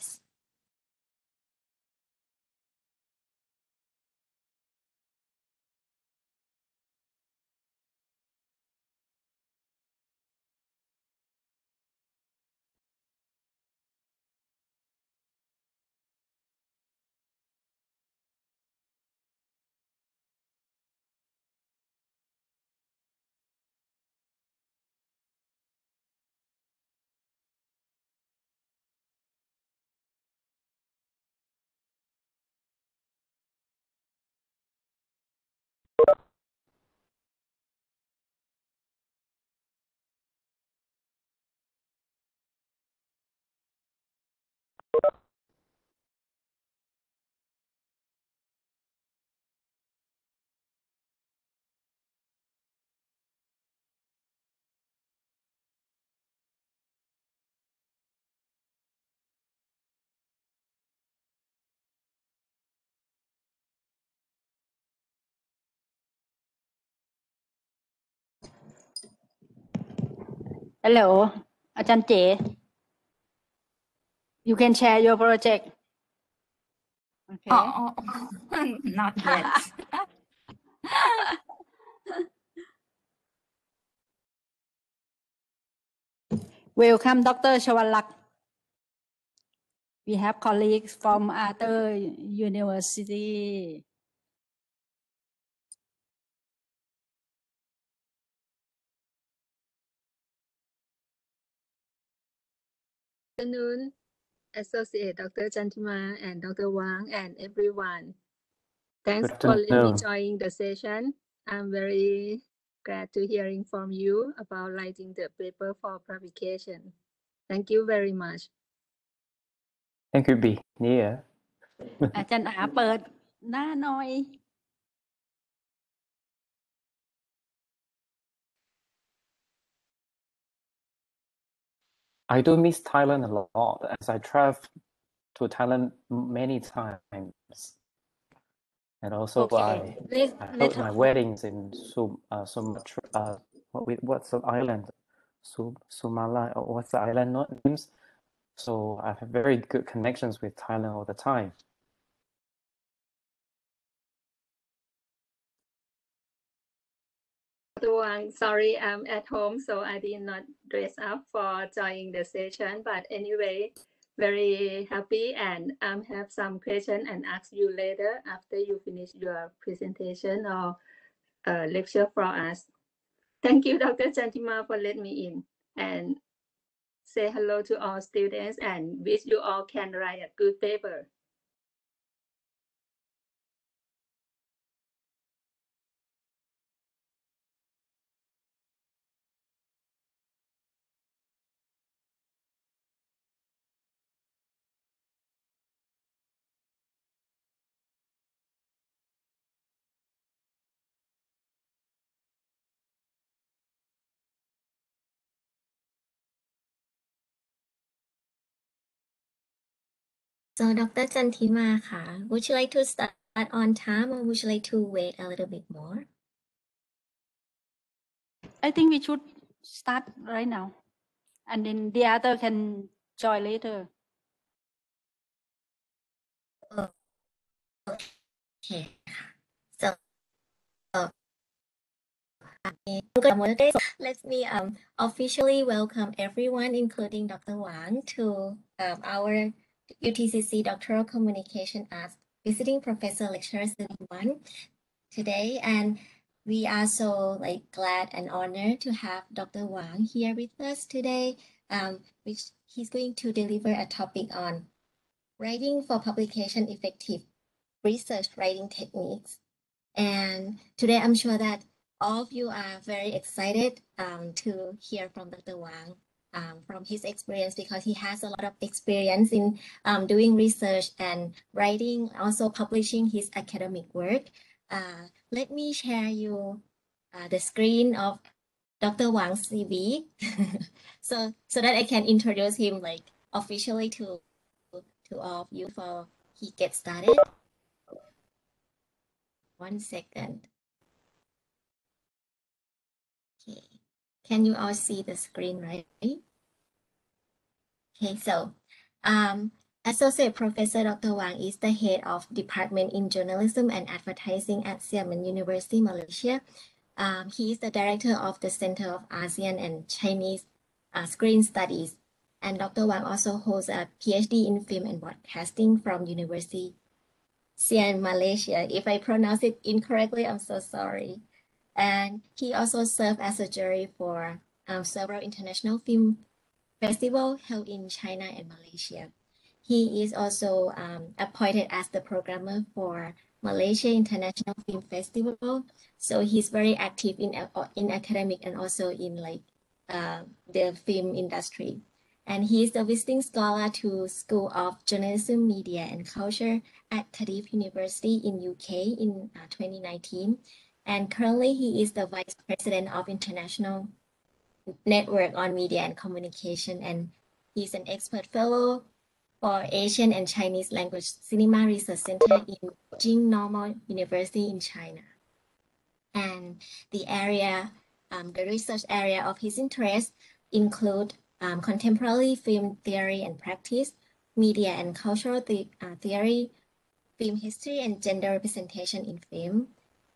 です。Yes. Hello อาจารย์เจ you can share your project. Okay. Oh, oh, oh, not yet. welcome Dr. Chawalak we have colleagues from other university. Good afternoon, Associate Dr. Chantima and Dr. Wang and everyone. Thanks Good for letting me afternoon. join the session. I'm very glad to hearing from you about writing the paper for publication. Thank you very much. Thank you, B. Yeah. อาจารย์อาเปิดหน้าหน่อย I do miss Thailand a lot as I travel to Thailand many times. And also Okay. I, Let- I held my weddings in Sum, uh, Sumatra, uh, what, what's the island? Sum, Sumala, or what's the island names? So I have very good connections with Thailand all the time. Dr. Wang, sorry, I'm at home, so I did not dress up for joining the session. But anyway, very happy and um, have some question and ask you later after you finish your presentation or uh, lecture for us. Thank you, Dr. Chantima, for letting me in and say hello to all students and wish you all can write a good paper. So, Dr. Chantima, would you like to start on time or would you like to wait a little bit more? I think we should start right now and then the other can join later Okay. So, let me um officially welcome everyone, including Dr. Wang, to um, our UTCC Doctoral Communication as visiting professor lecturer 31 today. And we are so like glad and honored to have Dr. Wang here with us today, um, which he's going to deliver a topic on writing for publication effective research writing techniques. And today I'm sure that all of you are very excited um, to hear from Dr. Wang um, from his experience because he has a lot of experience in um, doing research and writing, also publishing his academic work. Uh, let me share you uh, the screen of Dr. Wang's CV so so that I can introduce him like officially to to all of you before he gets started. One second. Can you all see the screen, right? Okay, so um, Associate Professor Dr. Wang is the head of Department in Journalism and Advertising at Xiamen University, Malaysia. Um, he is the director of the Center of ASEAN and Chinese uh, Screen Studies. And Dr. Wang also holds a PhD in film and broadcasting from University Sains, Malaysia. If I pronounce it incorrectly, I'm so sorry. And he also served as a jury for um, several international film festivals held in China and Malaysia. He is also um, appointed as the programmer for Malaysia International Film Festival. So he's very active in in academic and also in like uh, the film industry. And he is a visiting scholar to School of Journalism, Media and Culture at Cardiff University in UK in uh, 2019. And currently he is the Vice President of International Network on Media and Communication. And he's an expert fellow for Asian and Chinese Language Cinema Research Center in Jing Normal University in China. And the area, um, the research area of his interest include um, contemporary film theory and practice, media and cultural the, uh, theory, film history and gender representation in film.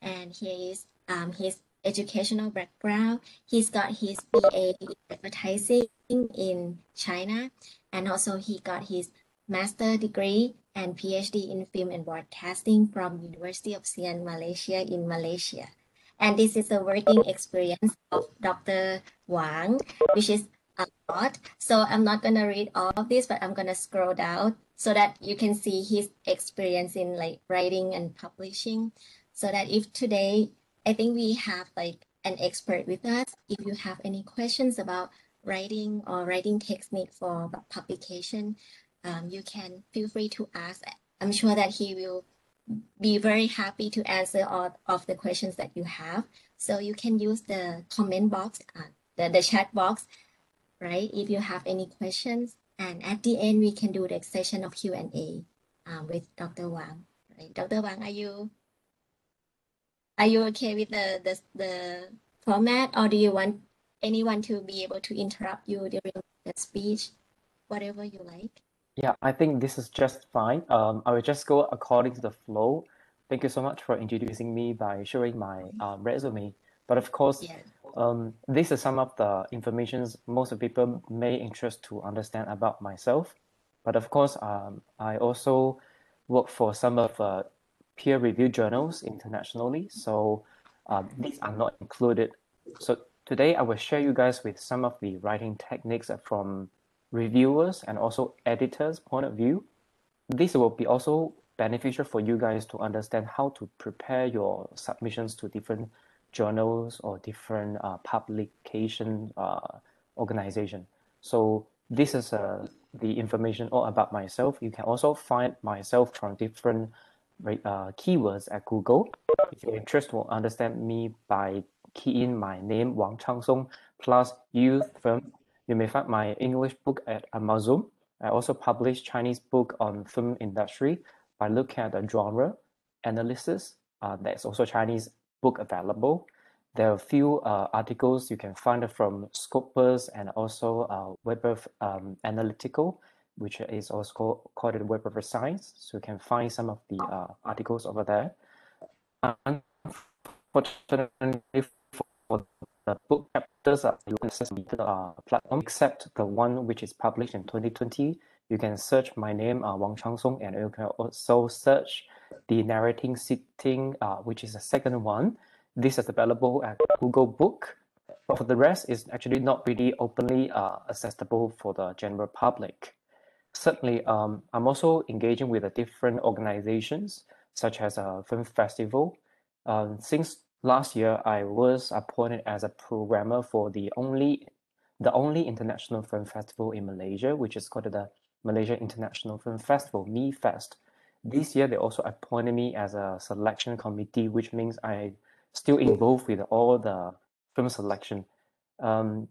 And here is um, his educational background. He's got his BA in advertising in China and also he got his master degree and PhD in film and broadcasting from University of Sains, Malaysia in Malaysia. And this is a working experience of Dr. Wang, which is a lot. So I'm not gonna read all of this, but I'm gonna scroll down so that you can see his experience in like writing and publishing. So that if today, I think we have like an expert with us. If you have any questions about writing or writing technique for publication, um, you can feel free to ask. I'm sure that he will be very happy to answer all of the questions that you have. So you can use the comment box, uh, the, the chat box, right? If you have any questions. And at the end, we can do the session of Q&A um, with Dr. Wang. Right? Dr. Wang, are you are you okay with the, the, the format or do you want anyone to be able to interrupt you during the speech, whatever you like. Yeah, I think this is just fine. Um, I will just go according to the flow. Thank you so much for introducing me by showing my uh, resume. But of course, Yeah. um, this is some of the informations most of people may interest to understand about myself. But of course, um, I also work for some of uh, peer-reviewed journals internationally. So um, these are not included. So Today, I will share you guys with some of the writing techniques from reviewers and also editors' point of view. This will be also beneficial for you guys to understand how to prepare your submissions to different journals or different uh, publication uh, organization. So this is uh, the information all about myself. You can also find myself from different uh, keywords at Google. If you're interested to understand me by key in my name, Wang Changsong, plus youth film. You may find my English book at Amazon. I also publish Chinese book on film industry by looking at the genre analysis. Uh, there's also Chinese book available. There are a few uh, articles you can find from Scopus and also uh, Web of um, Analytical, which is also called, called Web of Science. So you can find some of the uh, articles over there. Unfortunately for the book chapters are you can access the uh, platform except the one which is published in 2020 you can search my name uh, Wang Changsong and you can also search the narrating sitting uh, which is the second one this is available at Google Book but for the rest is actually not really openly uh, accessible for the general public certainly um, I'm also engaging with the different organizations such as a film festival um, since Last year, I was appointed as a programmer for the only the only international film festival in Malaysia, which is called the Malaysia International Film Festival, MIFFest. This year, they also appointed me as a selection committee, which means I still involved with all the film selection. Um,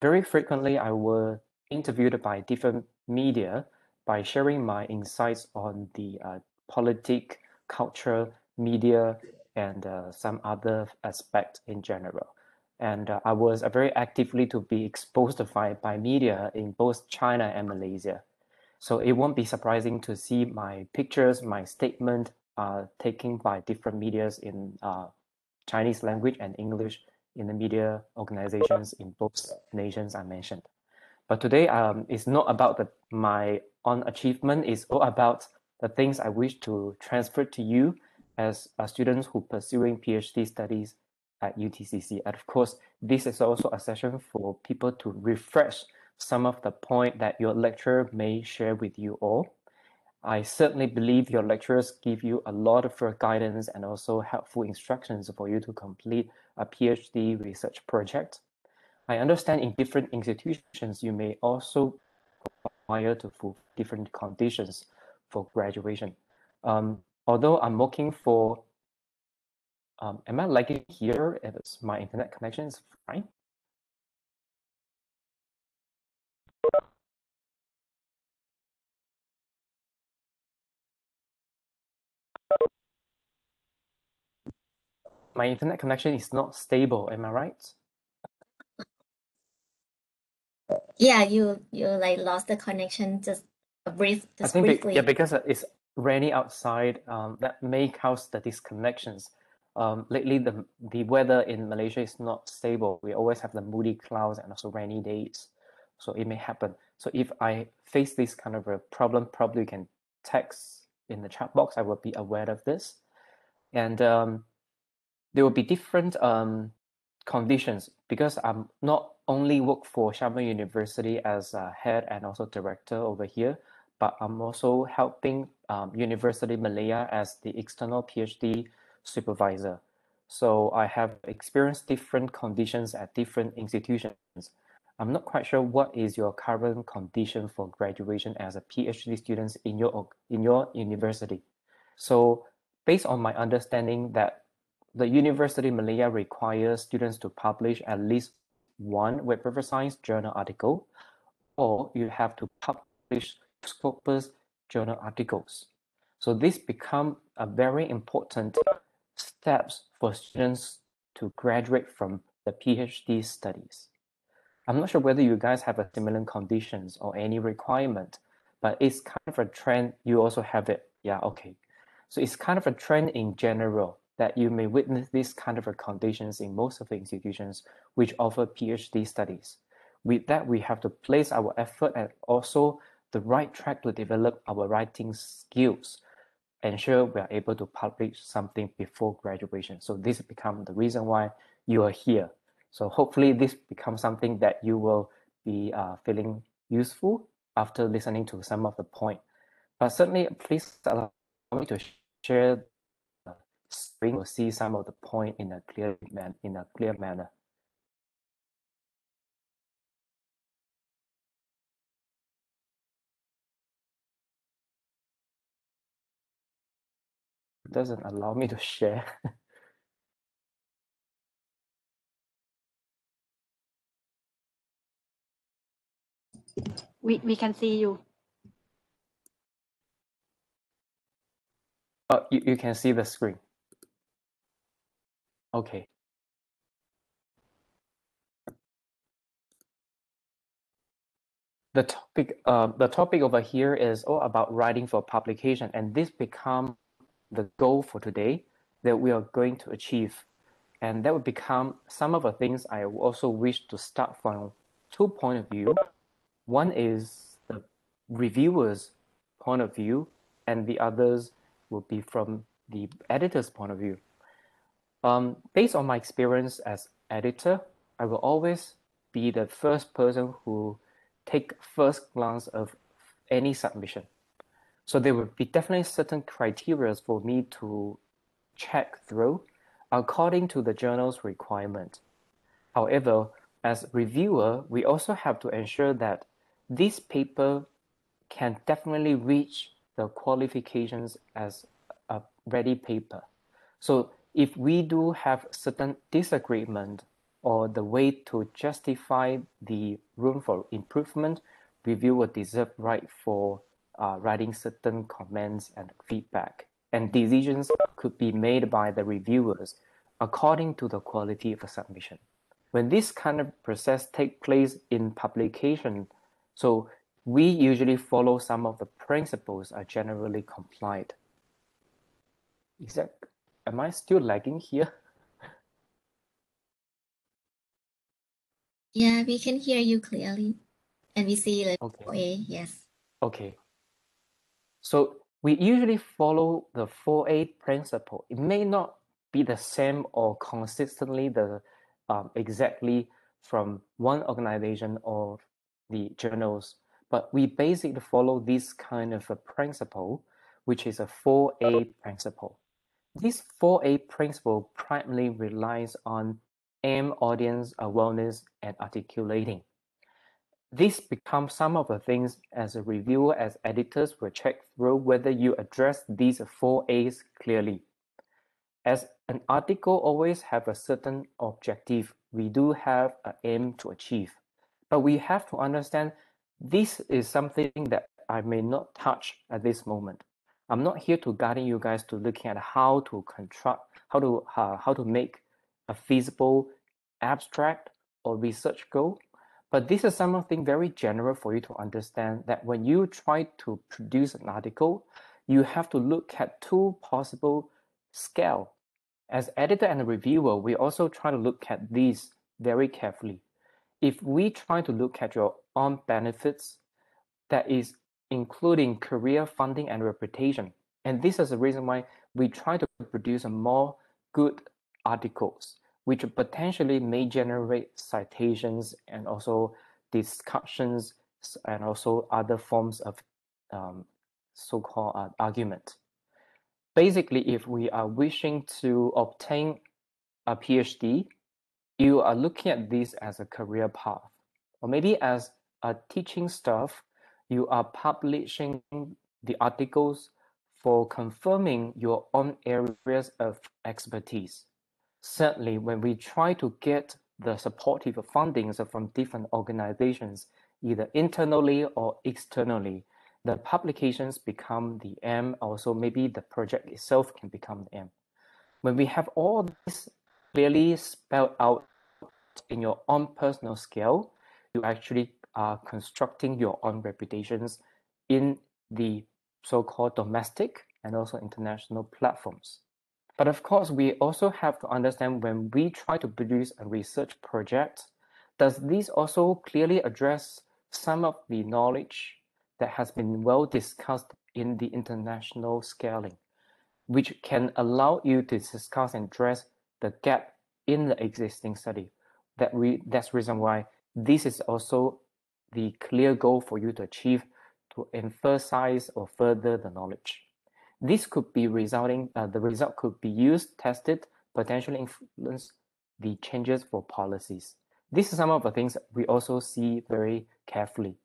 very frequently, I were interviewed by different media by sharing my insights on the uh, politic, culture, media, and uh, some other aspect in general. And uh, I was uh, very actively to be exposed by, by media in both China and Malaysia. So it won't be surprising to see my pictures, my statement uh, taken by different medias in uh, Chinese language and English in the media organizations in both nations I mentioned. But today um, it's not about the, my own achievement, it's all about the things I wish to transfer to you as students who pursuing PhD studies at UTCC. And of course, this is also a session for people to refresh some of the point that your lecturer may share with you all. I certainly believe your lecturers give you a lot of guidance and also helpful instructions for you to complete a PhD research project. I understand in different institutions, you may also require to fulfill different conditions for graduation. Um, although I'm looking for, um, am I lagging here? If it's my internet connection is fine. My internet connection is not stable, am I right? Yeah, you you like lost the connection just a brief I just think be- briefly. yeah, because it's rainy outside, um, that may cause the disconnections. Um, lately, the the weather in Malaysia is not stable. We always have the moody clouds and also rainy days, so it may happen. So if I face this kind of a problem, probably you can text in the chat box. I will be aware of this, and um, there will be different um, conditions because I'm not only work for Xiamen University as a head and also director over here, but I'm also helping um, University Malaya as the external PhD supervisor. So I have experienced different conditions at different institutions. I'm not quite sure what is your current condition for graduation as a PhD student in your in your university. So based on my understanding that the University Malaya requires students to publish at least one Web of Science journal article, or you have to publish Scopus journal articles. So this become a very important steps for students to graduate from the PhD studies. I'm not sure whether you guys have a similar conditions or any requirement, but it's kind of a trend. You also have it. Yeah, okay. So it's kind of a trend in general that you may witness these kind of conditions in most of the institutions which offer PhD studies. With that, we have to place our effort and also the right track to develop our writing skills, ensure we are able to publish something before graduation. So this becomes the reason why you are here. So hopefully this becomes something that you will be uh, feeling useful after listening to some of the point. But certainly, please allow me to share screen will see some of the point in a clear man in a clear manner. It doesn't allow me to share. We we can see you. oh, you, you can see the screen. Okay. The topic, uh, the topic over here is all about writing for publication, and this become the goal for today that we are going to achieve, and that would become some of the things I also wish to start from two point of view. One is the reviewer's point of view, and the others will be from the editor's point of view. Um, based on my experience as editor, I will always be the first person who take first glance of any submission. So there will be definitely certain criteria for me to check through according to the journal's requirement. However, as reviewer, we also have to ensure that this paper can definitely reach the qualifications as a ready paper. So if we do have certain disagreement or the way to justify the room for improvement, review will deserve right for uh, writing certain comments and feedback. And decisions could be made by the reviewers according to the quality of a submission. When this kind of process take place in publication, so we usually follow some of the principles are generally complied. Is that, am I still lagging here? Yeah, we can hear you clearly. And we see the Okay. 4A, yes. Okay. So we usually follow the 4A principle. It may not be the same or consistently the um, exactly from one organization or the journals, but we basically follow this kind of a principle, which is a 4A principle. This 4A principle primarily relies on aim, audience, awareness, and articulating. This becomes some of the things as a reviewer, as editors will check through whether you address these four A's clearly. As an article always have a certain objective, we do have an aim to achieve. But we have to understand this is something that I may not touch at this moment. I'm not here to guiding you guys to looking at how to construct, how to uh, how to make a feasible abstract or research goal. But this is something very general for you to understand that when you try to produce an article, you have to look at two possible scale. As editor and reviewer, we also try to look at these very carefully. If we try to look at your own benefits, that is including career funding and reputation. And this is the reason why we try to produce more good articles which potentially may generate citations and also discussions and also other forms of um, so-called uh, argument. Basically, if we are wishing to obtain a PhD, you are looking at this as a career path. Or maybe as a teaching staff, you are publishing the articles for confirming your own areas of expertise certainly when we try to get the supportive fundings from different organizations, either internally or externally, the publications become the M, also maybe the project itself can become the M. When we have all this clearly spelled out in your own personal scale, you actually are constructing your own reputations in the so-called domestic and also international platforms. But of course, we also have to understand when we try to produce a research project, does this also clearly address some of the knowledge that has been well discussed in the international scaling, which can allow you to discuss and address the gap in the existing study. That we that's reason why this is also the clear goal for you to achieve to emphasize or further the knowledge. This could be resulting, uh, the result could be used, tested, potentially influence the changes for policies. This is some of the things we also see very carefully.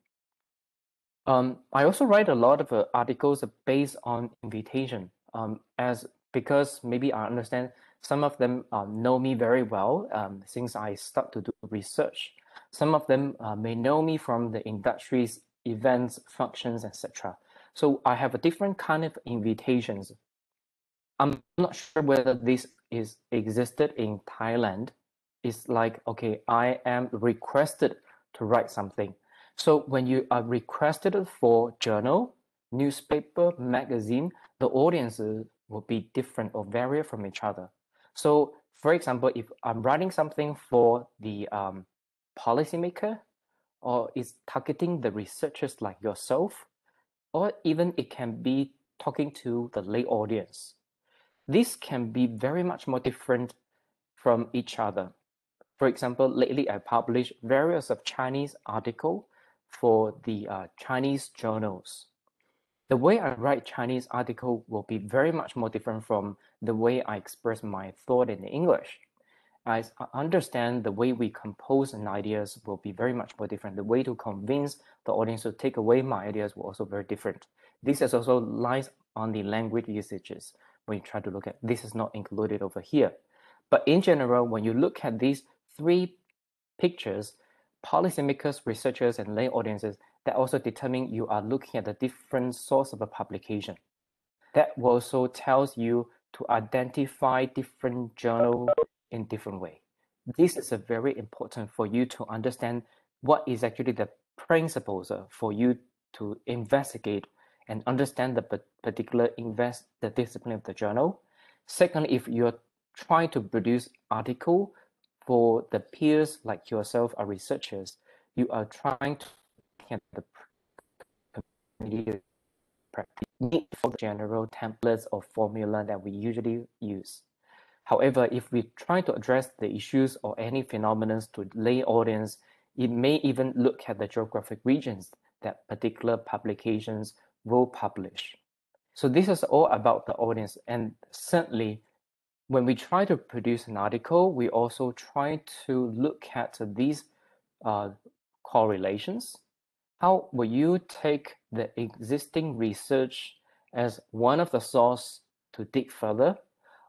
Um, I also write a lot of uh, articles based on invitation, um, as because maybe I understand some of them uh, know me very well um, since I start to do research. Some of them uh, may know me from the industries, events, functions, etc. So I have a different kind of invitations. I'm not sure whether this is existed in Thailand. It's like, okay, I am requested to write something. So when you are requested for journal, newspaper, magazine, the audiences will be different or vary from each other. So for example, if I'm writing something for the um, policymaker or is targeting the researchers like yourself, or even it can be talking to the lay audience. This can be very much more different from each other. For example, lately I published various of Chinese article for the uh, Chinese journals. The way I write Chinese article will be very much more different from the way I express my thought in English. I understand the way we compose and ideas will be very much more different. The way to convince the audience to take away my ideas will also very different. This is also lies on the language usages when you try to look at this is not included over here. But in general, when you look at these three pictures, policymakers, researchers, and lay audiences, that also determine you are looking at the different source of a publication. That also tells you to identify different journal in different way. This is a very important for you to understand what is actually the principles uh, for you to investigate and understand the particular invest the discipline of the journal. Second, if you're trying to produce article for the peers like yourself are researchers, you are trying to get the need for the general templates or formula that we usually use. However, if we try to address the issues or any phenomena to lay audience, it may even look at the geographic regions that particular publications will publish. So this is all about the audience. And certainly, when we try to produce an article, we also try to look at these uh, correlations. How will you take the existing research as one of the source to dig further?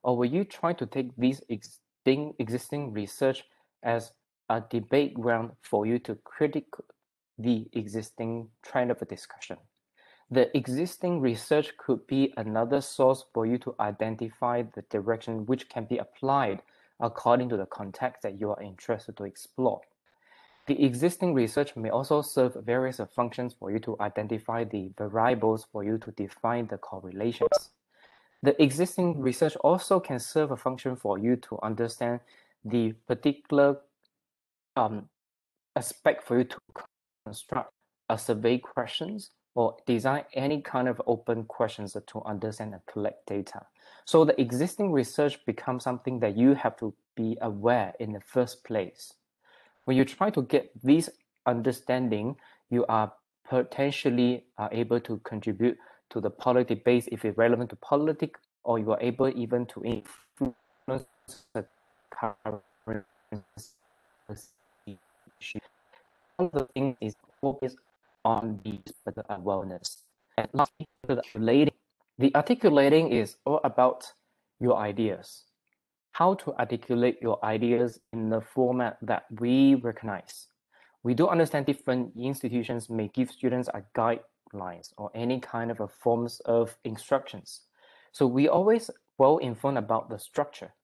Or will you try to take these existing, existing research as a debate ground for you to critique the existing trend of a discussion? The existing research could be another source for you to identify the direction which can be applied according to the context that you are interested to explore. The existing research may also serve various functions for you to identify the variables for you to define the correlations. The existing research also can serve a function for you to understand the particular um, aspect for you to construct a survey questions or design any kind of open questions to understand and collect data. So the existing research becomes something that you have to be aware in the first place. When you try to get this understanding, you are potentially uh, able to contribute to the policy base if it's relevant to politics, or you are able even to influence the current issue. One of the things is focus on the wellness. And lastly, the articulating. The articulating is all about your ideas. How to articulate your ideas in the format that we recognize. We do understand different institutions may give students a guidelines or any kind of a forms of instructions. So we always well informed about the structure.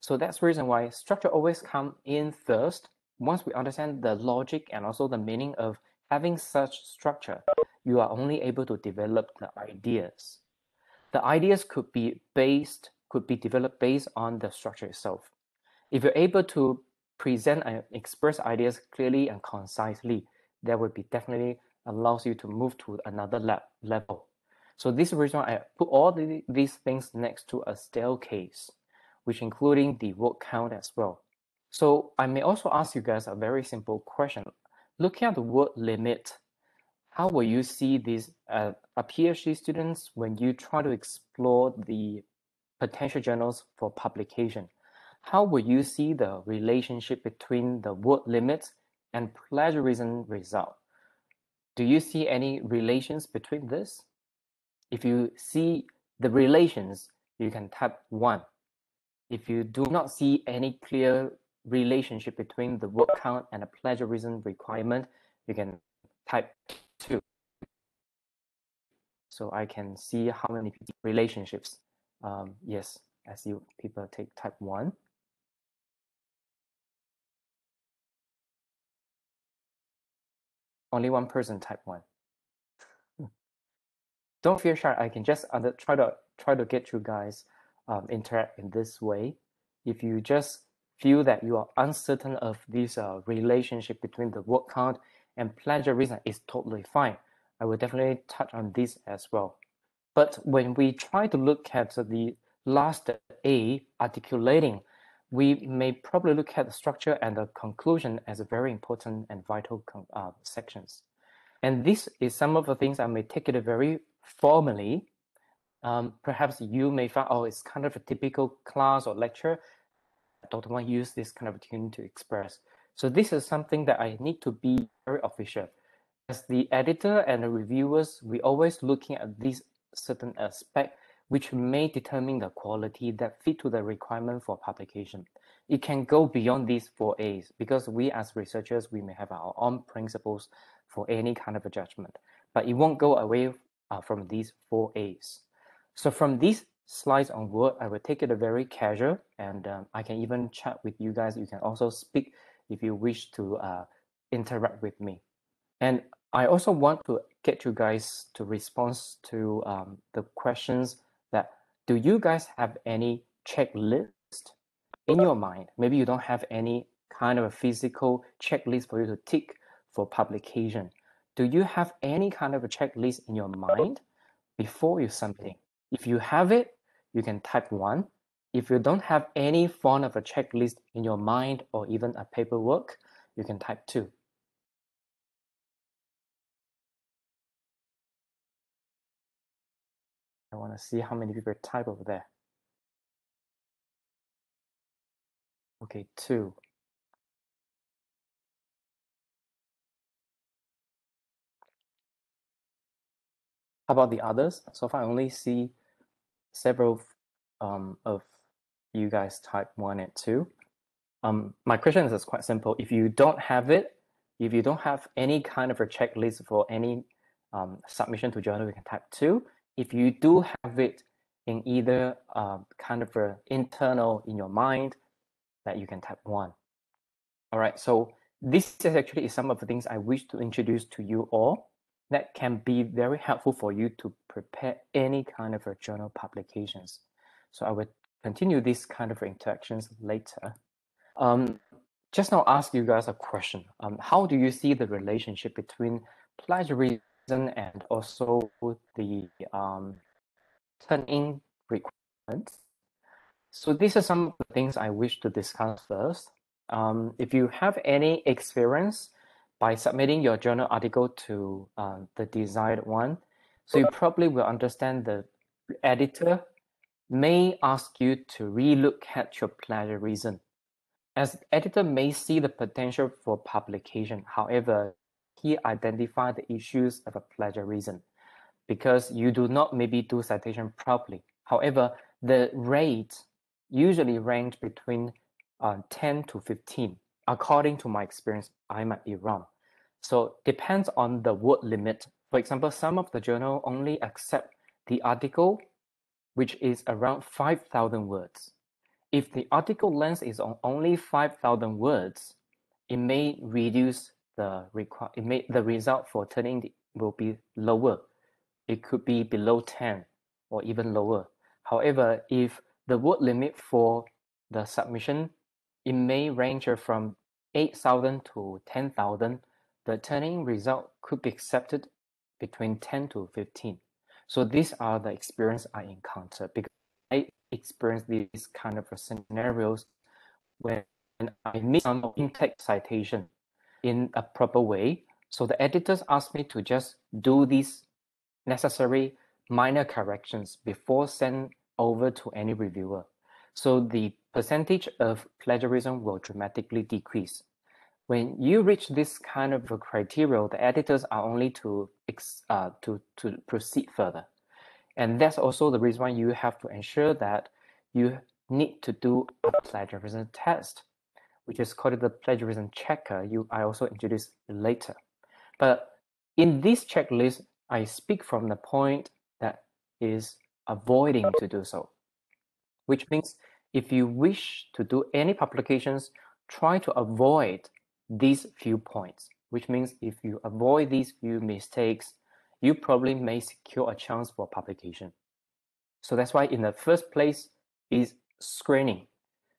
So that's the reason why structure always come in first. Once we understand the logic and also the meaning of having such structure, you are only able to develop the ideas. The ideas could be based, could be developed based on the structure itself. If you're able to present and express ideas clearly and concisely, that would be definitely allows you to move to another le level. So this is reason I put all the, these things next to a staircase, which including the word count as well. So I may also ask you guys a very simple question looking at the word limit, how will you see these uh, PhD students when you try to explore the potential journals for publication? How will you see the relationship between the word limit and plagiarism result? Do you see any relations between this? If you see the relations, you can type one. If you do not see any clear relationship between the word count and the plagiarism requirement, you can type two. So I can see how many relationships. Um, yes, I see people take type one. Only one person type one. Don't feel shy. I can just under, try to try to get you guys um, interact in this way. If you just feel that you are uncertain of this uh, relationship between the word count and plagiarism is totally fine. I will definitely touch on this as well. But when we try to look at the last A, articulating, we may probably look at the structure and the conclusion as a very important and vital uh, sections. And this is some of the things I may take it very formally. Um, perhaps you may find, oh, it's kind of a typical class or lecture, Dr. Wang use this kind of tune to express. So this is something that I need to be very official. As the editor and the reviewers, we always looking at this certain aspect which may determine the quality that fit to the requirement for publication. It can go beyond these four A's because we as researchers, we may have our own principles for any kind of a judgment, but it won't go away uh, from these four A's. So from these slides on Word, I will take it very casual and um, I can even chat with you guys. You can also speak if you wish to uh, interact with me. And I also want to get you guys to respond to um, the questions do you guys have any checklist in your mind? Maybe you don't have any kind of a physical checklist for you to tick for publication. Do you have any kind of a checklist in your mind before you submit? If you have it, you can type one. If you don't have any form of a checklist in your mind or even a paperwork, you can type two. I want to see how many people type over there. Okay, two. How about the others? So far, I only see several um, of you guys type one and two. Um, my question is quite simple. If you don't have it, if you don't have any kind of a checklist for any um, submission to journal, you can type two. If you do have it in either uh, kind of a internal in your mind, that you can type one. All right, so this is actually some of the things I wish to introduce to you all that can be very helpful for you to prepare any kind of a journal publications. So I will continue this kind of interactions later. Um, just now ask you guys a question. Um, how do you see the relationship between plagiarism and also the um, turn-in requirements? So these are some of the things I wish to discuss first. Um, if you have any experience by submitting your journal article to uh, the desired one, so you probably will understand the editor may ask you to relook at your plagiarism. As editor may see the potential for publication, however, he identified the issues of a plagiarism because you do not maybe do citation properly. However, the rate usually range between uh, 10 to 15. According to my experience, I might be wrong. So depends on the word limit. For example, some of the journal only accept the article, which is around 5,000 words. If the article length is on only 5,000 words, it may reduce the require. It may the result for turning will be lower. It could be below 10 or even lower. However, if the word limit for the submission, it may range from 8,000 to 10,000 the turn-in result could be accepted between 10 to 15. So these are the experience I encounter because I experienced these kind of scenarios when I miss some in-text citation in a proper way. So the editors asked me to just do these necessary minor corrections before send over to any reviewer. So the percentage of plagiarism will dramatically decrease when you reach this kind of a criteria, the editors are only to uh, to to proceed further, and that's also the reason why you have to ensure that you need to do a plagiarism test, which is called the plagiarism checker. You I also introduce later, but in this checklist, I speak from the point that is avoiding to do so, which means if you wish to do any publications, try to avoid these few points, which means if you avoid these few mistakes, you probably may secure a chance for publication. So that's why in the first place is screening.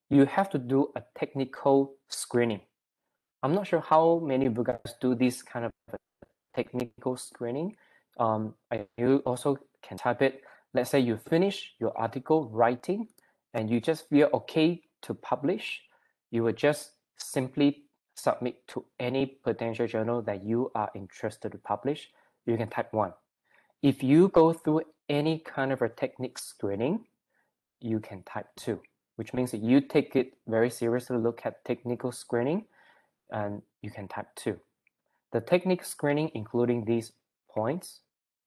You have to do a technical screening. I'm not sure how many of you guys do this kind of technical screening. Um, you also can type it. Let's say you finish your article writing and you just feel okay to publish. You will just simply submit to any potential journal that you are interested to publish, you can type one. If you go through any kind of a technique screening, you can type two, which means that you take it very seriously, look at technical screening, and you can type two. The technique screening, including these points.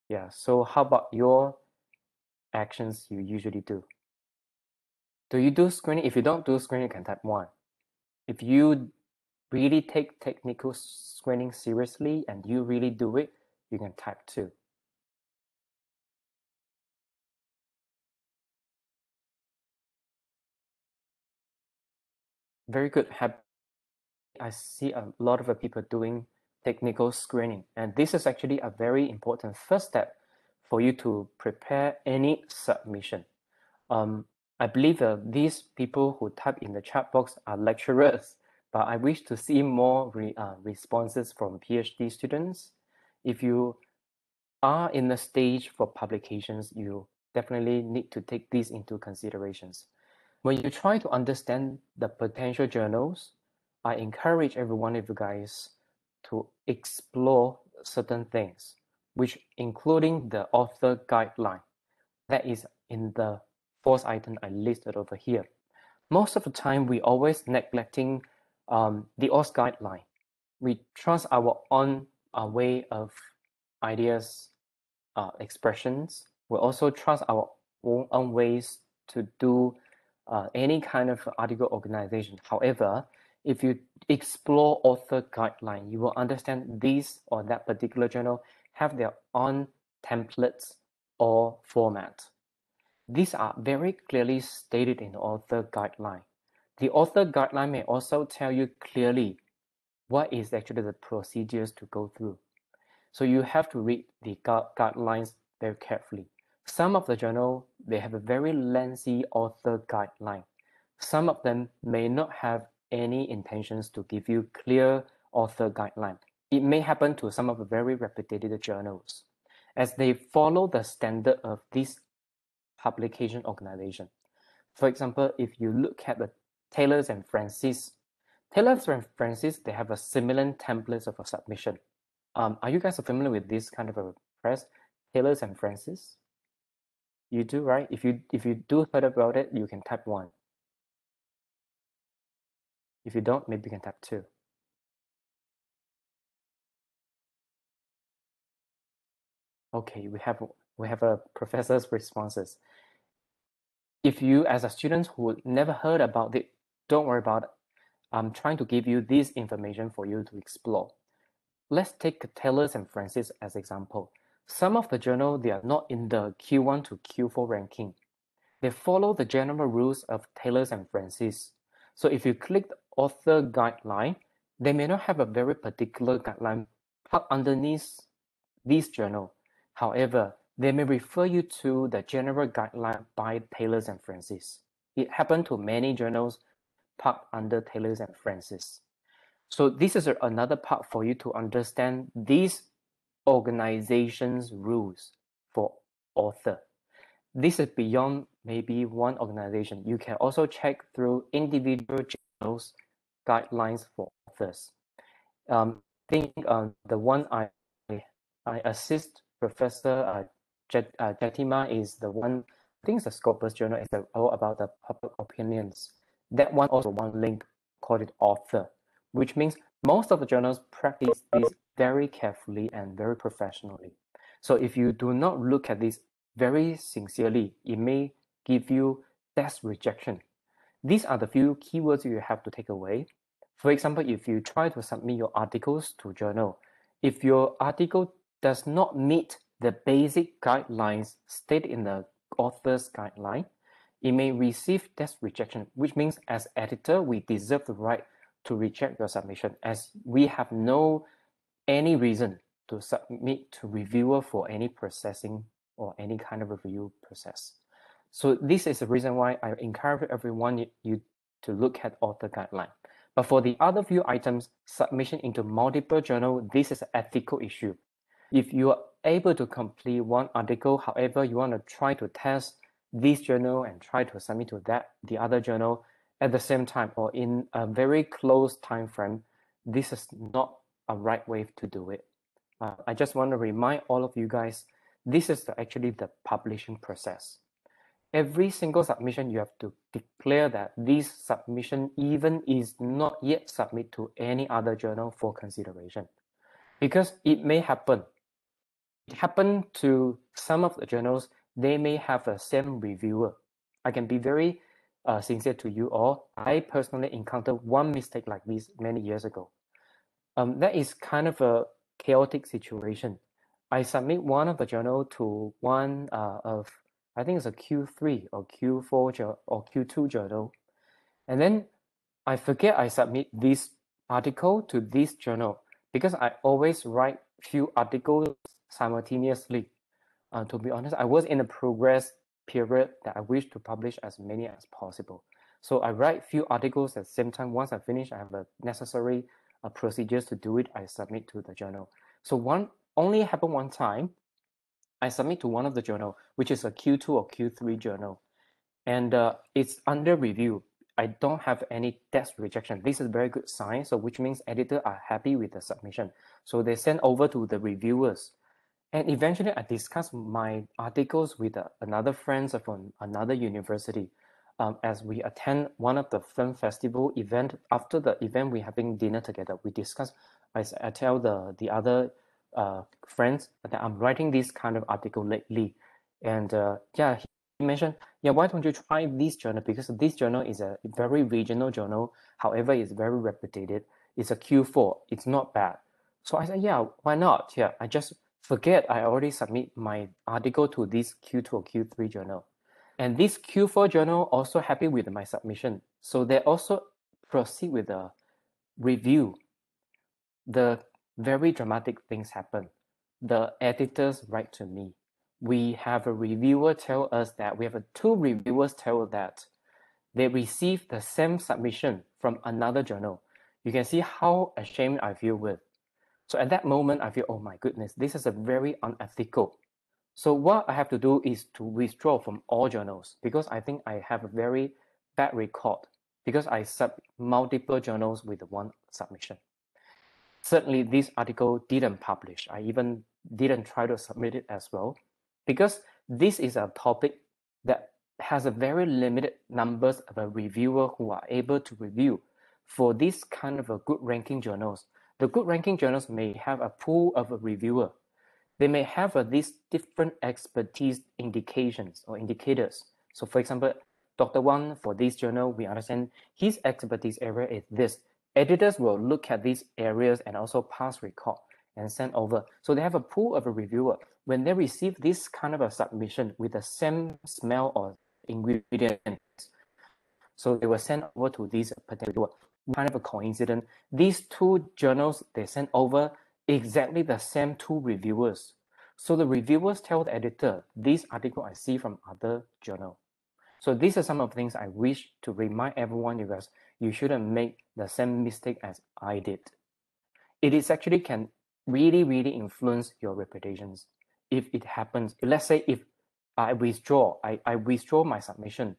Yeah, so how about your actions you usually do? Do you do screening? If you don't do screening, you can type one. If you really take technical screening seriously and you really do it, you can type two. Very good. I see a lot of people doing technical screening. And this is actually a very important first step for you to prepare any submission. Um, I believe uh, these people who type in the chat box are lecturers, but I wish to see more re, uh, responses from PhD students. If you are in the stage for publications, you definitely need to take these into considerations. When you try to understand the potential journals, I encourage every one of you guys to explore certain things, which including the author guideline that is in the fourth item I listed over here. Most of the time, we always neglecting um, the author guideline. We trust our own uh, way of ideas, uh, expressions. We also trust our own, own ways to do uh, any kind of article organization. However, if you explore author guideline, you will understand this or that particular journal have their own templates or format. These are very clearly stated in the author guideline. The author guideline may also tell you clearly what is actually the procedures to go through. So you have to read the guidelines very carefully. Some of the journal, they have a very lengthy author guideline. Some of them may not have any intentions to give you clear author guideline. It may happen to some of the very reputed journals as they follow the standard of this publication organization. For example, if you look at the Taylors and Francis, Taylors and Francis, they have a similar template of a submission. Um, are you guys familiar with this kind of a press? Taylors and Francis? You do, right? If you if you do heard about it, you can type one. If you don't, maybe you can type two. Okay, we have we have a professor's responses. If you as a student who never heard about it, don't worry about it. I'm trying to give you this information for you to explore. Let's take Taylors and Francis as example. Some of the journal, they are not in the Q1 to Q4 ranking. They follow the general rules of Taylors and Francis. So if you click the author guideline, they may not have a very particular guideline underneath this journal. However, they may refer you to the general guideline by Taylors and Francis. It happened to many journals parked under Taylors and Francis. So this is another part for you to understand these organization's rules for author. This is beyond maybe one organization. You can also check through individual journals guidelines for authors. Um, I think uh, the one I I assist Professor uh, Jet, uh, Jatima is the one. I think the Scopus journal. is all about the public opinions. That one also one link called it author, which means most of the journals practice this very carefully and very professionally. So if you do not look at this very sincerely, it may give you desk rejection. These are the few keywords you have to take away. For example, if you try to submit your articles to journal, if your article does not meet the basic guidelines stated in the author's guideline, it may receive desk rejection, which means as editor, we deserve the right to reject your submission as we have no any reason to submit to reviewer for any processing or any kind of review process. So this is the reason why I encourage everyone you to look at author guideline. But for the other few items, submission into multiple journal, this is an ethical issue. If you are able to complete one article, however, you want to try to test this journal and try to submit to that the other journal at the same time or in a very close time frame, this is not a right way to do it. Uh, I just want to remind all of you guys, this is the, actually the publishing process. Every single submission, you have to declare that this submission even is not yet submit to any other journal for consideration. Because it may happen. It happened to some of the journals, they may have a same reviewer. I can be very uh, sincere to you all. I personally encountered one mistake like this many years ago um, that is kind of a chaotic situation. I submit one of the journal to one uh, of, I think it's a Q3 or Q4 or Q2 journal. And then I forget I submit this article to this journal because I always write few articles simultaneously. Uh, to be honest, I was in a progress period that I wish to publish as many as possible. So I write few articles at the same time. Once I finish, I have the necessary uh, procedures to do it. I submit to the journal. So one only happened one time. I submit to one of the journal, which is a Q2 or Q3 journal, and uh, it's under review. I don't have any desk rejection. This is very good sign. So which means editor are happy with the submission. So they send over to the reviewers. And eventually I discuss my articles with uh, another friends from another university. Um, as we attend one of the film festival event, after the event, we having dinner together. We discuss, I, I tell the, the other uh, friends that I'm writing this kind of article lately. And uh, yeah, he mentioned, yeah, why don't you try this journal? Because this journal is a very regional journal. However, it's very reputed. It's a Q4. It's not bad. So I said, yeah, why not? Yeah, I just forget I already submit my article to this Q2 or Q3 journal. And this Q4 journal also happy with my submission. So they also proceed with the review. The very dramatic things happen. The editors write to me. We have a reviewer tell us that we have a two reviewers tell that they received the same submission from another journal. You can see how ashamed I feel with. So at that moment, I feel, oh my goodness, this is a very unethical. So what I have to do is to withdraw from all journals because I think I have a very bad record because I sub multiple journals with one submission. Certainly, this article didn't publish. I even didn't try to submit it as well because this is a topic that has a very limited numbers of a reviewer who are able to review for this kind of a good ranking journals the good ranking journals may have a pool of a reviewer. They may have a, these different expertise indications or indicators. So for example, Dr. Wang, for this journal, we understand his expertise area is this. Editors will look at these areas and also pass record and send over. So they have a pool of a reviewer. When they receive this kind of a submission with the same smell or ingredients, so they will send over to this particular kind of a coincidence. These two journals they sent over exactly the same two reviewers. So the reviewers tell the editor, this article I see from other journal. So these are some of the things I wish to remind everyone because you shouldn't make the same mistake as I did. It is actually can really, really influence your reputations. If it happens, let's say if I withdraw, I, I withdraw my submission.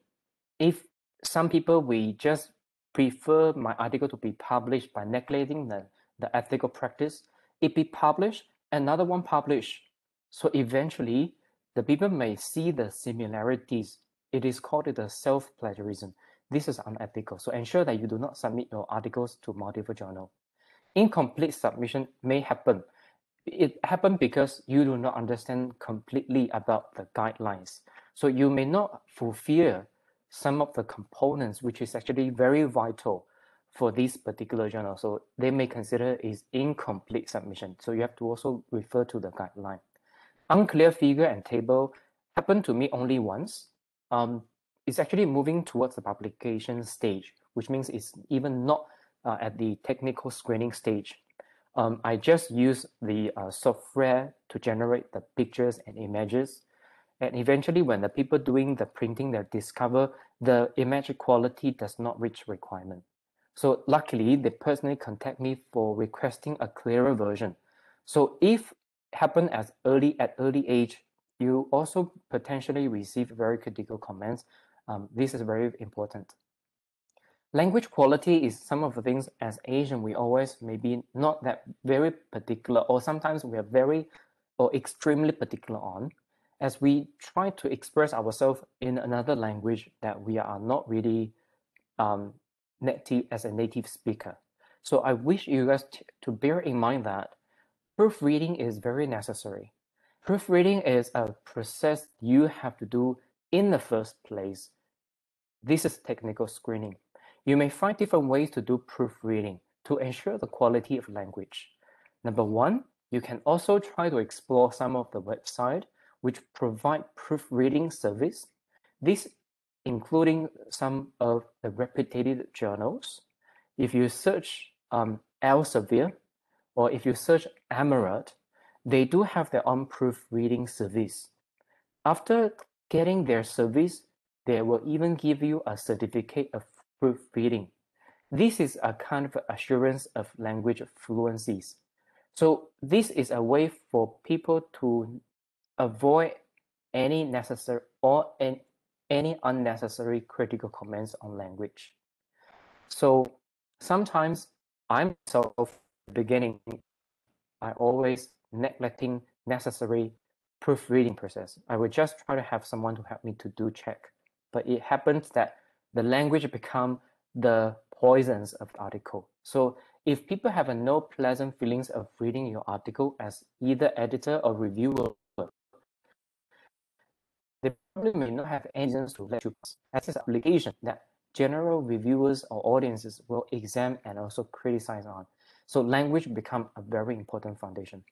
If some people we just prefer my article to be published by neglecting the, the ethical practice. It be published, another one published. So eventually, the people may see the similarities. It is called the self-plagiarism. This is unethical. So ensure that you do not submit your articles to multiple journal. Incomplete submission may happen. It happened because you do not understand completely about the guidelines. So you may not fulfill some of the components, which is actually very vital for this particular journal. So they may consider is incomplete submission. So you have to also refer to the guideline. Unclear figure and table happened to me only once. Um, it's actually moving towards the publication stage, which means it's even not uh, at the technical screening stage. Um, I just use the uh, software to generate the pictures and images and eventually, when the people doing the printing, they discover the image quality does not reach requirement. So luckily, they personally contact me for requesting a clearer version. So if happen as early at early age, you also potentially receive very critical comments. Um, this is very important. Language quality is some of the things as Asian we always maybe not that very particular, or sometimes we are very or extremely particular on as we try to express ourselves in another language that we are not really um, native as a native speaker. So I wish you guys to bear in mind that proofreading is very necessary. Proofreading is a process you have to do in the first place. This is technical screening. You may find different ways to do proofreading to ensure the quality of language. Number one, you can also try to explore some of the website which provide proofreading service. This including some of the reputed journals. If you search um, Elsevier or if you search Emerald, they do have their own proofreading service. After getting their service, they will even give you a certificate of proofreading. This is a kind of assurance of language fluencies. So this is a way for people to avoid any necessary or an, any unnecessary critical comments on language. So sometimes I'm myself beginning, I always neglecting necessary proofreading process. I would just try to have someone to help me to do check. But it happens that the language become the poisons of the article. So if people have a no pleasant feelings of reading your article as either editor or reviewer, they probably may not have reasons to let you pass. As an obligation that general reviewers or audiences will examine and also criticize on. So language become a very important foundation.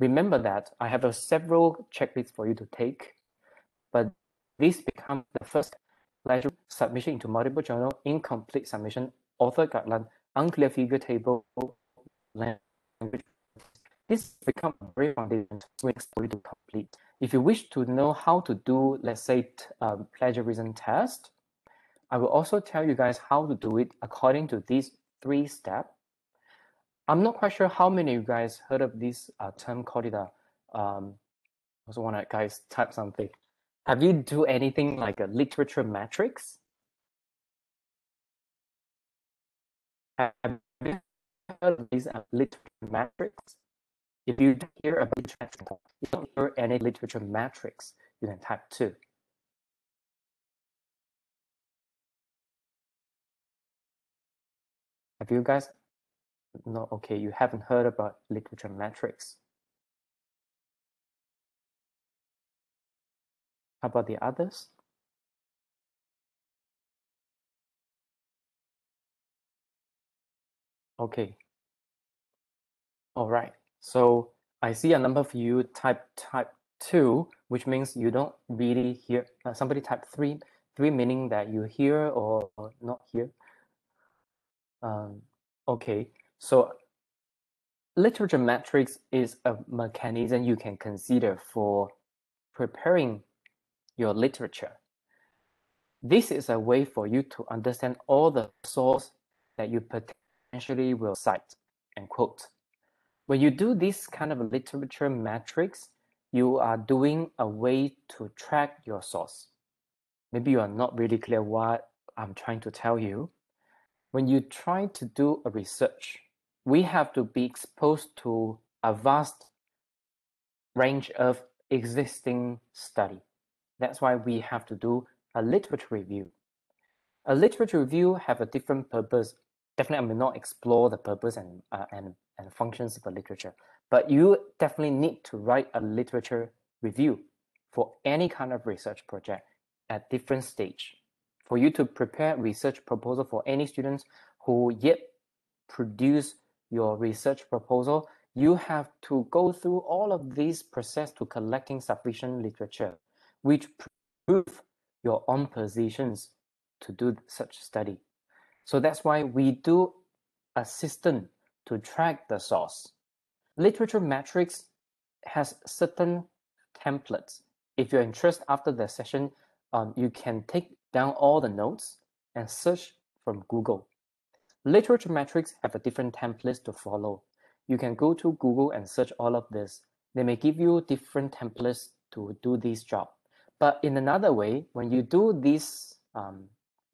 Remember that I have a several checklists for you to take, but this become the first pleasure submission into multiple journal, incomplete submission, author guideline, unclear figure table, language. This becomes a very foundation for you to complete. If you wish to know how to do, let's say, um, plagiarism test, I will also tell you guys how to do it according to these three steps. I'm not quite sure how many of you guys heard of this uh, term called it a, um, I also want to guys type something. Have you do anything like a literature matrix? Have you heard of these uh, literature matrix? If you hear about literature, you don't hear any literature matrix, you can type two. Have you guys? No, okay, you haven't heard about literature matrix. How about the others? Okay. All right. So I see a number of you type type two, which means you don't really hear. Uh, somebody type three, three meaning that you hear or, not hear. Um, okay, so literature matrix is a mechanism you can consider for preparing your literature. This is a way for you to understand all the source that you potentially will cite and quote. When you do this kind of literature matrix, you are doing a way to track your source. Maybe you are not really clear what I'm trying to tell you when you try to do a research, we have to be exposed to a vast range of existing study. That's why we have to do a literature review. A literature review have a different purpose. Definitely, I will not explore the purpose and, uh, and, and functions of a literature, but you definitely need to write a literature review for any kind of research project at different stage for you to prepare research proposal for any students who yet produce your research proposal, you have to go through all of these process to collecting sufficient literature, which prove your own positions to do such study. So that's why we do a system to track the source. Literature matrix has certain templates. If you're interested after the session, um, you can take down all the notes and search from Google. Literature metrics have a different templates to follow. You can go to Google and search all of this. They may give you different templates to do this job. But in another way, when you do these um,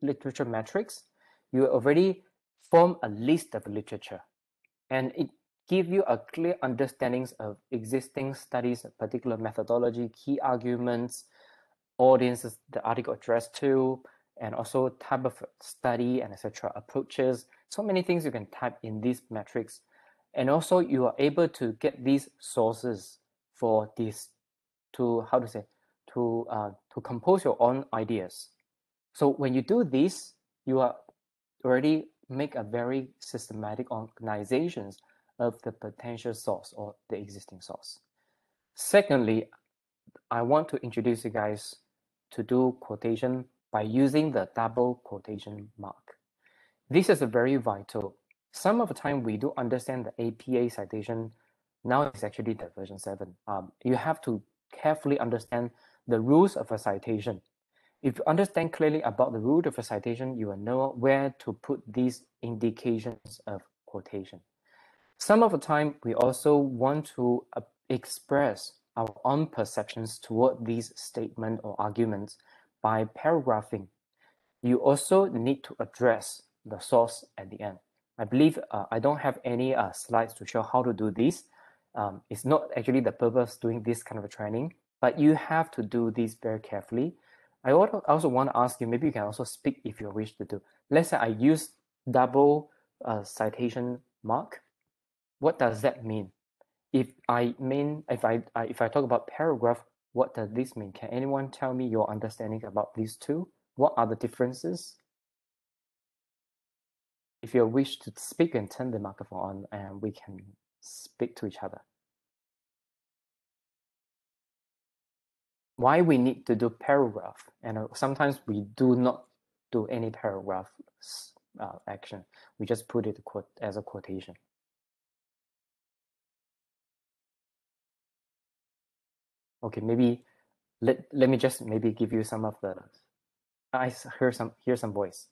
literature matrix, you already form a list of literature and it give you a clear understandings of existing studies, particular methodology, key arguments, audiences the article addressed to, and also type of study and etc. approaches. So many things you can type in these metrics. And also you are able to get these sources for this to, how to say, to, uh, to compose your own ideas. So when you do this, you are already make a very systematic organizations of the potential source or the existing source. Secondly, I want to introduce you guys to do quotation by using the double quotation mark. This is a very vital. some of the time we do understand the APA citation. Now it's actually the version 7. Um, you have to carefully understand the rules of a citation. If you understand clearly about the rule of a citation, you will know where to put these indications of quotation. Some of the time, we also want to uh, express our own perceptions toward these statements or arguments by paragraphing. You also need to address the source at the end. I believe uh, I don't have any uh, slides to show how to do this. Um, it's not actually the purpose doing this kind of training, but you have to do this very carefully. I also want to ask you, maybe you can also speak if you wish to do. Let's say I use double uh, citation mark. What does that mean? If I mean, if I, I if I talk about paragraph, what does this mean? Can anyone tell me your understanding about these two? What are the differences? If you wish to speak and turn the microphone on, and we can speak to each other. Why we need to do paragraph, and uh, sometimes we do not do any paragraph uh, action. We just put it quote as a quotation. Okay, maybe let let me just maybe give you some of the. I hear some hear some voice.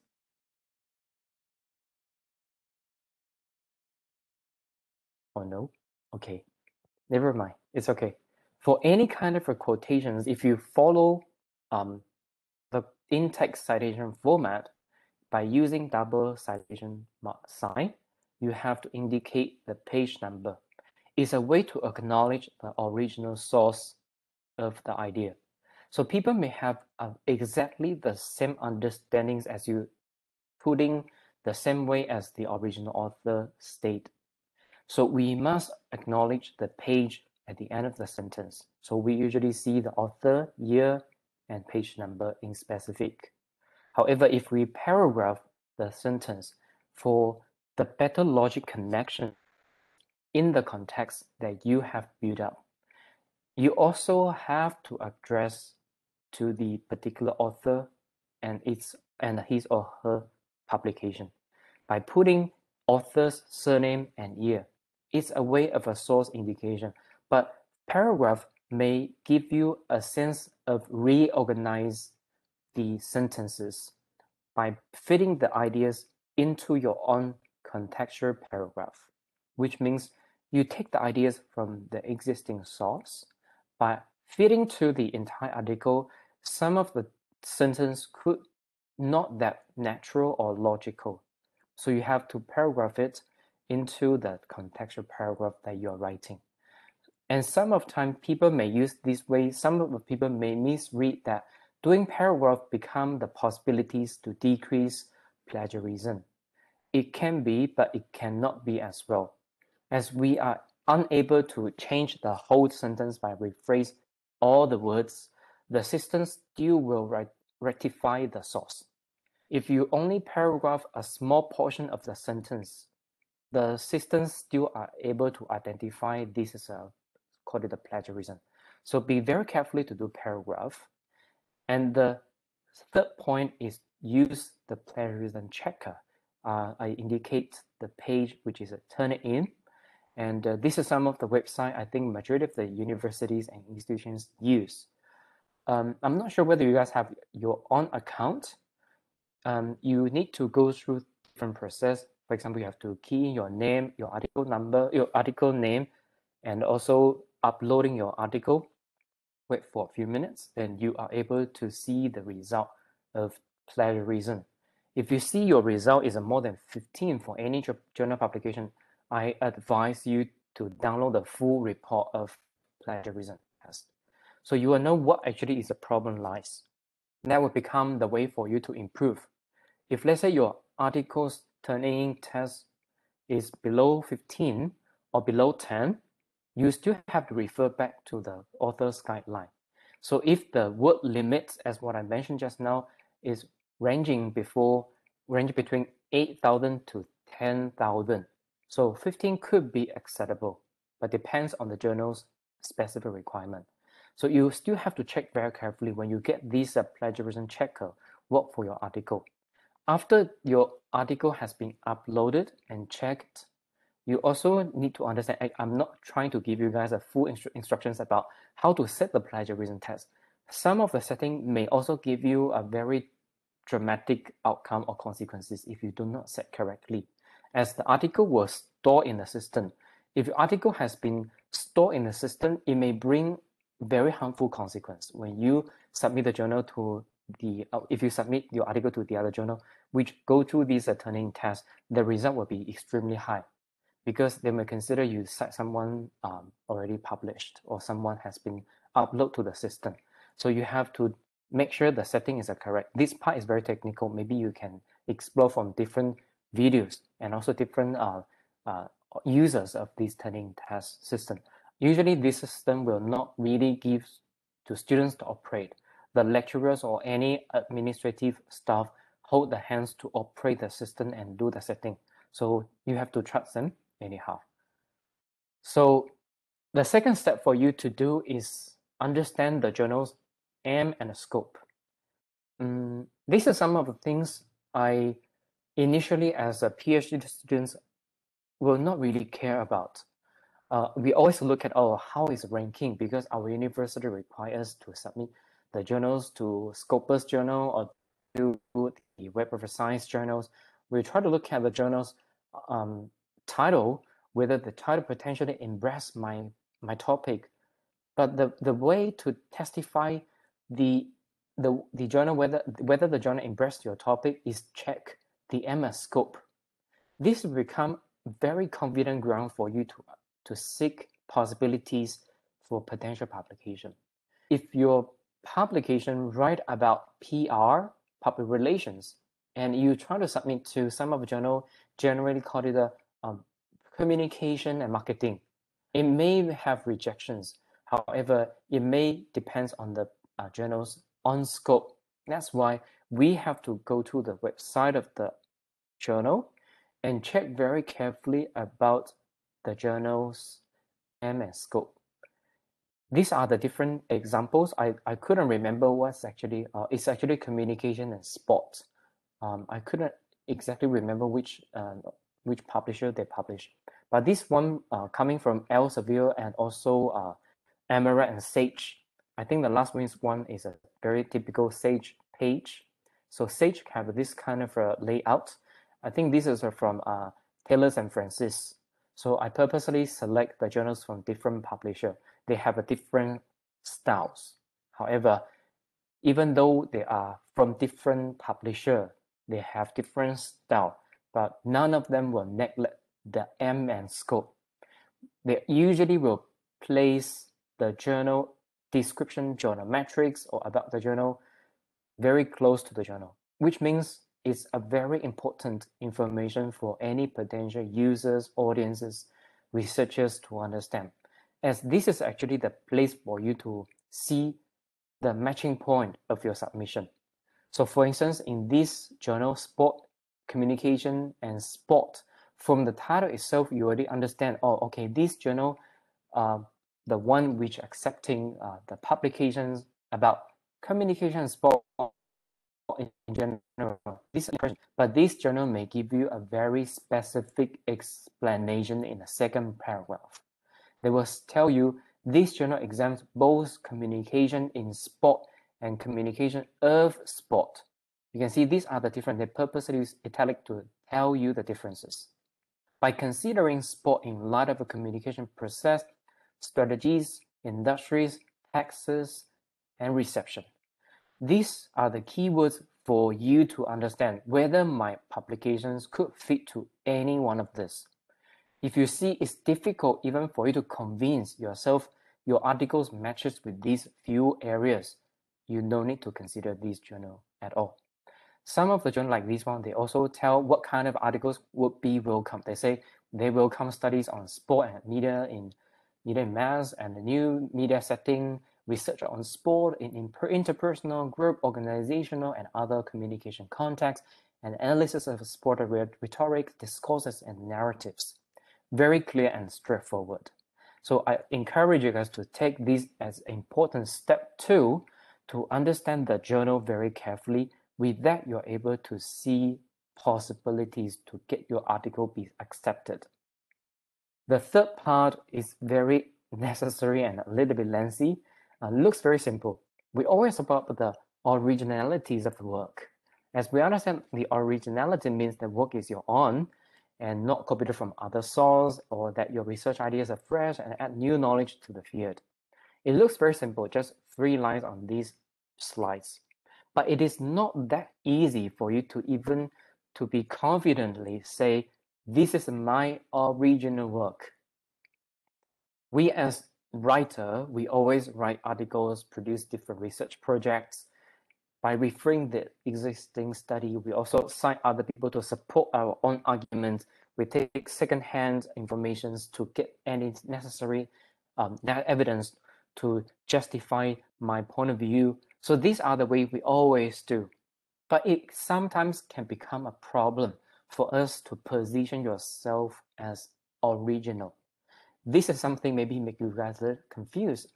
Oh no, okay, never mind. It's okay. For any kind of quotations, if you follow um, the in-text citation format, by using double citation sign, you have to indicate the page number. It's a way to acknowledge the original source of the idea. So people may have uh, exactly the same understandings as you, putting the same way as the original author state. So we must acknowledge the page at the end of the sentence. So we usually see the author, year, and page number in specific. However, if we paragraph the sentence for the better logic connection in the context that you have built up, you also have to address to the particular author and its and his or her publication by putting author's surname and year. It's a way of a source indication, but paragraph may give you a sense of reorganize the sentences by fitting the ideas into your own contextual paragraph, which means you take the ideas from the existing source by fitting to the entire article. Some of the sentence could not that natural or logical. So you have to paragraph it into the contextual paragraph that you're writing. And some of time people may use this way, some of the people may misread that doing paragraph become the possibilities to decrease plagiarism. It can be, but it cannot be as well, as we are unable to change the whole sentence by rephrase all the words, the system still will rectify the source. If you only paragraph a small portion of the sentence, the systems still are able to identify this as a called it a plagiarism. So be very carefully to do paragraph. And the third point is use the plagiarism checker. Uh, I indicate the page which is a Turnitin. And uh, this is some of the website I think majority of the universities and institutions use. Um, I'm not sure whether you guys have your own account. Um, you need to go through different process. For example, you have to key in your name, your article number, your article name, and also uploading your article. Wait for a few minutes, then you are able to see the result of plagiarism. If you see your result is more than 15 for any journal publication, I advise you to download the full report of plagiarism test. So you will know what actually is the problem lies. That will become the way for you to improve. If let's say your article's turning test is below 15 or below 10, you still have to refer back to the author's guideline. So if the word limit, as what I mentioned just now, is ranging before range between 8,000 to 10,000, so 15 could be acceptable, but depends on the journal's specific requirement. So you still have to check very carefully when you get this uh, plagiarism checker work for your article. after your article has been uploaded and checked, you also need to understand, I, am not trying to give you guys a full instru instructions about how to set the plagiarism test. Some of the setting may also give you a very dramatic outcome or consequences if you do not set correctly. As the article was stored in the system, if your article has been stored in the system, it may bring very harmful consequence when you submit the journal to the uh, if you submit your article to the other journal which go through these uh, Turing tests the result will be extremely high because they may consider you cite someone um, already published or someone has been uploaded to the system so you have to make sure the setting is correct this part is very technical maybe you can explore from different videos and also different uh, uh, users of this Turing test system Usually this system will not really give to students to operate. The lecturers or any administrative staff hold the hands to operate the system and do the setting. So you have to trust them anyhow. So the second step for you to do is understand the journal's aim and scope. Um, these are some of the things I initially as a PhD students will not really care about uh, we always look at oh how is ranking because our university requires to submit the journals to Scopus journal or to the Web of Science journals. We try to look at the journal's um, title, whether the title potentially embrace my my topic. But the, the way to testify the the the journal whether whether the journal embrace your topic is check the MS scope. This will become very confident ground for you to to seek possibilities for potential publication. If your publication write about PR, public relations, and you try to submit to some of the journal generally called it a um, communication and marketing, it may have rejections. However, it may depends on the uh, journal's on scope. That's why we have to go to the website of the journal and check very carefully about the journal's aim and scope. These are the different examples. I, I couldn't remember what's actually, uh, it's actually communication and sports. Um, I couldn't exactly remember which uh, which publisher they publish. But this one uh, coming from Elsevier and also uh, Emerald and Sage. I think the last one is a very typical Sage page. So Sage have this kind of a layout. I think this is from uh, Taylors and Francis. So I purposely select the journals from different publisher. They have a different styles. However, even though they are from different publisher, they have different style, but none of them will neglect the aim and scope. They usually will place the journal description, journal metrics, or about the journal very close to the journal, which means it's a very important information for any potential users, audiences, researchers to understand, as this is actually the place for you to see the matching point of your submission. So for instance, in this journal, Sport, Communication, and Sport, from the title itself, you already understand, oh, okay, this journal, uh, the one which accepting uh, the publications about communication, sport, in general. This but this journal may give you a very specific explanation in the second paragraph. They will tell you this journal examines both communication in sport and communication of sport. You can see these are the different, they purposely use italic to tell you the differences. By considering sport in light of a communication process, strategies, industries, taxes, and reception. These are the keywords for you to understand whether my publications could fit to any one of this. If you see it's difficult even for you to convince yourself your articles matches with these few areas, you no need to consider this journal at all. Some of the journal like this one, they also tell what kind of articles would be welcome. They say they welcome studies on sport and media in media and mass and the new media setting, research on sport in interpersonal, group, organizational, and other communication contexts, and analysis of sport rhetoric, discourses, and narratives. Very clear and straightforward. So I encourage you guys to take this as important step two to understand the journal very carefully With that, you're able to see possibilities to get your article be accepted. The third part is very necessary and a little bit lengthy. Uh, looks very simple. We always about the originalities of the work. As we understand, the originality means the work is your own and not copied from other sources or that your research ideas are fresh and add new knowledge to the field. It looks very simple, just three lines on these slides. But it is not that easy for you to even to be confidently say, this is my original work. We as writer, we always write articles, produce different research projects. By referring the existing study, we also cite other people to support our own arguments. We take second-hand information to get any necessary um, evidence to justify my point of view. So these are the way we always do. But it sometimes can become a problem for us to position yourself as original. This is something maybe make you guys confused.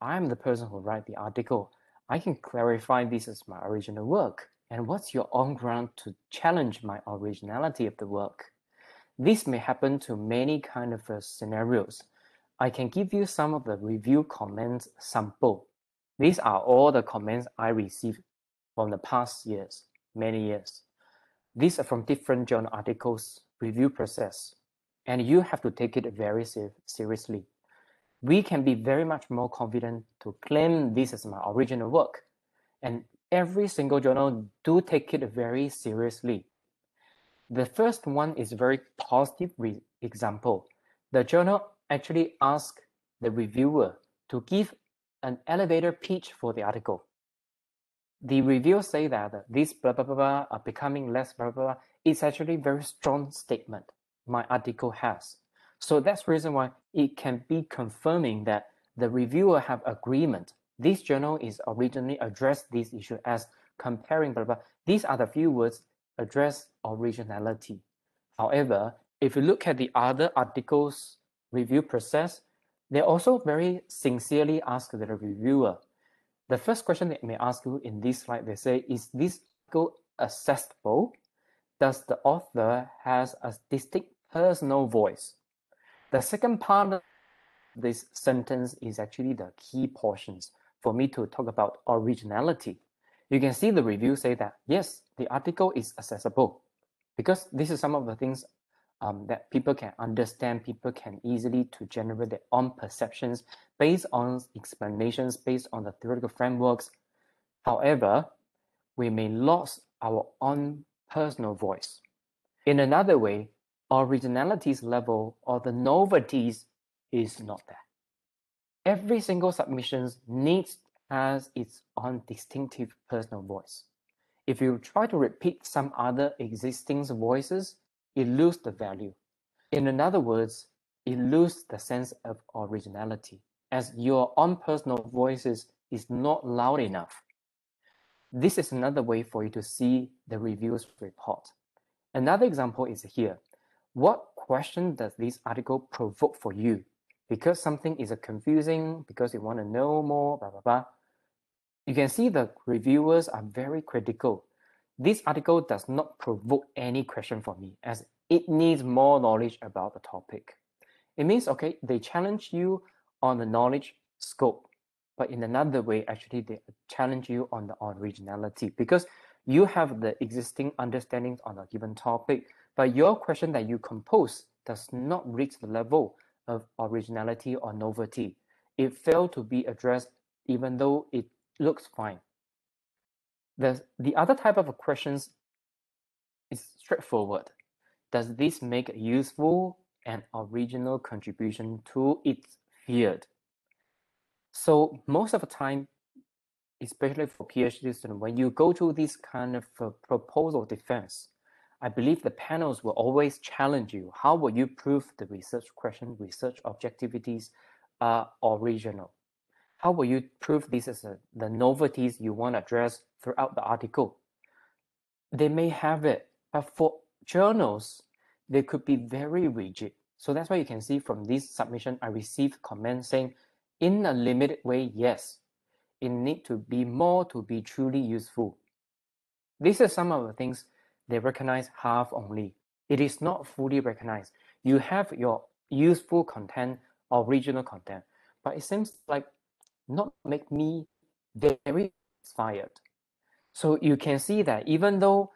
I'm the person who write the article. I can clarify this as my original work. And what's your on ground to challenge my originality of the work? This may happen to many kind of uh, scenarios. I can give you some of the review comments sample. These are all the comments I received from the past years, many years. These are from different journal articles, review process, and you have to take it very ser seriously. We can be very much more confident to claim this is my original work. And every single journal do take it very seriously. The first one is very positive example. The journal actually asked the reviewer to give an elevator pitch for the article the hmm. reviews say that these blah, blah, blah, blah are becoming less blah, blah, blah. It's actually very strong statement my article has. So that's the reason why it can be confirming that the reviewer have agreement. This journal is originally addressed this issue as comparing blah, blah. These are the few words address originality. However, if you look at the other articles review process, they also very sincerely ask the reviewer the first question they may ask you in this slide, they say, is this article accessible? Does the author has a distinct personal voice? The second part of this sentence is actually the key portions for me to talk about originality. You can see the review say that, yes, the article is accessible because this is some of the things um, that people can understand, people can easily to generate their own perceptions based on explanations, based on the theoretical frameworks. However, we may lose our own personal voice. In another way, originality's level or the novelties is not there. Every single submission needs has its own distinctive personal voice. If you try to repeat some other existing voices, it loses the value. In other words, it loses the sense of originality as your own personal voices is not loud enough. This is another way for you to see the reviews report. Another example is here. What question does this article provoke for you? Because something is confusing, because you want to know more, blah, blah, blah. You can see the reviewers are very critical this article does not provoke any question for me as it needs more knowledge about the topic. It means, okay, they challenge you on the knowledge scope, but in another way, actually, they challenge you on the originality because you have the existing understandings on a given topic, but your question that you compose does not reach the level of originality or novelty. It failed to be addressed even though it looks fine. The, the other type of questions is straightforward. Does this make a useful and original contribution to its field? So most of the time, especially for PhD students, when you go to this kind of uh, proposal defense, I believe the panels will always challenge you. How will you prove the research question, research objectivities are original? How will you prove this is a, the novelties you want to address throughout the article? They may have it, but for journals, they could be very rigid. So that's why you can see from this submission, I received comments saying, in a limited way, yes, it need to be more to be truly useful. These are some of the things they recognize half only. It is not fully recognized. You have your useful content, or original content, but it seems like not make me very inspired. So you can see that even though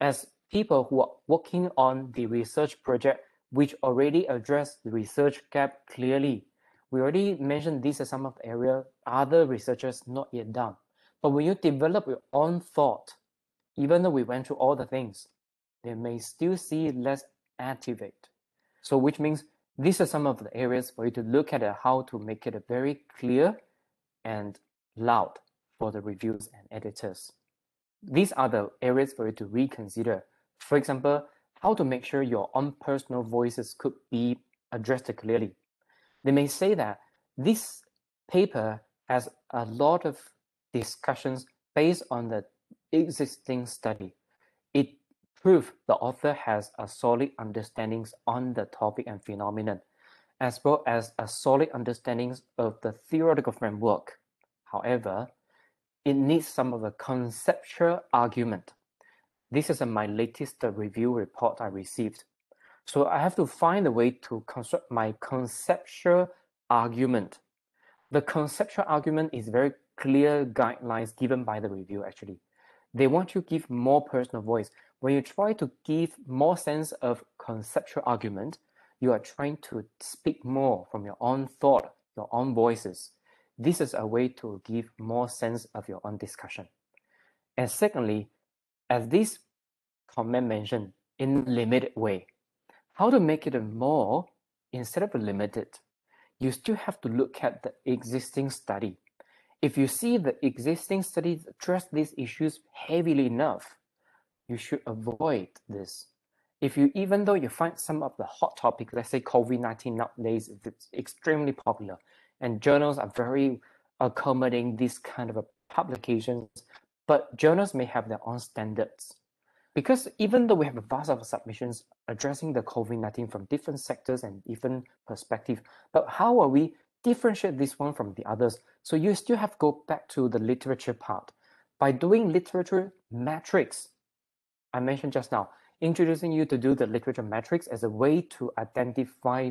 as people who are working on the research project, which already address the research gap clearly, we already mentioned these are some of the area other researchers not yet done. But when you develop your own thought, even though we went through all the things, they may still see less activate. So which means these are some of the areas for you to look at uh, how to make it very clear and loud for the reviews and editors. These are the areas for you to reconsider. For example, how to make sure your own personal voices could be addressed clearly. They may say that this paper has a lot of discussions based on the existing study. It proves the author has a solid understandings on the topic and phenomenon, as well as a solid understanding of the theoretical framework. However, it needs some of the conceptual argument. This is my latest review report I received. So I have to find a way to construct my conceptual argument. The conceptual argument is very clear guidelines given by the review actually. They want you to give more personal voice. When you try to give more sense of conceptual argument, you are trying to speak more from your own thought, your own voices. This is a way to give more sense of your own discussion. And secondly, as this comment mentioned, in limited way, how to make it more instead of limited, you still have to look at the existing study. If you see the existing studies address these issues heavily enough, you should avoid this. If you, even though you find some of the hot topics, let's say COVID-19 nowadays, it's extremely popular, and journals are very accommodating this kind of publications, but journals may have their own standards. Because even though we have a vast of submissions addressing the COVID-19 from different sectors and different perspective, but how are we differentiate this one from the others? So you still have to go back to the literature part. By doing literature matrix, I mentioned just now, introducing you to do the literature matrix as a way to identify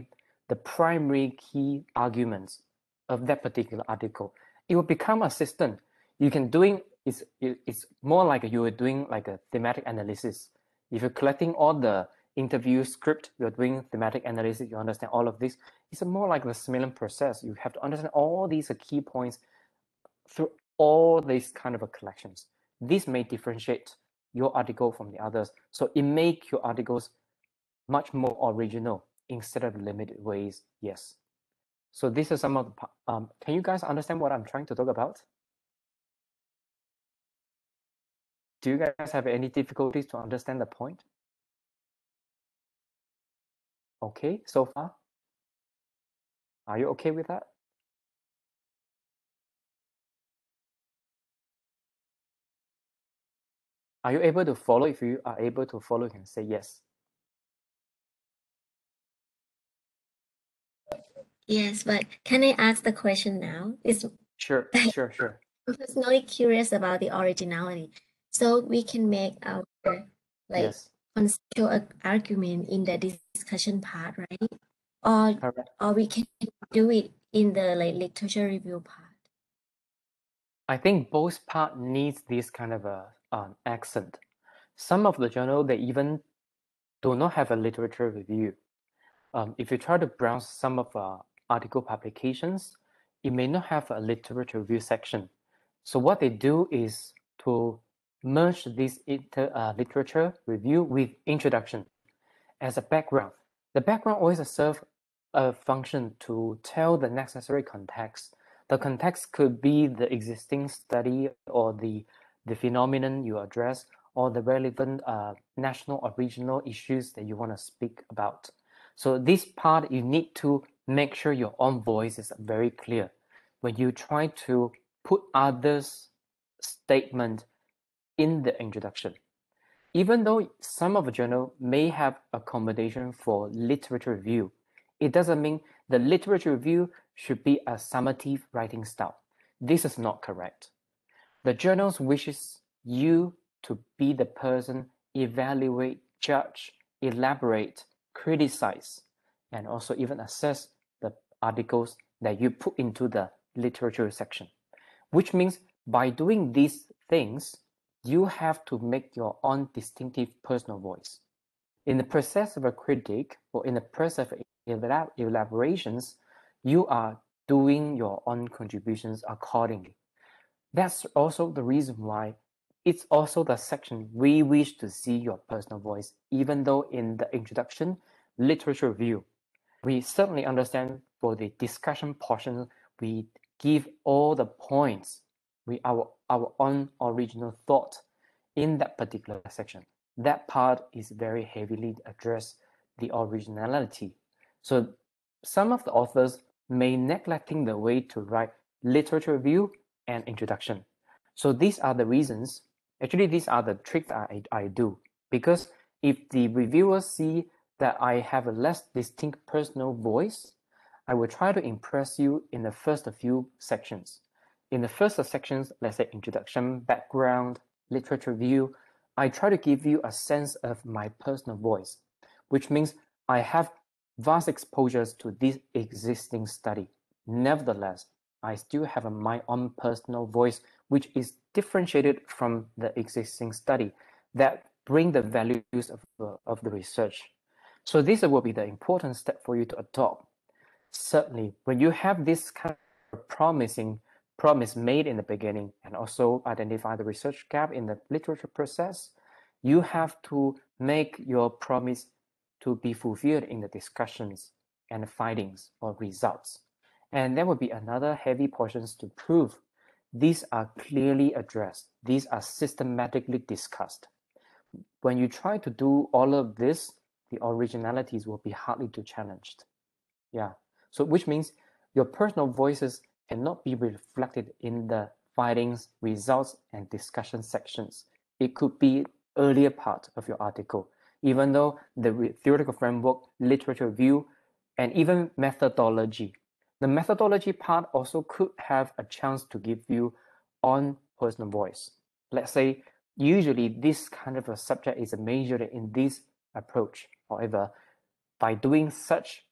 the primary key arguments of that particular article. It will become a system. You can doing it's it's more like you are doing like a thematic analysis. If you're collecting all the interview script, you're doing thematic analysis, you understand all of this. It's more like the similar process. You have to understand all these key points through all these kind of collections. This may differentiate your article from the others. So it make your articles much more original instead of limited ways. Yes. So this is some of the, um, can you guys understand what I'm trying to talk about? Do you guys have any difficulties to understand the point? Okay, so far? Are you okay with that? Are you able to follow? If you are able to follow, you can say yes. Yes, but can I ask the question now? It's Sure, sure, sure. I'm personally curious about the originality. So we can make our like Yes, conceptual argument in the discussion part, right? Or correct. or we can do it in the like literature review part. I think both part needs this kind of a accent. Some of the journal they even do not have a literature review. Um, if you try to browse some of uh, article publications, it may not have a literature review section. So what they do is to merge this inter, uh, literature review with introduction as a background. The background always serve a function to tell the necessary context. The context could be the existing study or the, the phenomenon you address or the relevant uh, national or regional issues that you want to speak about. So this part, you need to make sure your own voice is very clear. When you try to put others' statement in the introduction. Even though some of the journal may have accommodation for literature review, it doesn't mean the literature review should be a summative writing style. This is not correct. The journals wishes you to be the person evaluate, judge, elaborate, criticize, and also even assess the articles that you put into the literature section. Which means by doing these things, you have to make your own distinctive personal voice. In the process of a critic or in the process of elaborations, you are doing your own contributions accordingly. That's also the reason why it's also the section we wish to see your personal voice, even though in the introduction, literature review, we certainly understand for the discussion portion, we give all the points, we our, our own original thought in that particular section. That part is very heavily address the originality. So some of the authors may neglecting the way to write literature review and introduction. So these are the reasons Actually, these are the tricks I, I do because if the reviewers see that I have a less distinct personal voice, I will try to impress you in the first few sections. In the first sections, let's say introduction, background, literature review, I try to give you a sense of my personal voice, which means I have vast exposures to this existing study. Nevertheless, I still have my own personal voice, which is differentiated from the existing study that bring the values of, uh, of the research. So this will be the important step for you to adopt. Certainly, when you have this kind of promising promise made in the beginning and also identify the research gap in the literature process, you have to make your promise to be fulfilled in the discussions and findings or results. And there will be another heavy portions to prove these are clearly addressed. These are systematically discussed. When you try to do all of this, the originalities will be hardly to challenged. Yeah. So which means your personal voices cannot be reflected in the findings, results, and discussion sections. It could be earlier part of your article, even though the theoretical framework, literature review, and even methodology the methodology part also could have a chance to give you on personal voice. Let's say usually this kind of a subject is majored in this approach. However, by doing such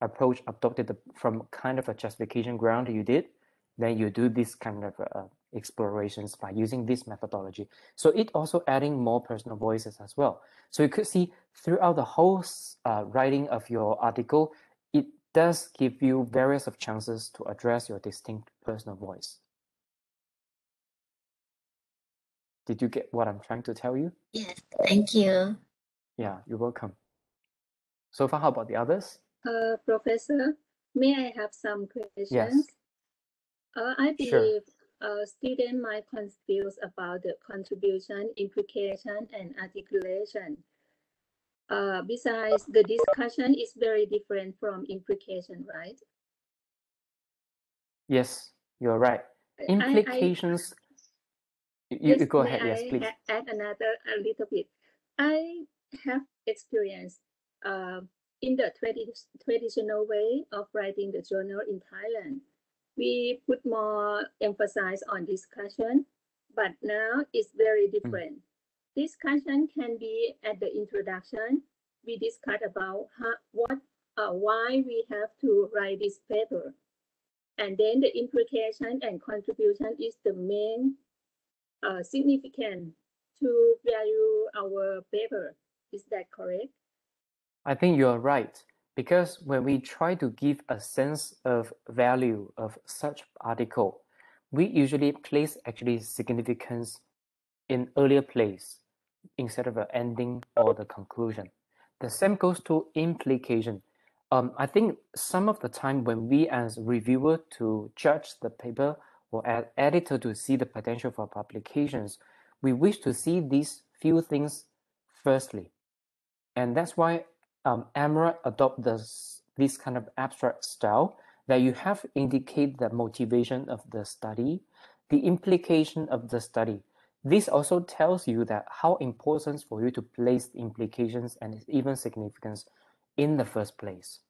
approach adopted from kind of a justification ground you did, then you do this kind of uh, explorations by using this methodology. So it also adding more personal voices as well. So you could see throughout the whole uh, writing of your article, does give you various of chances to address your distinct personal voice. Did you get what I'm trying to tell you? Yes, thank you. Yeah, you're welcome. So far, how about the others? Uh, Professor, may I have some questions? Yes. Uh, I Sure. believe a student might confuse about the contribution, implication, and articulation. Uh, besides, the discussion is very different from implication, right? Yes, you're right. I- I- Implications. you, you go ahead. Yes, I please. Add another a little bit. I have experience uh, in the tradi- traditional way of writing the journal in Thailand. We put more emphasis on discussion, but now it's very different. Discussion can be at the introduction. We discuss about how, what, uh, why we have to write this paper. And then the implication and contribution is the main uh, significant to value our paper. Is that correct? I think you're right because when we try to give a sense of value of such article, we usually place actually significance in earlier place instead of an ending or the conclusion. The same goes to implication. Um, I think some of the time when we as reviewer to judge the paper or as editor to see the potential for publications, we wish to see these few things firstly. And that's why um, Emerald adopt this, this kind of abstract style that you have indicate the motivation of the study, the implication of the study. This also tells you that how important for you to place implications and even significance in the first place.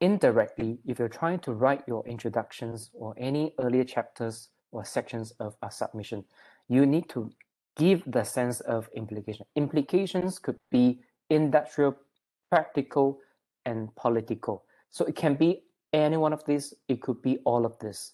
Indirectly, if you're trying to write your introductions or any earlier chapters or sections of a submission, you need to give the sense of implication. Implications could be industrial, practical, and political. So it can be any one of these, it could be all of this.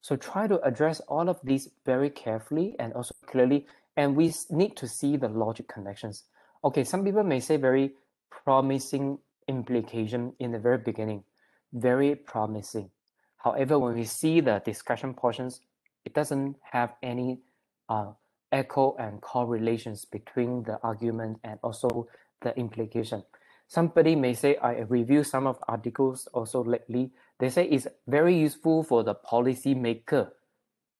So try to address all of these very carefully and also clearly, and we need to see the logic connections. Okay, some people may say very promising implication in the very beginning, very promising. However, when we see the discussion portions, it doesn't have any uh, echo and correlations between the argument and also the implication. Somebody may say, I review some of articles also lately. They say it's very useful for the policy maker.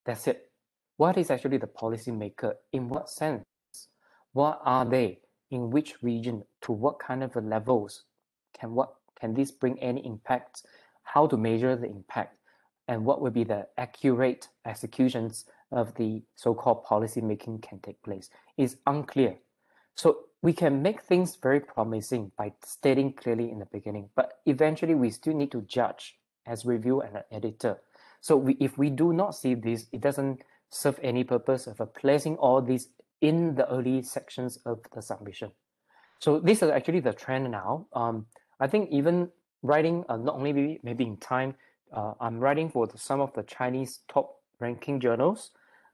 That's it. What is actually the policy maker? In what sense? What are they? In which region? To what kind of levels? Can what can this bring any impact? How to measure the impact? And what will be the accurate executions of the so-called policy making can take place is unclear. So we can make things very promising by stating clearly in the beginning, but eventually we still need to judge as review and an editor. So we, if we do not see this, it doesn't serve any purpose of placing all these in the early sections of the submission. So this is actually the trend now. Um, I think even writing, uh, not only maybe, maybe in time, uh, I'm writing for the, some of the Chinese top ranking journals.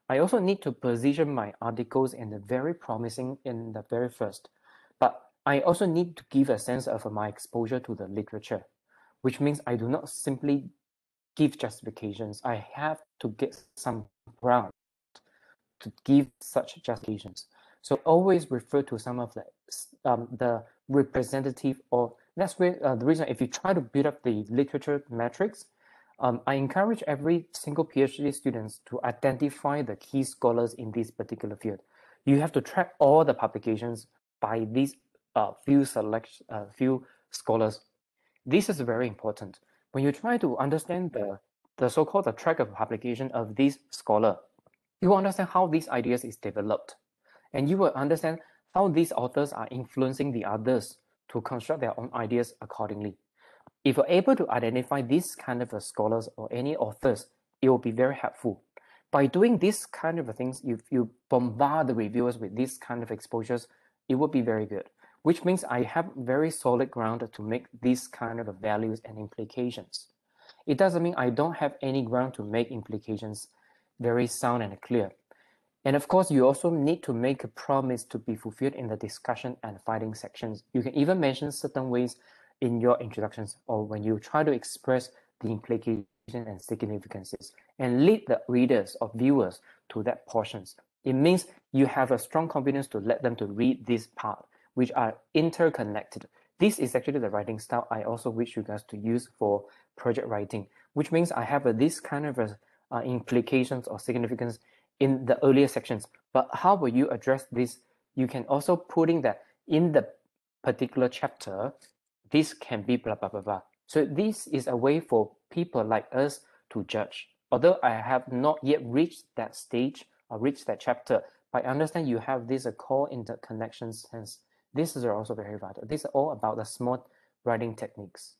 I also need to position my articles in the very promising in the very first, but I also need to give a sense of my exposure to the literature, which means I do not simply give justifications. I have to get some ground to give such justifications. So always refer to some of the um, the representative or that's where uh, the reason if you try to build up the literature matrix, um, I encourage every single PhD students to identify the key scholars in this particular field. You have to track all the publications by these uh, few select uh, few scholars. This is very important. When you try to understand the, the so-called the track of publication of this scholar, you will understand how these ideas is developed. And you will understand how these authors are influencing the others to construct their own ideas accordingly if you're able to identify these kind of scholars or any authors, it will be very helpful. By doing this kind of things, if you bombard the reviewers with this kind of exposures, it would be very good. Which means I have very solid ground to make these kind of values and implications. It doesn't mean I don't have any ground to make implications very sound and clear. And of course, you also need to make a promise to be fulfilled in the discussion and fighting sections. You can even mention certain ways in your introductions or when you try to express the implications and significances and lead the readers or viewers to that portions. It means you have a strong confidence to let them to read this part, which are interconnected. This is actually the writing style I also wish you guys to use for project writing, which means I have a, this kind of a, uh, implications or significance in the earlier sections. But how will you address this? You can also put in that in the particular chapter, this can be blah, blah, blah, blah. So this is a way for people like us to judge. Although I have not yet reached that stage or reached that chapter, but I understand you have this uh, core interconnections, hence this is also very vital. This is all about the smart writing techniques.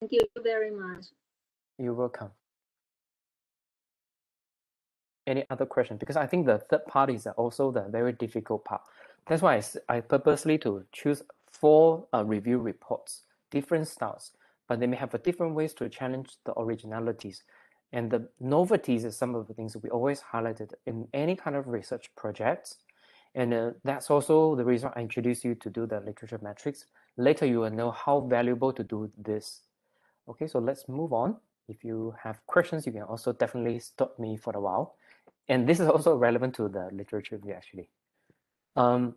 Thank you very much. You're welcome. Any other question? Because I think the third part is also the very difficult part. That's why I, I purposely to choose four uh, review reports, different styles, but they may have a different ways to challenge the originalities. And the novelties is some of the things that we always highlighted in any kind of research projects. And uh, that's also the reason I introduced you to do the literature matrix. Later, you will know how valuable to do this. Okay, so let's move on. If you have questions, you can also definitely stop me for a while and this is also relevant to the literature review actually. Um,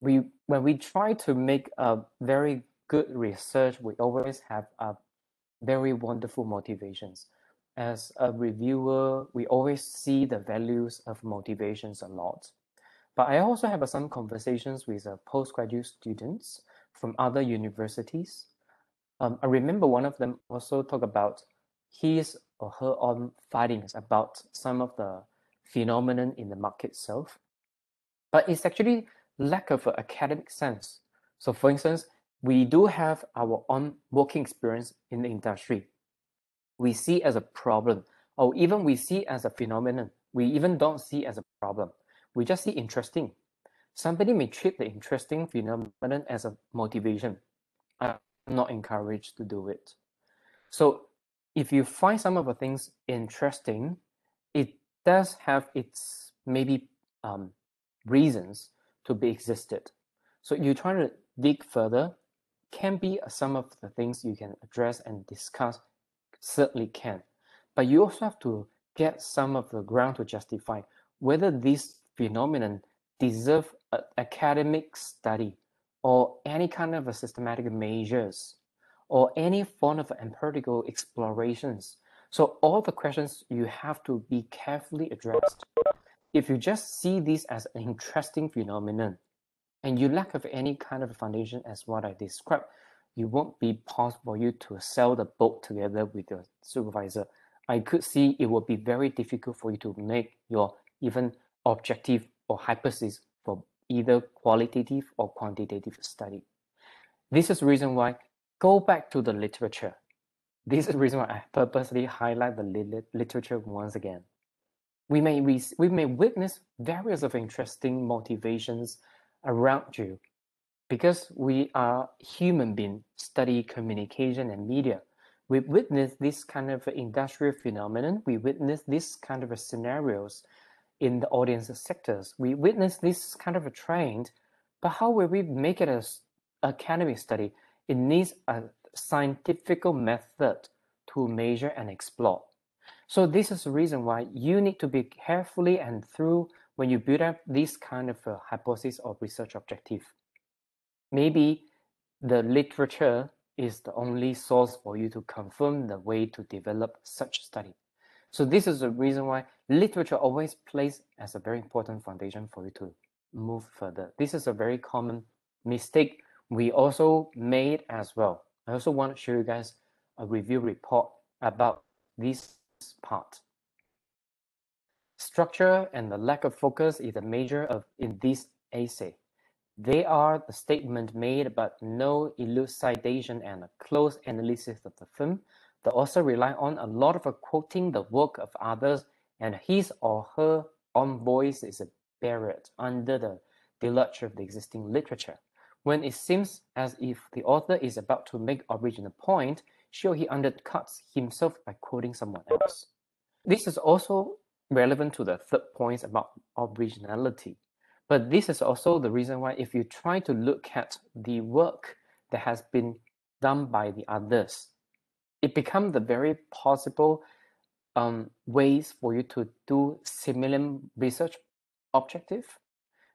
we when we try to make a very good research, we always have a very wonderful motivations. As a reviewer, we always see the values of motivations a lot. But I also have some conversations with uh, postgraduate students from other universities. Um, I remember one of them also talk about his or her own findings about some of the phenomenon in the market itself, but it's actually lack of academic sense. So for instance, we do have our own working experience in the industry. We see as a problem or even we see as a phenomenon. We even don't see as a problem. We just see interesting. Somebody may treat the interesting phenomenon as a motivation. I'm not encouraged to do it. So if you find some of the things interesting, it does have its maybe um, reasons to be existed. So you try to dig further, can be some of the things you can address and discuss, certainly can. But you also have to get some of the ground to justify whether this phenomenon deserve academic study or any kind of a systematic measures or any form of empirical explorations. So all the questions you have to be carefully addressed. If you just see this as an interesting phenomenon and you lack of any kind of foundation as what I described, you won't be possible for you to sell the boat together with your supervisor. I could see it would be very difficult for you to make your even objective or hypothesis for either qualitative or quantitative study. This is the reason why go back to the literature. This is the reason why I purposely highlight the literature once again. We may, we may witness various of interesting motivations around you because we are human beings, study communication and media. We witness this kind of industrial phenomenon. We witness this kind of scenarios in the audience sectors. We witness this kind of a trend, but how will we make it as academic study? It needs a scientific method to measure and explore. So this is the reason why you need to be carefully and through when you build up this kind of hypothesis or research objective. Maybe the literature is the only source for you to confirm the way to develop such study. So this is the reason why literature always plays as a very important foundation for you to move further. This is a very common mistake we also made as well. I also want to show you guys a review report about this part. Structure and the lack of focus is a major of in this essay. They are the statement made but no elucidation and a close analysis of the film. The author rely on a lot of quoting the work of others and his or her own voice is buried under the deluge of the existing literature. When it seems as if the author is about to make original point, sure he undercuts himself by quoting someone else. This is also relevant to the third point about originality. But this is also the reason why if you try to look at the work that has been done by the others, it becomes the very possible um, ways for you to do similar research objective.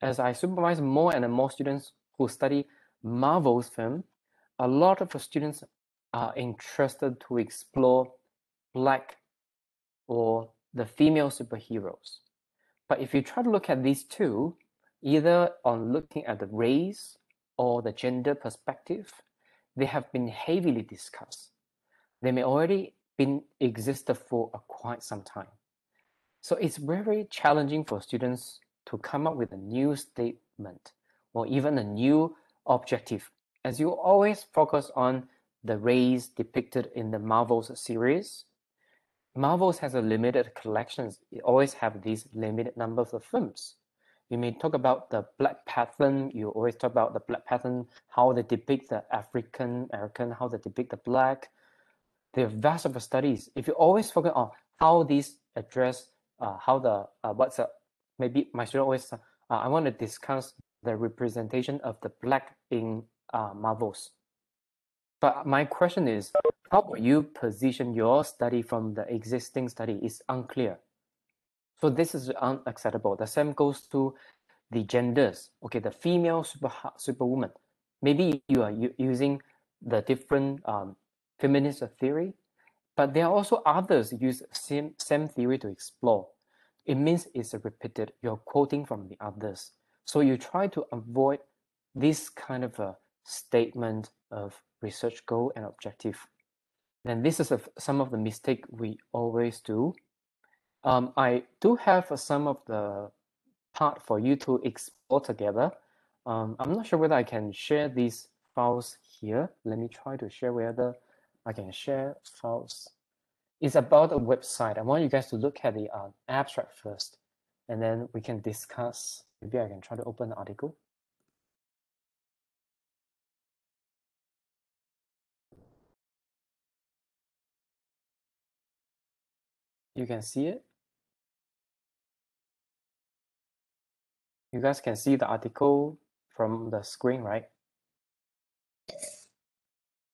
As I supervise more and more students who study Marvel's film, a lot of the students are interested to explore black or the female superheroes. But if you try to look at these two, either on looking at the race or the gender perspective, they have been heavily discussed. They may already been existed for a quite some time. So it's very challenging for students to come up with a new statement or even a new objective, as you always focus on the race depicted in the Marvel's series. Marvel's has a limited collections. It always have these limited numbers of films. You may talk about the Black Panther. You always talk about the Black Panther, how they depict the African American, how they depict the black. There are vast of studies. If you always focus on how these address, uh, how the uh, what's a, maybe my student always, uh, I want to discuss the representation of the black in uh, Marvels. But my question is, how will you position your study from the existing study is unclear. So this is unacceptable. The same goes to the genders. Okay, the female super superwoman. Maybe you are using the different um, feminist theory, but there are also others use same same theory to explore. It means it's repeated. You're quoting from the others. So you try to avoid this kind of a statement of research goal and objective. And this is a, some of the mistake we always do. Um, I do have some of the part for you to explore together. Um, I'm not sure whether I can share these files here. Let me try to share whether I can share files it's about a website. I want you guys to look at the uh, abstract first, and then we can discuss. Maybe I can try to open the article. You can see it. You guys can see the article from the screen, right? Yes.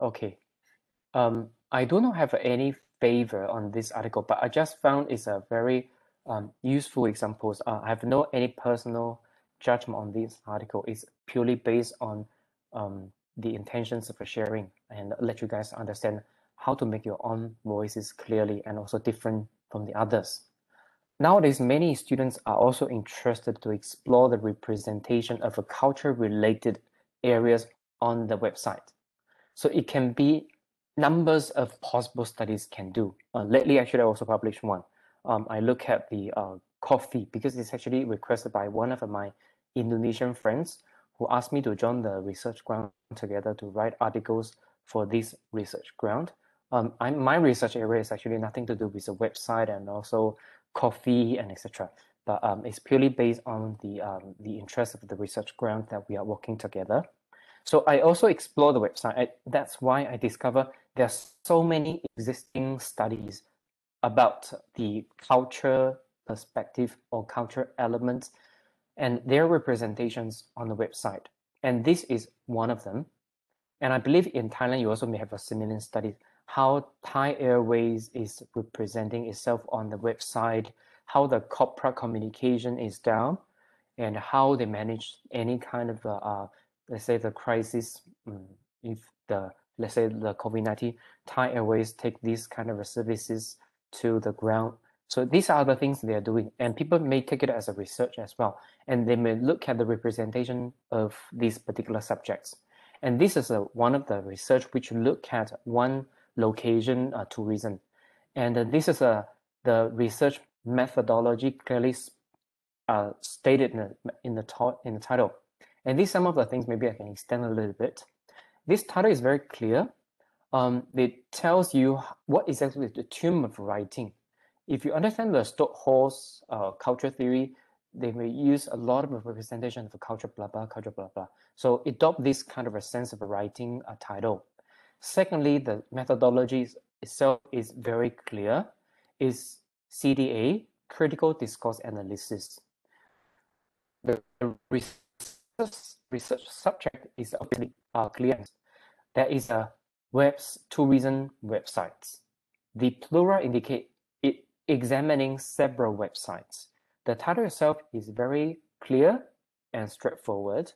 Okay. Um, I do not have any favor on this article, but I just found it's a very um, useful examples. Uh, I have no any personal judgment on this article. It's purely based on um, the intentions of sharing and let you guys understand how to make your own voices clearly and also different from the others. Nowadays, many students are also interested to explore the representation of a culture-related areas on the website. So it can be numbers of possible studies can do. Uh, lately, actually, I also published one. Um, I look at the uh, coffee because it's actually requested by one of my Indonesian friends who asked me to join the research ground together to write articles for this research ground. Um, I'm, my research area is actually nothing to do with the website and also coffee and etc. But um, it's purely based on the um, the interest of the research ground that we are working together. So I also explore the website. I, that's why I discover there's so many existing studies about the culture perspective or culture elements and their representations on the website. And this is one of them. And I believe in Thailand, you also may have a similar study how Thai Airways is representing itself on the website, how the corporate communication is down, and how they manage any kind of, uh, uh, let's say, the crisis. Um, if the, let's say, the COVID-19, Thai Airways take these kind of services to the ground. So these are the things they are doing, and people may take it as a research as well, and they may look at the representation of these particular subjects. And this is a, one of the research which look at one location uh, tourism. And uh, this is uh, the research methodology clearly uh, stated in the, in the, in the title. And these some of the things maybe I can extend a little bit. This title is very clear. Um, it tells you what is actually the tomb of writing. If you understand the Stokes uh, culture theory, they may use a lot of representation of culture, blah, blah, culture, blah, blah. So adopt this kind of a sense of writing a title. Secondly, the methodology itself is very clear. Is CDA, critical discourse analysis. The research, research subject is obviously uh, clear. There is a webs tourism websites. The plural indicate it examining several websites. The title itself is very clear and straightforward.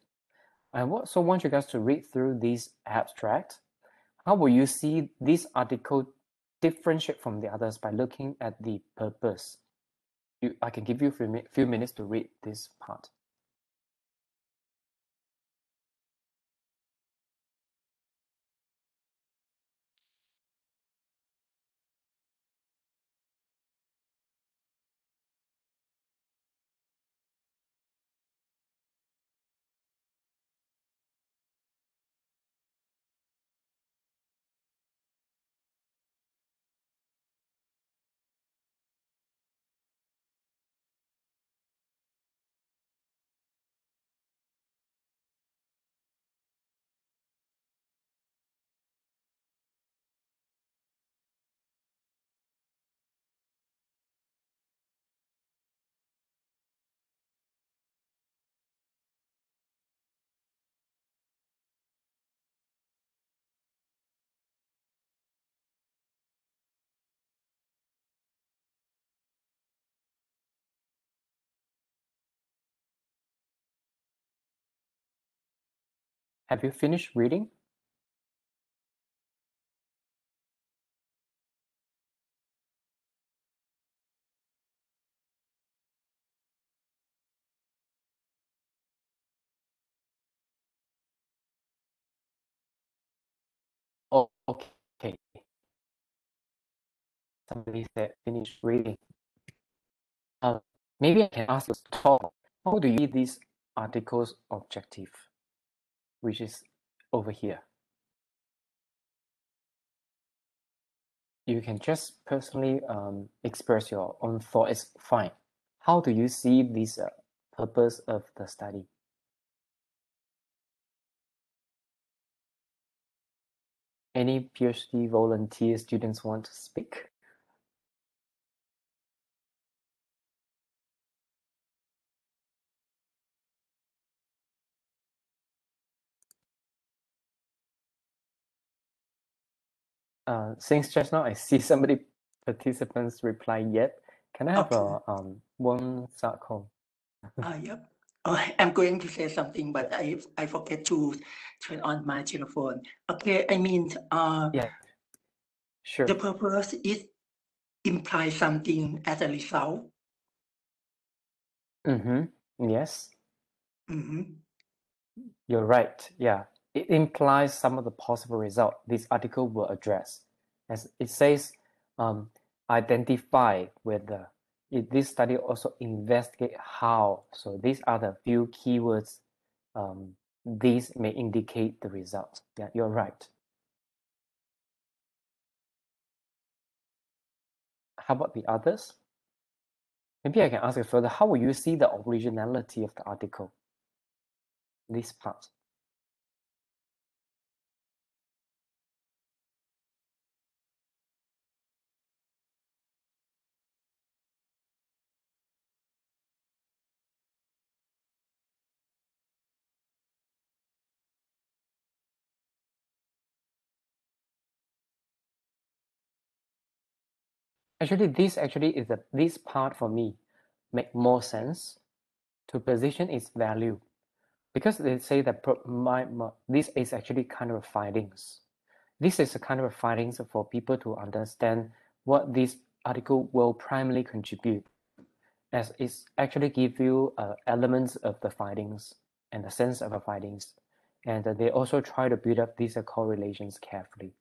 I also want you guys to read through this abstract how will you see this article differentiate from the others by looking at the purpose? You, I can give you a few, few minutes to read this part. Have you finished reading? Oh, okay. Somebody said finish reading. Uh, maybe I can ask you, Tom, how do you read this article's objective? Which is over here. you can just personally um, express your own thought. It's fine. How do you see this uh, purpose of the study? Any PhD volunteer students want to speak? Uh, since just now I see somebody participants reply yet. Can I have Okay. a um one start call? Uh, yep. Oh, I'm going to say something, but I I forget to turn on my telephone. Okay, I mean, uh, Yeah. Sure. the purpose is imply something as a result. Mm-hmm. Yes, Mhm. you're right. Yeah. It implies some of the possible result this article will address. As it says, um, identify whether it, this study also investigate how. So these are the few keywords. Um, these may indicate the results. Yeah, you're right. How about the others? Maybe I can ask you further. How will you see the originality of the article? This part. Actually, this actually is a this part for me make more sense to position its value because they say that my, my this is actually kind of findings. This is a kind of findings for people to understand what this article will primarily contribute, as it actually give you uh, elements of the findings and the sense of the findings, and uh, they also try to build up these uh, correlations carefully.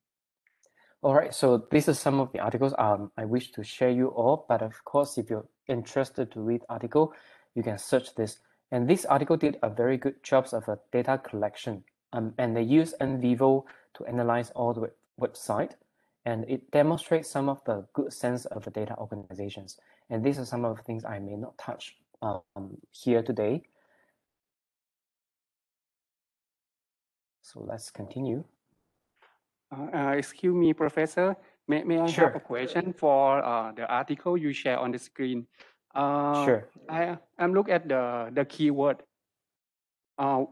All right, so these are some of the articles um, I wish to share you all, but of course, if you're interested to read article, you can search this. And this article did a very good job of a data collection, um, and they use NVivo to analyze all the website, and it demonstrates some of the good sense of the data organizations. And these are some of the things I may not touch um, here today. So let's continue. Uh, uh, excuse me, Professor. May, may I Sure. have a question for uh, the article you share on the screen? Uh, Sure. I I'm look at the the keyword. Uh,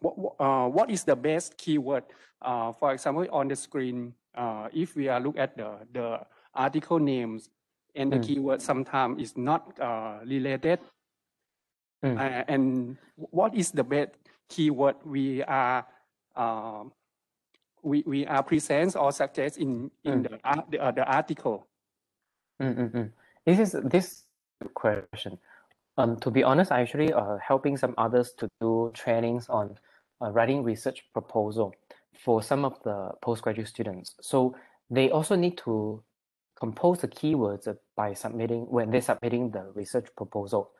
what uh, what is the best keyword? Uh, for example, on the screen, uh, if we are look at the the article names and the Mm. keyword sometimes is not uh, related. Mm. Uh, and what is the best keyword we are um, we, we are present or suggest in in Mm. the, ar- the, uh, the article. This is this is good question. Um, to be honest, I actually uh, helping some others to do trainings on uh, writing research proposal for some of the postgraduate students. So they also need to compose the keywords uh, by submitting when they're submitting the research proposal.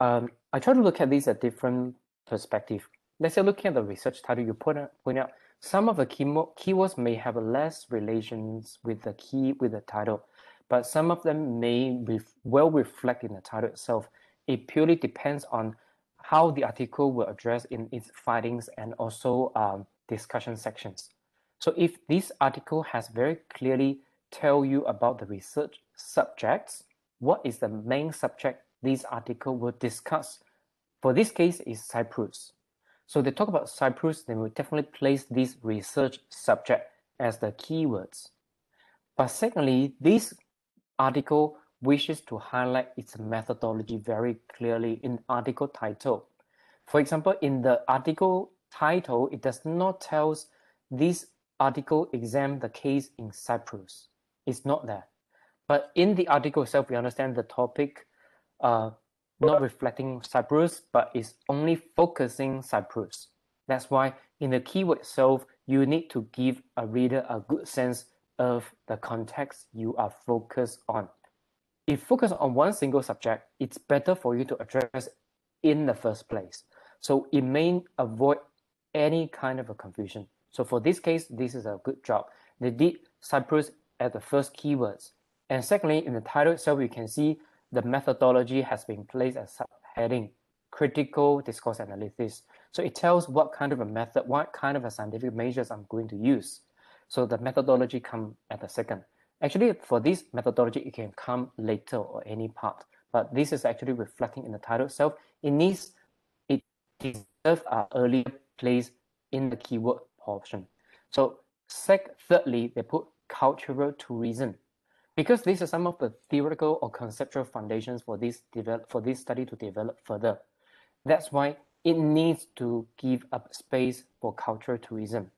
Um, I try to look at these at different perspective. Let's say looking at the research title, you put out, point out some of the keymo- keywords may have less relations with the key with the title, but some of them may ref- well reflect in the title itself. It purely depends on how the article will address in its findings and also um, discussion sections. So if this article has very clearly tell you about the research subjects, what is the main subject this article will discuss? For this case is Cyprus. So they talk about Cyprus, they will definitely place this research subject as the keywords. But secondly, this article wishes to highlight its methodology very clearly in article title. For example, in the article title, it does not tell this article examine the case in Cyprus. It's not there. But in the article itself, we understand the topic uh, not reflecting Cyprus, but is only focusing Cyprus. That's why in the keyword itself, you need to give a reader a good sense of the context you are focused on. If focus on one single subject, it's better for you to address in the first place. So it may avoid any kind of a confusion. So for this case, this is a good job. They did Cyprus at the first keywords. And secondly, in the title itself, you can see the methodology has been placed as subheading, critical discourse analysis. So it tells what kind of a method, what kind of a scientific measures I'm going to use. So the methodology come at the second. Actually, for this methodology, it can come later or any part, but this is actually reflecting in the title itself. It needs, it deserves an earlier place in the keyword portion. So sec, thirdly, they put cultural tourism because these are some of the theoretical or conceptual foundations for this develop for this study to develop further. That's why it needs to give up space for cultural tourism.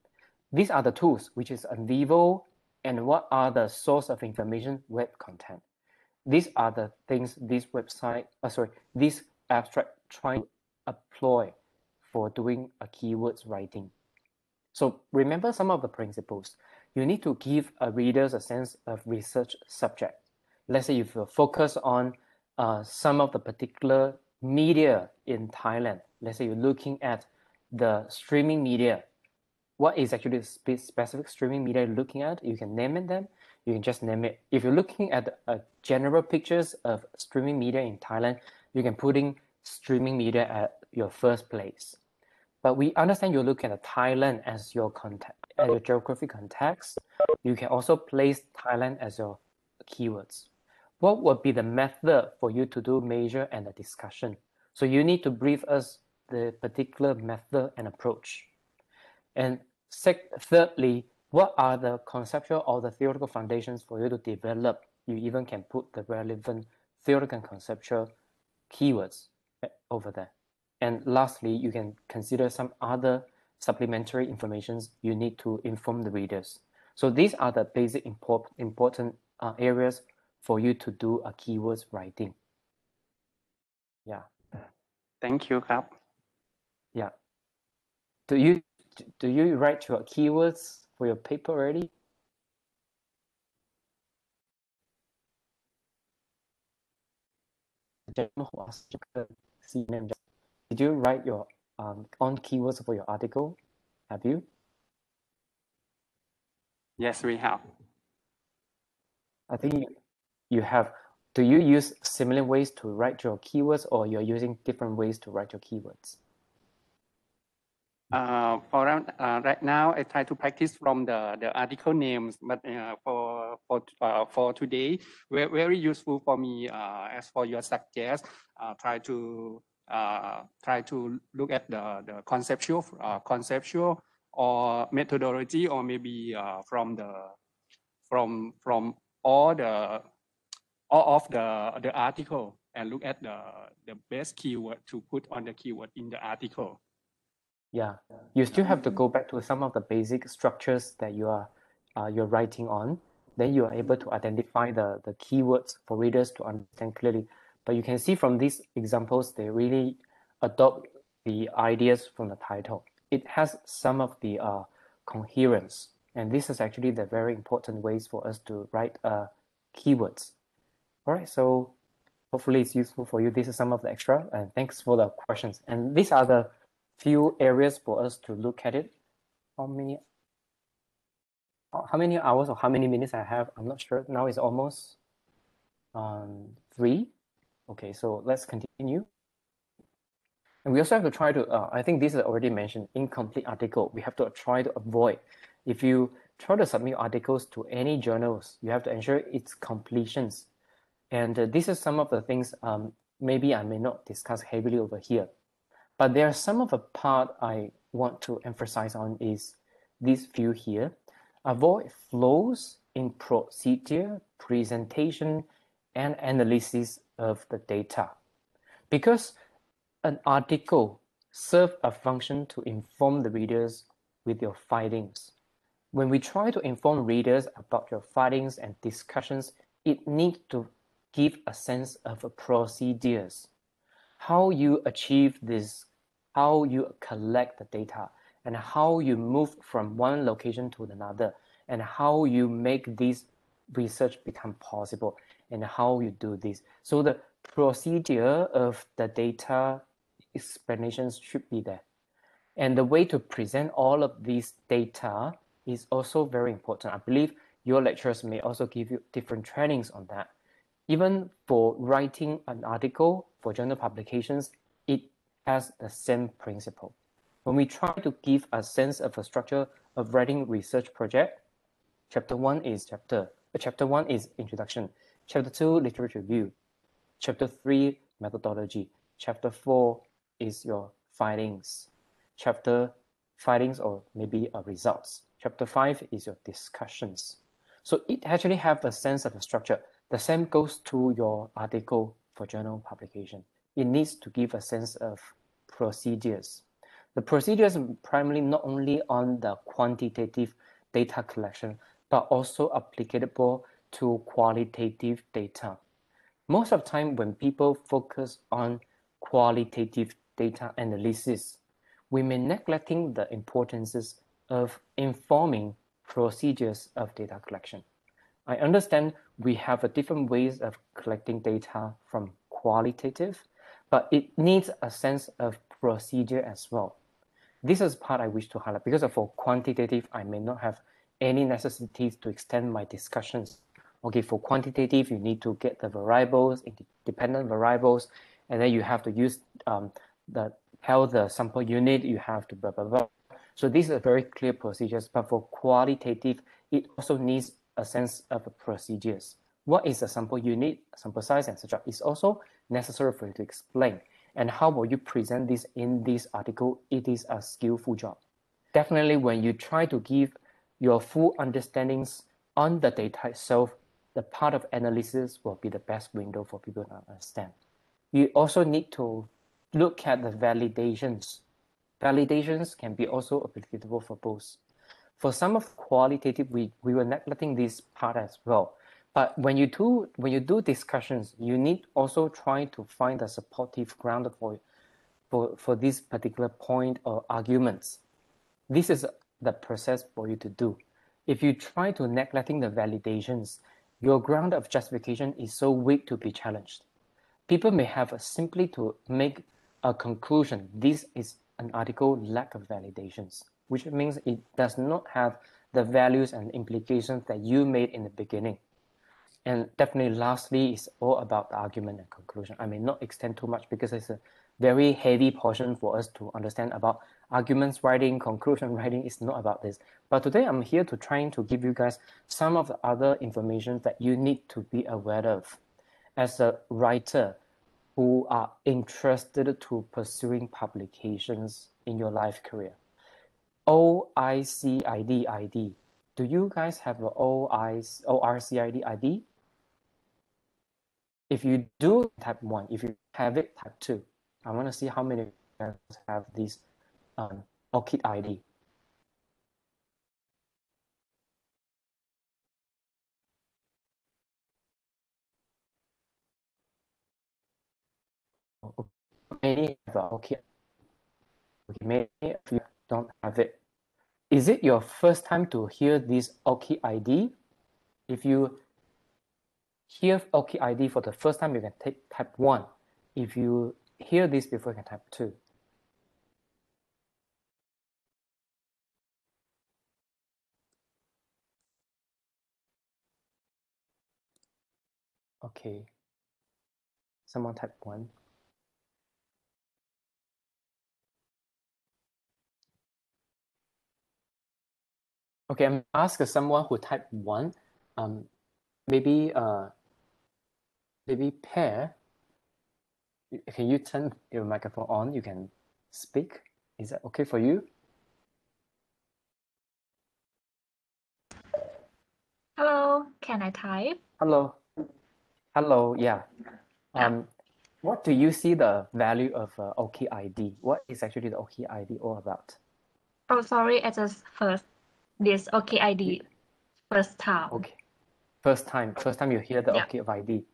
These are the tools, which is NVivo and what are the source of information web content. These are the things this website, uh, sorry, this abstract trying to employ for doing a keywords writing. So remember some of the principles. You need to give a readers a sense of research subject. Let's say if you focus on uh, some of the particular media in Thailand, let's say you're looking at the streaming media what is actually the specific streaming media you're looking at. You can name it them. You can just name it. If you're looking at a general pictures of streaming media in Thailand, you can put in streaming media at your first place. But we understand you're looking at Thailand as your context, as your geographic context. You can also place Thailand as your keywords. What would be the method for you to do measure and a discussion? So you need to brief us the particular method and approach. And thirdly, what are the conceptual or the theoretical foundations for you to develop? You even can put the relevant theoretical and conceptual keywords eh, over there. And lastly, you can consider some other supplementary informations you need to inform the readers. So these are the basic import, important uh, areas for you to do a keywords writing. Yeah. Thank you, Kap. Yeah. Do you do you write your keywords for your paper already? Did you write your um, own keywords for your article? Have you? Yes, we have. I think you have. Do you use similar ways to write your keywords or you're using different ways to write your keywords? Uh, for uh, right now, I try to practice from the, the article names, but uh, for for uh, for today, very, very useful for me. Uh, as for your suggest, uh, try to Uh, try to look at the the conceptual uh, conceptual or methodology, or maybe uh, from the from from all the all of the the article and look at the the best keyword to put on the keyword in the article. Yeah, you still have to go back to some of the basic structures that you are uh, you're writing on. Then you are able to identify the, the keywords for readers to understand clearly. But you can see from these examples, they really adopt the ideas from the title. It has some of the uh, coherence. And this is actually the very important ways for us to write uh, keywords. All right, so hopefully it's useful for you. This is some of the extra, and thanks for the questions. And these are the few areas for us to look at it. How many how many hours or how many minutes I have, I'm not sure. Now it's almost um, three. Okay, so let's continue. And we also have to try to, uh, I think this is already mentioned, incomplete article. We have to try to avoid. If you try to submit articles to any journals, you have to ensure its completions. And uh, this is some of the things um, maybe I may not discuss heavily over here. But there are some of the part I want to emphasize on is this view here. Avoid flows in procedure, presentation, and analysis of the data. Because an article serves a function to inform the readers with your findings. When we try to inform readers about your findings and discussions, it needs to give a sense of procedures how you achieve this, how you collect the data, and how you move from one location to another, and how you make this research become possible, and how you do this. So the procedure of the data explanations should be there. And the way to present all of these data is also very important. I believe your lecturers may also give you different trainings on that. Even for writing an article for journal publications, it has the same principle. When we try to give a sense of a structure of writing research project, chapter one is chapter, uh, chapter one is introduction, chapter two, literature review, chapter three, methodology, chapter four is your findings, chapter findings or maybe uh, results. Chapter five is your discussions. So it actually have a sense of a structure. The same goes to your article for journal publication. It needs to give a sense of procedures. The procedures primarily not only on the quantitative data collection, but also applicable to qualitative data. Most of the time when people focus on qualitative data analysis, we may neglecting the importances of informing procedures of data collection. I understand we have a different ways of collecting data from qualitative, but it needs a sense of procedure as well. This is part I wish to highlight because for quantitative, I may not have any necessities to extend my discussions. Okay, for quantitative, you need to get the variables, dependent variables, and then you have to use um, the tell the sample unit, you have to blah, blah, blah. So these are very clear procedures, but for qualitative, it also needs a sense of procedures. What is a sample unit, sample size, and etc. is also necessary for you to explain. And how will you present this in this article? It is a skillful job. Definitely when you try to give your full understandings on the data itself, the part of analysis will be the best window for people to understand. You also need to look at the validations. Validations can be also applicable for both. For some of qualitative, we, we were neglecting this part as well. But when you do when you do discussions, you need also try to find a supportive ground for for, for this particular point or arguments. This is the process for you to do. If you try to neglecting the validations, your ground of justification is so weak to be challenged. People may have simply to make a conclusion. This is an article lack of validations, which means it does not have the values and implications that you made in the beginning. And definitely lastly is all about the argument and conclusion. I may not extend too much because it's a very heavy portion for us to understand about arguments writing, conclusion writing is not about this. But today I'm here to trying to give you guys some of the other information that you need to be aware of. As a writer, who are interested to pursuing publications in your life career. ORCID ID. Do you guys have an ORCID ID? If you do, type 1. If you have it, type 2. I want to see how many of you have this um, ORCID ID. many have okay. Okay many of you don't have it. Is it your first time to hear this ORCID ID if you hear ORCID ID for the first time you can take type 1 if you hear this before you can type 2 okay someone type 1 Okay, I'm ask someone who typed one. Um, maybe uh, maybe pair. Can you turn your microphone on? You can speak. Is that okay for you? Hello, can I type? Hello. Hello. Yeah. Um, what do you see the value of uh, ORCID ID? What is actually the ORCID all about? Oh, sorry, I just first this ORCID first time. Okay. First time, first time you hear the Yeah. ORCID ID.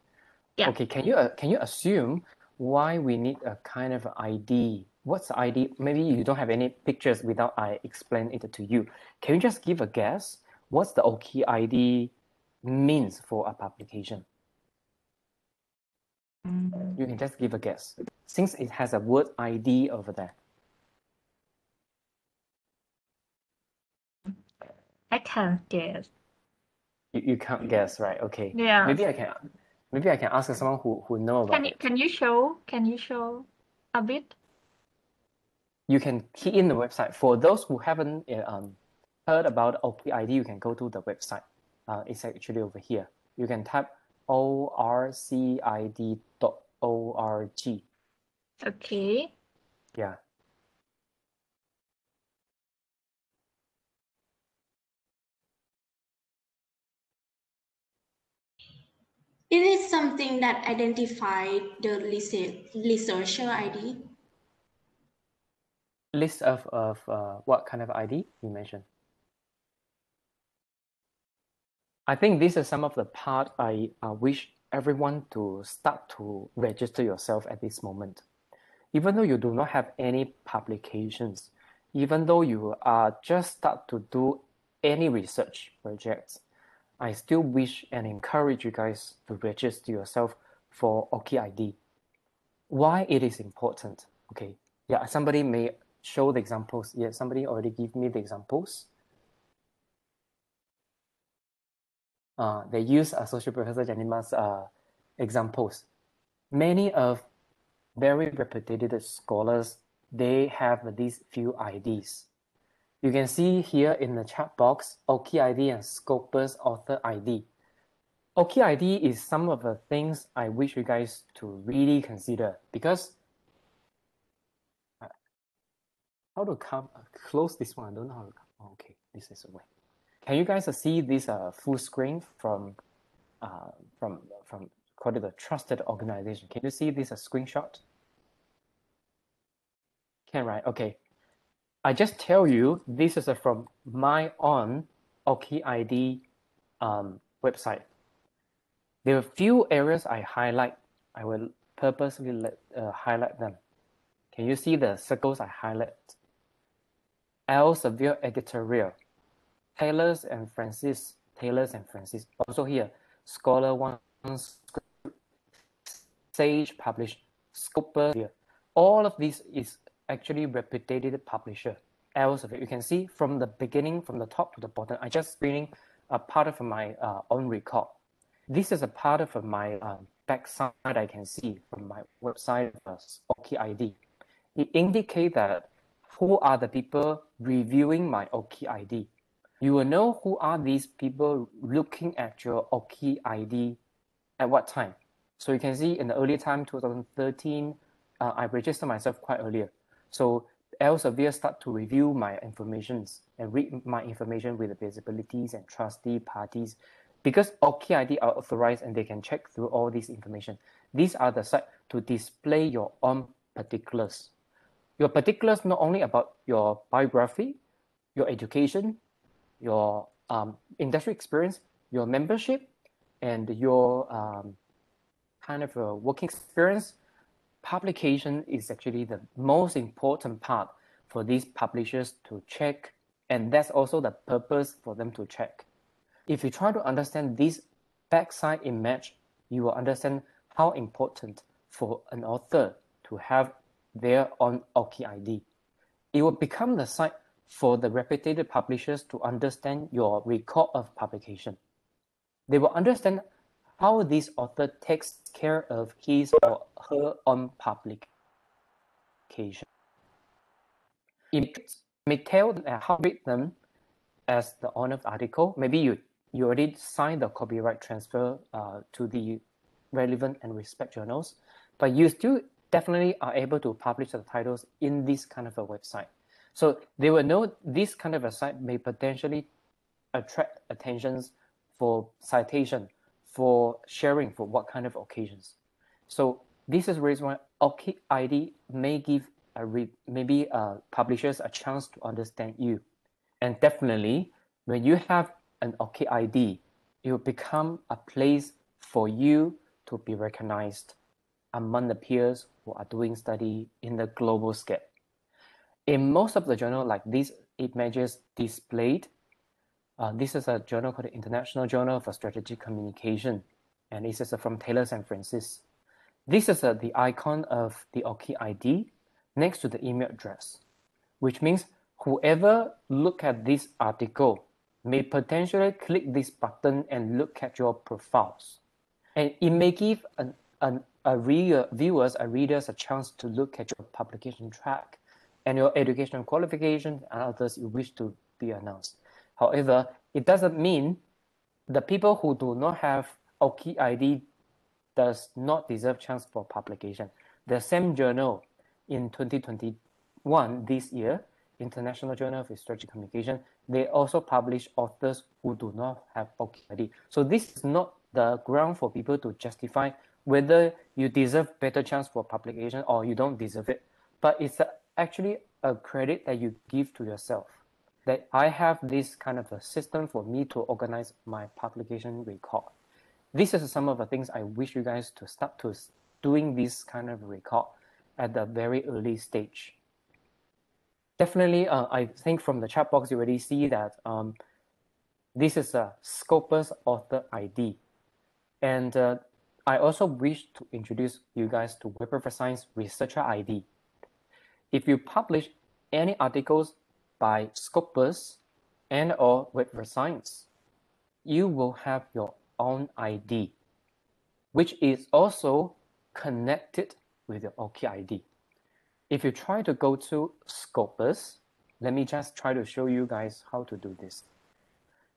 Yeah. Okay, can you uh, can you assume why we need a kind of ID? What's the ID? Maybe you don't have any pictures without I explain it to you. Can you just give a guess? What's the ORCID means for a publication? Mm, You can just give a guess. Since it has a word ID over there. I can't guess. You, you can't guess, right? Okay. Yeah. Maybe I can maybe I can ask someone who, who know about Can you it. can you show can you show a bit? You can key in the website. For those who haven't uh, um, heard about ORCID, you can go to the website. Uh, it's actually over here. You can type orcid.org. Okay. Yeah. It is something that identified the research- researcher ID. List of, of uh, what kind of ID you mentioned? I think this is some of the part I uh, wish everyone to start to register yourself at this moment. Even though you do not have any publications, even though you are just start to do any research projects, I still wish and encourage you guys to register yourself for ORCID. Why it is important? Okay, yeah, somebody may show the examples. Yeah, somebody already give me the examples. Uh, they use Associate Professor Janima's uh, examples. Many of very reputed scholars, they have these few IDs. You can see here in the chat box, ORCID and Scopus author ID. ORCID is some of the things I wish you guys to really consider because uh, how to come close this one? I don't know how to come. Okay, this is a way. Can you guys see this uh, full screen from uh, from from called it the trusted organization? Can you see this a screenshot? Can right? Okay. I just tell you this is a, from my own ORCID um, website. There are few areas I highlight. I will purposely let, uh, highlight them. Can you see the circles I highlight? Elsevier editorial. Taylors and Francis, Taylors and Francis. Also here, Scholar One, Sage published, Scopus here. All of these is actually reputed publisher. Elsevier, you can see from the beginning, from the top to the bottom, I just screening a part of my uh, own record. This is a part of my uh, backside I can see from my website, uh, ORCID. It indicates that who are the people reviewing my ORCID you will know who are these people looking at your ORCID at what time. So you can see in the early time, 2013, uh, I registered myself quite earlier. So Elsevier start to review my informations and read my information with the visibilities and trustee parties because ORCID are authorized and they can check through all this information. These are the site to display your own particulars. Your particulars not only about your biography, your education, your um, industry experience, your membership, and your um, kind of working experience, publication is actually the most important part for these publishers to check. And that's also the purpose for them to check. If you try to understand this backside image, you will understand how important for an author to have their own ORCID. It will become the site for the reputed publishers to understand your record of publication. They will understand how this author takes care of his or her own publication. It may tell how read them as the owner of the article. Maybe you, you already signed the copyright transfer uh, to the relevant and respect journals, but you still definitely are able to publish the titles in this kind of a website. So they will know this kind of a site may potentially attract attentions for citation, for sharing, for what kind of occasions. So this is reason why ORCID may give a re- maybe uh, publishers a chance to understand you. And definitely, when you have an ORCID, it will become a place for you to be recognized among the peers who are doing study in the global scale. In most of the journal like these images displayed, uh, this is a journal called the International Journal for Strategic Communication, and this is from Taylor and Francis. This is uh, the icon of the ORCID next to the email address, which means whoever look at this article may potentially click this button and look at your profiles. And it may give an, an, a reader, viewers, a readers a chance to look at your publication track and your educational qualifications and others you wish to be announced. However, it doesn't mean the people who do not have ORCID ID does not deserve chance for publication. The same journal in 2021, this year, International Journal of Strategic Communication, they also publish authors who do not have ORCID ID. So this is not the ground for people to justify whether you deserve better chance for publication or you don't deserve it. But it's a, actually a credit that you give to yourself that I have this kind of a system for me to organize my publication record. This is some of the things I wish you guys to start to doing this kind of record at the very early stage. Definitely, uh, I think from the chat box, you already see that um, this is a Scopus author ID. And uh, I also wish to introduce you guys to Web of Science Researcher ID. If you publish any articles by Scopus and or Web Science, you will have your own ID, which is also connected with your ORCID ID. If you try to go to Scopus, let me just try to show you guys how to do this.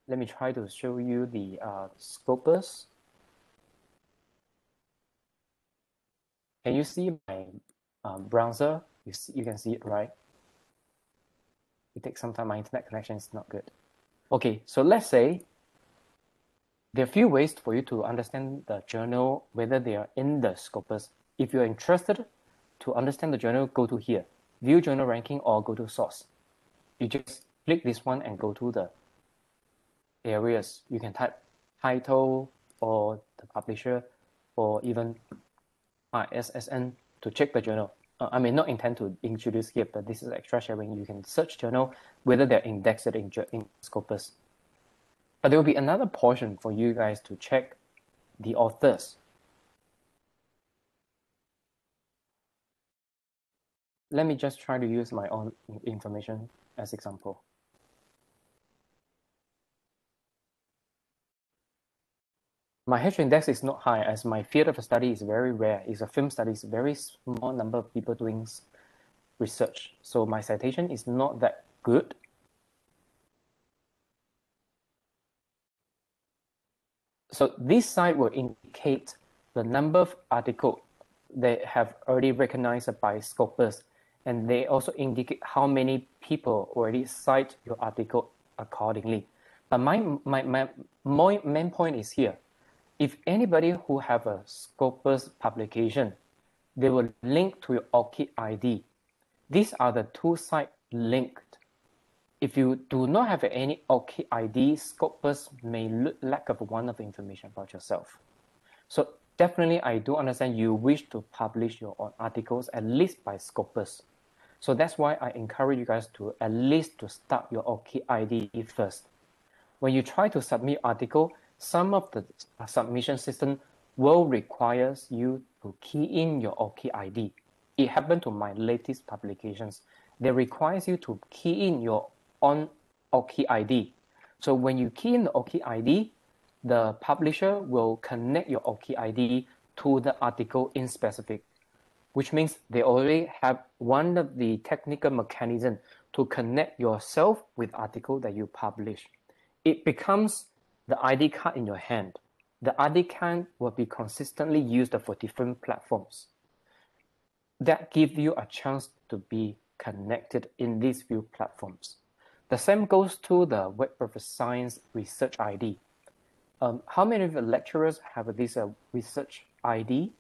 Let me try to show you the uh, Scopus. Can you see my um, browser? You, see, you can see it, right? It takes some time. My internet connection is not good. Okay, so let's say there are a few ways for you to understand the journal, whether they are in the Scopus. If you're interested to understand the journal, go to here, view journal ranking or go to source. You just click this one and go to the areas. You can type title or the publisher or even ISSN to check the journal. Uh, I may not intend to introduce here, but this is extra sharing. You can search journal whether they're indexed in, in Scopus. But there will be another portion for you guys to check the authors. Let me just try to use my own information as example. My H index is not high as my field of study is very rare. It's a film study, it's very small number of people doing research. So my citation is not that good. So this side will indicate the number of articles that have already recognized by Scopus, and they also indicate how many people already cite your article accordingly. But my, my, my, my main point is here if anybody who have a Scopus publication, they will link to your ORCID ID. These are the two sites linked. If you do not have any ORCID ID, Scopus may lack of one of the information about yourself. So definitely, I do understand you wish to publish your own articles at least by Scopus. So that's why I encourage you guys to at least to start your ORCID ID first. When you try to submit article, some of the submission system will require you to key in your ORCID ID. It happened to my latest publications. They requires you to key in your own ORCID ID. So when you key in the ORCID ID, the publisher will connect your ORCID ID to the article in specific, which means they already have one of the technical mechanism to connect yourself with article that you publish. It becomes the ID card in your hand. The ID card will be consistently used for different platforms. That give you a chance to be connected in these few platforms. The same goes to the Web of Science Research ID. Um, how many of the lecturers have this uh, research ID?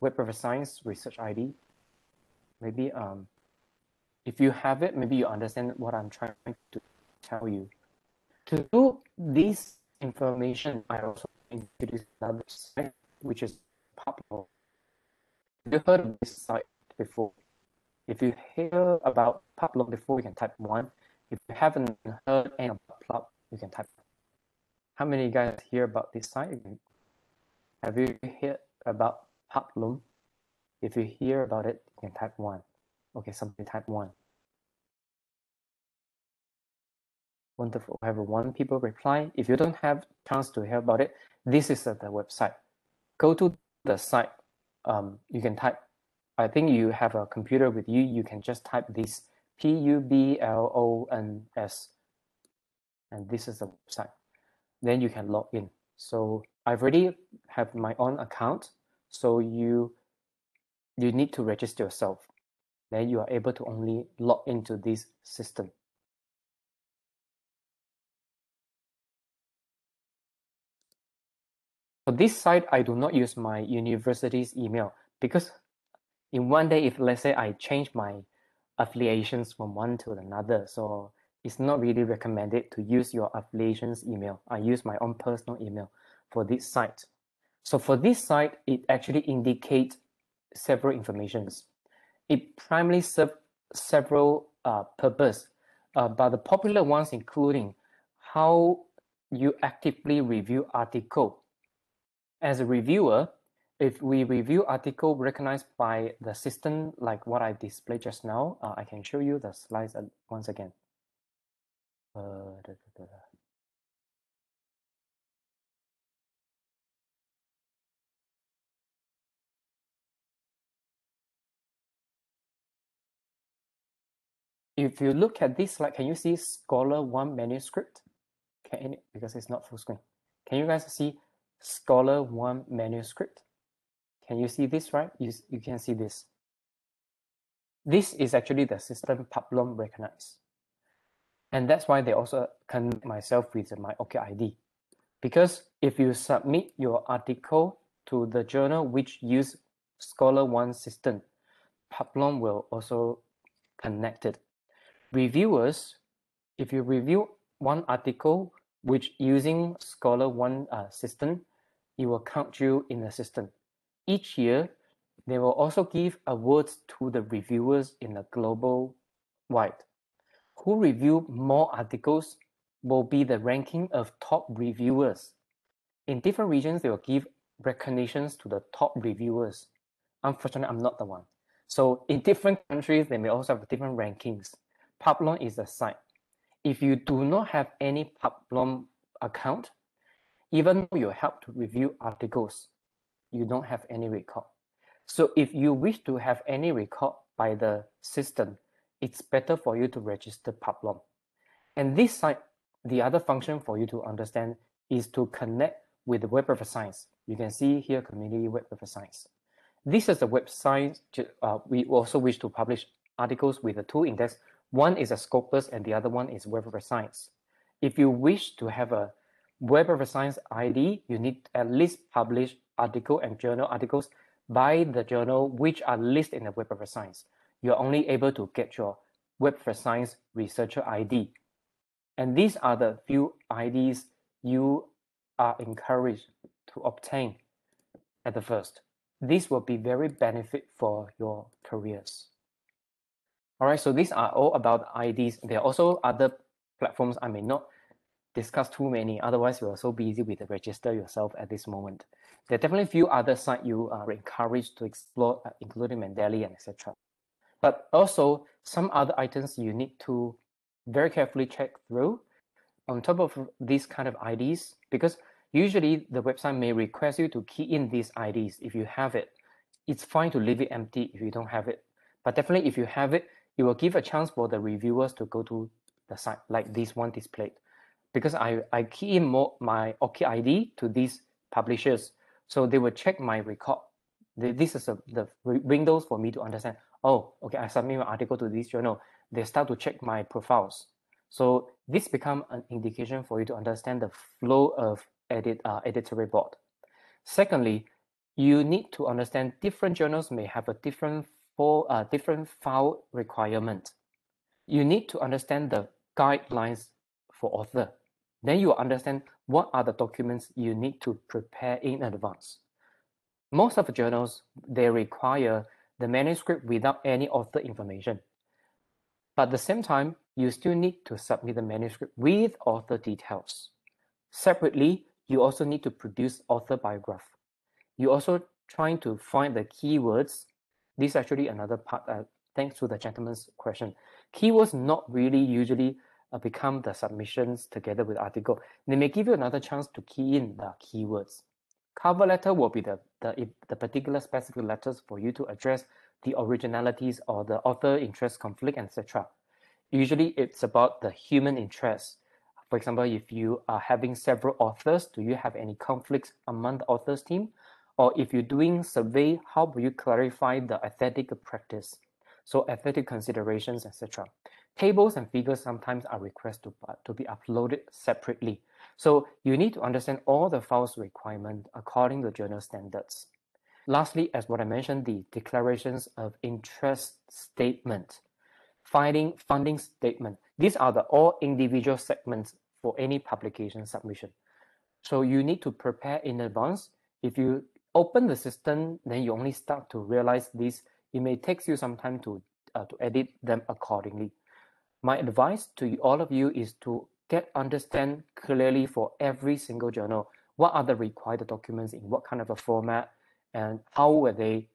Web of Science Research ID? Maybe um, if you have it, maybe you understand what I'm trying to tell you. To do this information, I also introduced another site, which is Publons. Have you heard of this site before? If you hear about Publons before, you can type one. If you haven't heard any about you can type. How many guys hear about this site? Have you heard about Publons? If you hear about it, you can type one. Okay, somebody type one. Wonderful. I have one people reply. If you don't have chance to hear about it, this is the website. Go to the site. Um, you can type. I think you have a computer with you. You can just type this P U B L O N S, and this is the website. Then you can log in. So I've already have my own account. So you you need to register yourself. Then you are able to only log into this system. For this site, I do not use my university's email because in one day, if let's say I change my affiliations from one to another, so it's not really recommended to use your affiliations email. I use my own personal email for this site. So for this site, it actually indicates several informations. It primarily serves several uh, purpose, uh, but the popular ones including how you actively review article as a reviewer, if we review article recognized by the system, like what I displayed just now, uh, I can show you the slides once again. Uh, da, da, da. If you look at this slide, can you see Scholar One manuscript? Can because it's not full screen. Can you guys see Scholar One manuscript. Can you see this, right? You, you can see this. This is actually the system Publons recognize. And that's why they also connect myself with my ORCID. Because if you submit your article to the journal which use Scholar One system, Publons will also connect it. Reviewers, if you review one article which using Scholar One uh, system, it will count you in the system. Each year, they will also give awards to the reviewers in the global wide. Who review more articles will be the ranking of top reviewers. In different regions, they will give recognitions to the top reviewers. Unfortunately, I'm not the one. So in different countries, they may also have different rankings. Publons is the site. If you do not have any Publons account, even though you help to review articles, you don't have any record. So if you wish to have any record by the system, it's better for you to register Publons. And this site, the other function for you to understand is to connect with the Web of Science. You can see here, Community Web of Science. This is the website. Uh, we also wish to publish articles with the two index. One is a Scopus and the other one is Web of Science. If you wish to have a Web of Science ID, you need at least publish article and journal articles by the journal which are listed in the Web of Science. You're only able to get your Web of Science researcher ID. And these are the few IDs you are encouraged to obtain at the first. This will be very benefit for your careers. All right, so these are all about IDs. There are also other platforms I may not discuss too many. Otherwise, you are so busy with the register yourself at this moment. There are definitely a few other sites you are encouraged to explore, uh, including Mendeley and etc. But also some other items you need to very carefully check through on top of these kind of IDs, because usually the website may request you to key in these IDs if you have it. It's fine to leave it empty if you don't have it. But definitely if you have it, it will give a chance for the reviewers to go to the site like this one displayed because I, I key in more my ORCID to these publishers. So they will check my record. This is a, the windows for me to understand. Oh, okay, I submit my article to this journal. They start to check my profiles. So this become an indication for you to understand the flow of edit uh, editorial board. Secondly, you need to understand different journals may have a different for uh, different file requirement. You need to understand the guidelines for author then you understand what are the documents you need to prepare in advance. Most of the journals, they require the manuscript without any author information. But at the same time, you still need to submit the manuscript with author details. Separately, you also need to produce author biograph. You also trying to find the keywords. This is actually another part, uh, thanks to the gentleman's question. Keywords not really usually Uh, become the submissions together with article. They may give you another chance to key in the keywords. Cover letter will be the, the, the particular specific letters for you to address the originalities or the author interest conflict, etc. Usually it's about the human interest. For example, if you are having several authors, do you have any conflicts among the authors team? Or if you're doing survey, how will you clarify the aesthetic practice? So aesthetic considerations, etc. Tables and figures sometimes are requested to, to be uploaded separately. So you need to understand all the files requirement according to journal standards. Lastly, as what I mentioned, the declarations of interest statement, finding funding statement. These are the all individual segments for any publication submission. So you need to prepare in advance. If you open the system, then you only start to realize this. It may take you some time to, uh, to edit them accordingly. My advice to all of you is to get understand clearly for every single journal what are the required documents in what kind of a format and how will they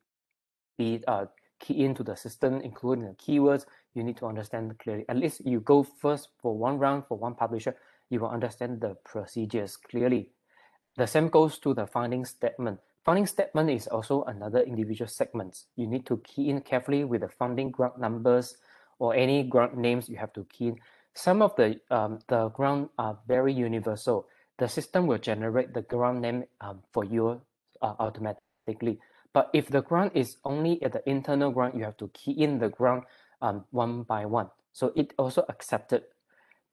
be uh, key into the system, including the keywords. You need to understand clearly. At least you go first for one round for one publisher, you will understand the procedures clearly. The same goes to the finding statement. Funding statement is also another individual segment. You need to key in carefully with the funding grant numbers or any ground names you have to key in. Some of the um, the grant are very universal. The system will generate the ground name um, for you uh, automatically. But if the ground is only at the internal ground, you have to key in the ground um, one by one. So it also accepted.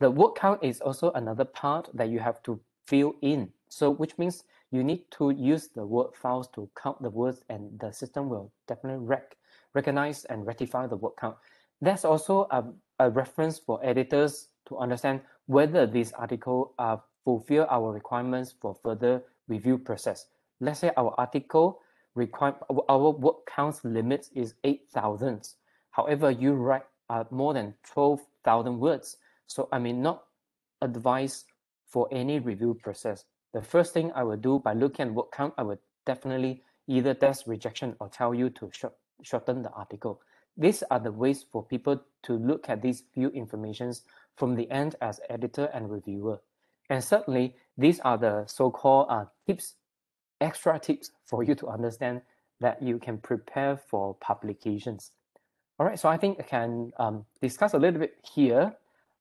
The word count is also another part that you have to fill in. So which means you need to use the word files to count the words and the system will definitely rec recognize and rectify the word count. That's also a, a reference for editors to understand whether this article uh, fulfill our requirements for further review process. Let's say our article require our word counts limit is 8,000. However, you write uh, more than 12,000 words. So I may not advise for any review process the first thing I will do by looking at word count, I will definitely either desk rejection or tell you to short, shorten the article. These are the ways for people to look at these few informations from the end as editor and reviewer. And certainly, these are the so-called uh, tips, extra tips for you to understand that you can prepare for publications. All right, so I think I can um, discuss a little bit here.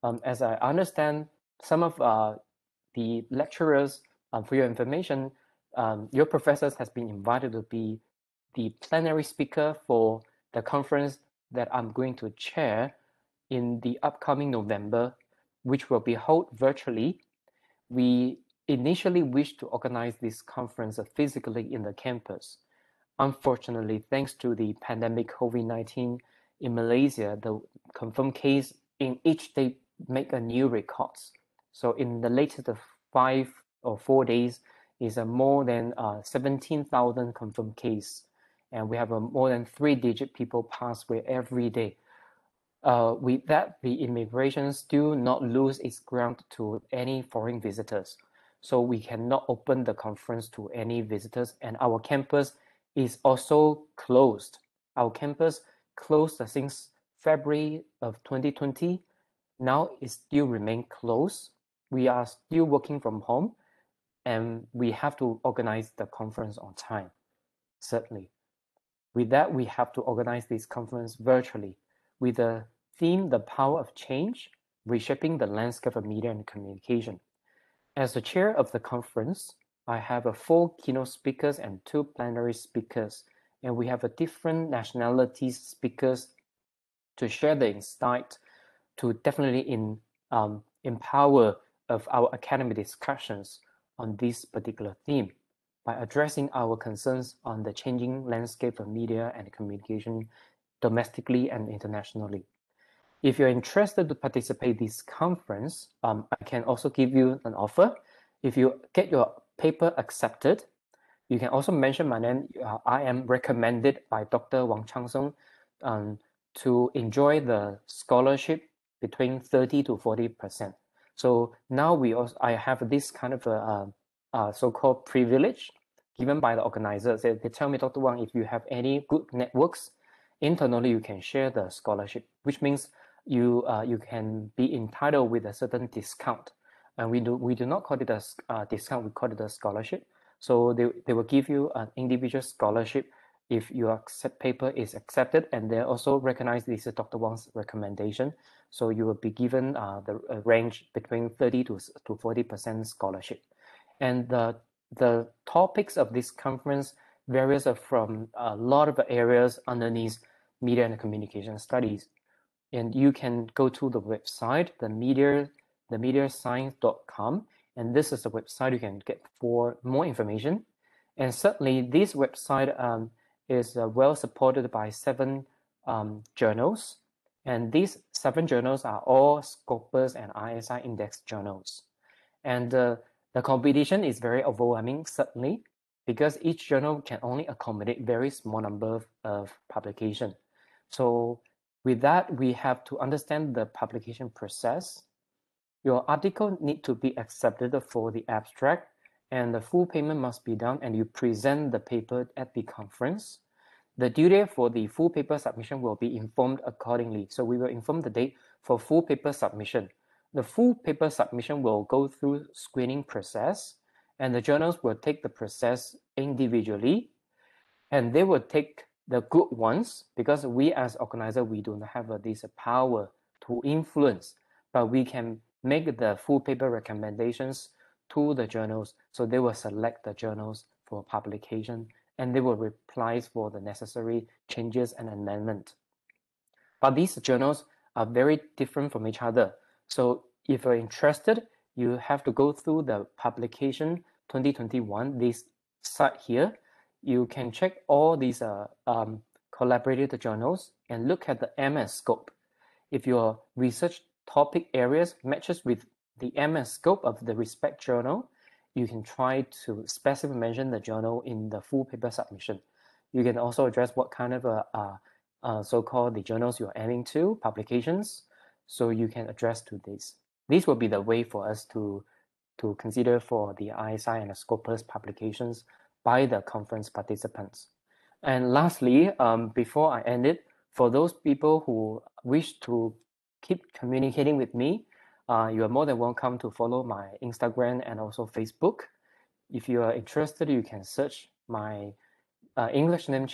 Um, as I understand, some of uh, the lecturers um, for your information, um, your professors has been invited to be the plenary speaker for the conference that I'm going to chair in the upcoming November, which will be held virtually. We initially wished to organize this conference physically in the campus. Unfortunately, thanks to the pandemic COVID-19 in Malaysia, the confirmed case in each day make a new records. So in the latest five or four days is a more than uh, 17,000 confirmed case. And we have a more than three digit people pass every day. Uh, with that, the immigration still not lose its ground to any foreign visitors. So we cannot open the conference to any visitors and our campus is also closed. Our campus closed since February of 2020. Now it still remain closed. We are still working from home and we have to organize the conference on time, certainly. With that, we have to organize this conference virtually with the theme, The Power of Change, Reshaping the Landscape of Media and Communication. As the chair of the conference, I have a four keynote speakers and two plenary speakers, and we have a different nationalities speakers to share the insight to definitely in, um, empower of our academic discussions on this particular theme by addressing our concerns on the changing landscape of media and communication domestically and internationally. If you're interested to participate in this conference, um, I can also give you an offer. If you get your paper accepted, you can also mention my name. Uh, I am recommended by Dr. Wang Changsong um, to enjoy the scholarship between 30 to 40 percent. So now we also I have this kind of a, a so-called privilege given by the organizers. They, they tell me, Dr. Wang, if you have any good networks internally, you can share the scholarship, which means you uh, you can be entitled with a certain discount. And we do we do not call it a uh, discount, we call it a scholarship. So they, they will give you an individual scholarship if your accept paper is accepted and they also recognize this is Dr. Wang's recommendation. So you will be given uh, the range between 30 to, to 40% scholarship. And the, the topics of this conference varies from a lot of areas underneath media and communication studies. And you can go to the website, the media, the mediascience.com, and this is the website you can get for more information. And certainly this website um, is uh, well supported by seven um, journals. And these seven journals are all Scopus and ISI index journals. And uh, the competition is very overwhelming, certainly, because each journal can only accommodate very small number of, publication. So with that, we have to understand the publication process. Your article need to be accepted for the abstract and the full payment must be done and you present the paper at the conference. The due date for the full paper submission will be informed accordingly. So we will inform the date for full paper submission. The full paper submission will go through screening process and the journals will take the process individually and they will take the good ones because we as organizer, we do not have uh, this power to influence, but we can make the full paper recommendations to the journals. So they will select the journals for publication and they will reply for the necessary changes and amendment. But these journals are very different from each other. So if you're interested, you have to go through the publication 2021, this site here. You can check all these uh, um, journals and look at the aims scope. If your research topic areas matches with the aims scope of the respect journal, you can try to specifically mention the journal in the full paper submission. You can also address what kind of a, uh, uh, so-called the journals you're aiming to, publications, so you can address to this. This will be the way for us to, to consider for the ISI and the Scopus publications by the conference participants. And lastly, um, before I end it, for those people who wish to keep communicating with me, uh, you are more than welcome to follow my Instagram and also Facebook. If you are interested, you can search my uh, English name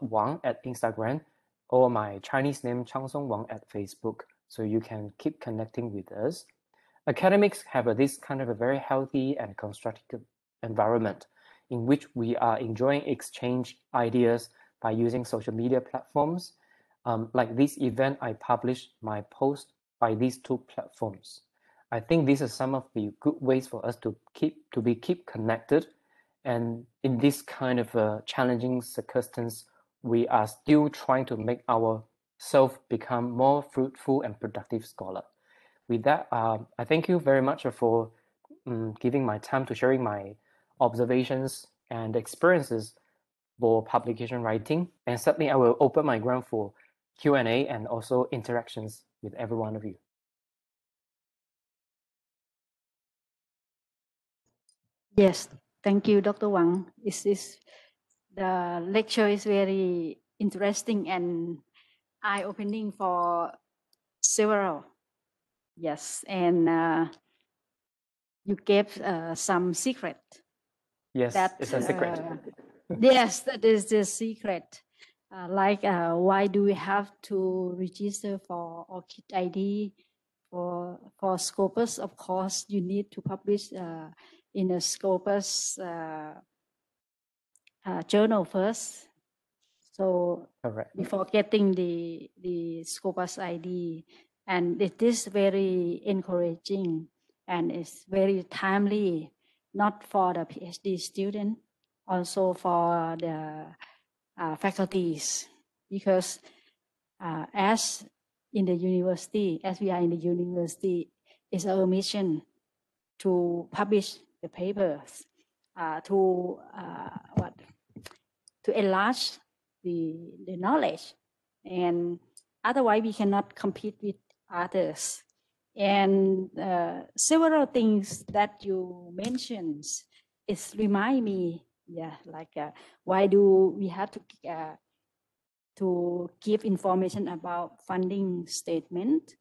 Wang at Instagram or my Chinese name Changsong Wang at Facebook. So you can keep connecting with us. Academics have a, this kind of a very healthy and constructive environment in which we are enjoying exchange ideas by using social media platforms. Um, like this event, I published my post by these two platforms. I think these are some of the good ways for us to keep to be keep connected. And in this kind of uh, challenging circumstance, we are still trying to make ourselves become more fruitful and productive scholar. With that, uh, I thank you very much for um, giving my time to sharing my observations and experiences for publication writing. And certainly I will open my ground for Q&A and also interactions with every one of you. Yes, thank you, Dr. Wang. Is the lecture is very interesting and eye-opening for several. Yes, and uh, you gave uh, some secret. Yes, that, it's a secret. Uh, yes, that is the secret. Uh, like uh, why do we have to register for ORCID ID for for Scopus? Of course, you need to publish uh, in a Scopus uh, uh, journal first. So Correct. before getting the the Scopus ID, and it is very encouraging and it's very timely, not for the PhD student, also for the uh, faculties because uh, as in the university, as we are in the university, it's our mission to publish the papers, uh, to uh, what, to enlarge the the knowledge, and otherwise we cannot compete with others. And uh, several things that you mentioned, it remind me yeah like uh, why do we have to uh, to give information about funding statement,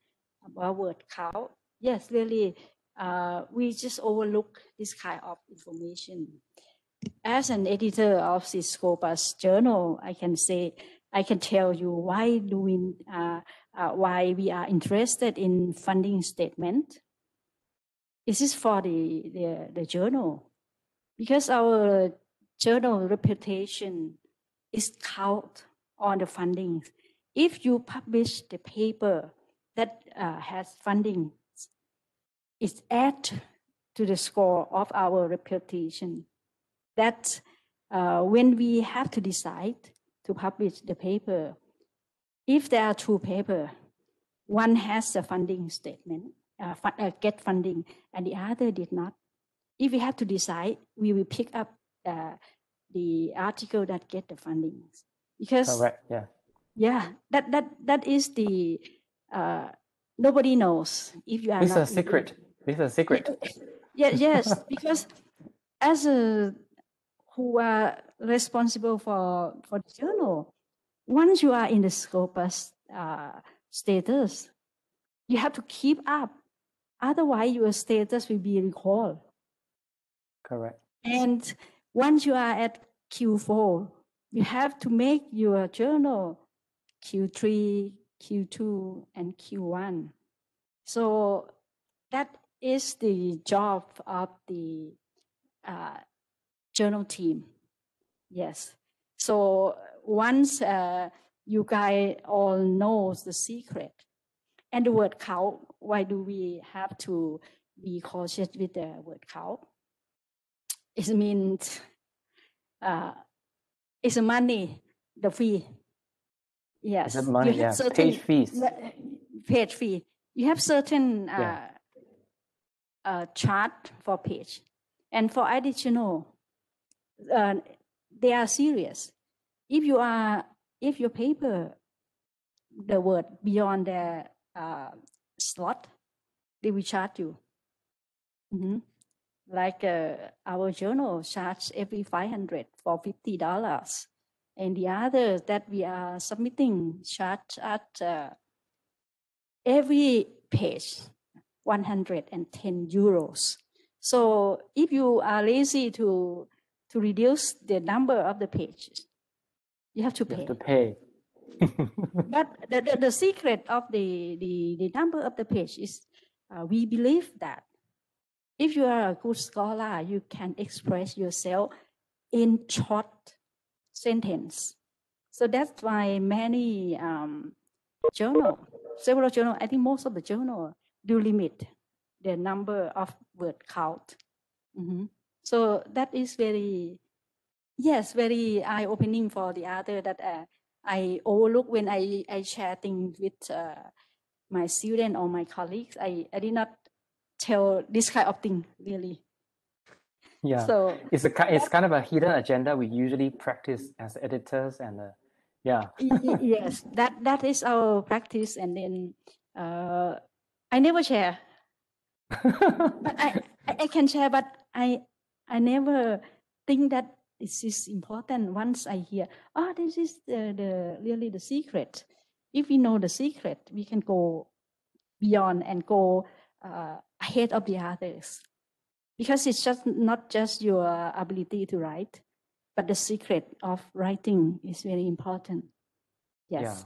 about word count. Yes, really, uh, we just overlook this kind of information. As an editor of the Scopus journal, I can say, I can tell you why uh, uh, why we are interested in funding statement. This is for the, the, the journal because our journal reputation is count on the funding. If you publish the paper that uh, has funding, it add to the score of our reputation. That uh, when we have to decide to publish the paper, if there are two paper, one has a funding statement, uh, uh, get funding, and the other did not. If we have to decide, we will pick up uh, the article that get the funding because Correct. Yeah. yeah, that that that is the uh, nobody knows if you are It's a secret. It's a secret. yeah, yes, because as a who are responsible for for the journal, once you are in the Scopus uh, status, you have to keep up. Otherwise, your status will be recalled. Correct. And once you are at Q4, you have to make your journal Q3, Q2, and Q1. So that is the job of the uh, journal team. Yes. So once uh, you guys all knows the secret and the word count, why do we have to be cautious with the word count? It means uh, it's money, the fee. Yes. It money? have Yeah. certain- Page fees. Page fee. You have certain uh, Yeah. uh, chart for page. And for additional, uh, they are serious. If you are, if your paper, the word beyond the uh, slot, they will charge you. Mhm. Like uh, our journal charges every 500 for $50. And the others that we are submitting charge at uh, every page 110 euros. So if you are lazy to to reduce the number of the pages, you have to You pay. have to pay. But the, the, the secret of the, the, the number of the page is uh, we believe that if you are a good scholar, you can express yourself in short sentence. So that's why many um, journal, several journal, I think most of the journal do limit the number of word count. Mhm. So that is very, yes, very eye-opening for the other that uh, I overlook when I, I share things with uh, my student or my colleagues. I, I did not tell this kind of thing really. Yeah. So it's a it's kind of a hidden agenda we usually practice as editors and uh, yeah. yes, that that is our practice, and then uh, I never share. but I I can share, but I I never think that this is important. Once I hear, oh, this is the, the really the secret. If we know the secret, we can go beyond and go uh, ahead of the others, because it's just not just your ability to write, but the secret of writing is very important. Yes.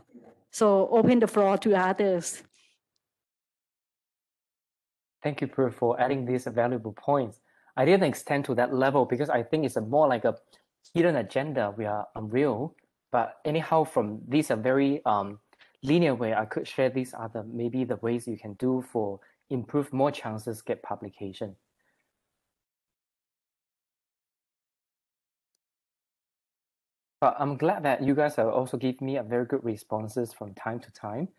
So open the floor to others. Thank you, Prue, for adding these valuable points. I didn't extend to that level because I think it's a more like a hidden agenda. We are unreal. But anyhow, from these are very um, linear way, I could share these other maybe the ways you can do for improve more chances get publication. But I'm glad that you guys have also give me a very good responses from time to time.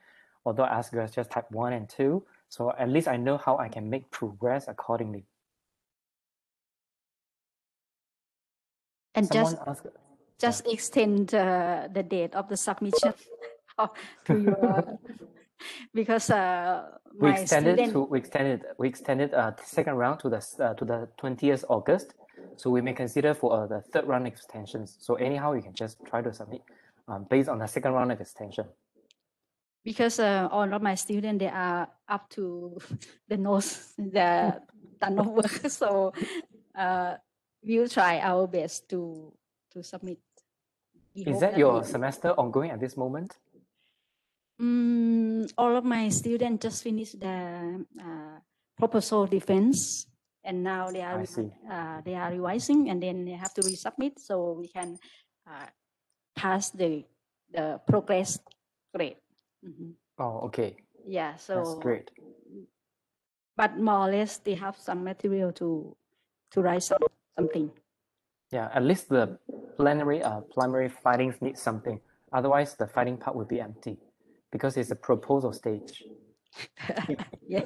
Although I ask you guys just type one and two, so at least I know how I can make progress accordingly. And Someone just asked, just extend uh, the date of the submission to your because uh, we extended student to we extended we extended uh second round to the uh, to the twentieth August. So we may consider for uh, the third round extensions. So anyhow, you can just try to submit um, based on the second round of extension? because uh, all of my students they are up to the nose the of work so uh, we'll try our best to to submit We Is hope that your we- semester ongoing at this moment? Mm, all of my students just finished the uh, proposal defense and now they are I revi- see. uh, they are revising and then they have to resubmit so we can uh, pass the the progress grade Mhm. Oh, okay. yeah so That's great. but more or less they have some material to to write some, something Yeah, at least the plenary uh, primary findings need something. Otherwise, the fighting part will be empty because it's a proposal stage. yeah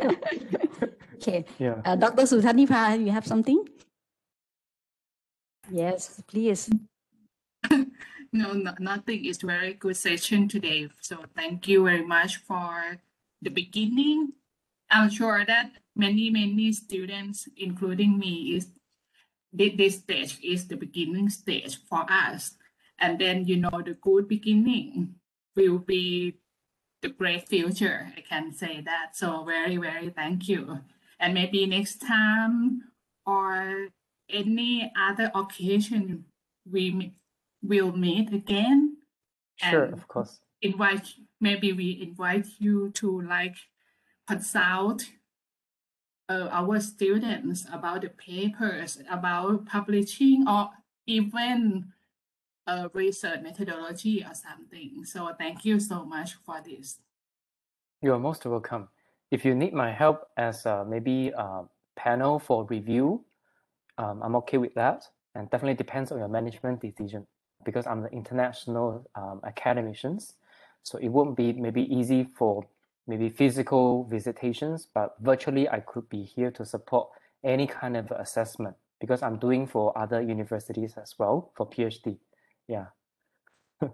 okay Yeah. uh, dr sutanipa you have something yes please No, no, nothing. It's very good session today. So thank you very much for the beginning. I'm sure that many, many students, including me, is thi- this stage is the beginning stage for us. And then, you know, the good beginning will be the great future. I can say that. So very, very thank you. And maybe next time or any other occasion, we will meet again Sure, of course. invite maybe we invite you to like consult uh, our students about the papers about publishing or even uh, research methodology or something so thank you so much for this You are most welcome. If you need my help as uh, maybe a panel for review, um, I'm okay with that. And definitely depends on your management decision because I'm the international um, academicians. So it won't be maybe easy for maybe physical visitations, but virtually I could be here to support any kind of assessment because I'm doing for other universities as well for PhD. Yeah.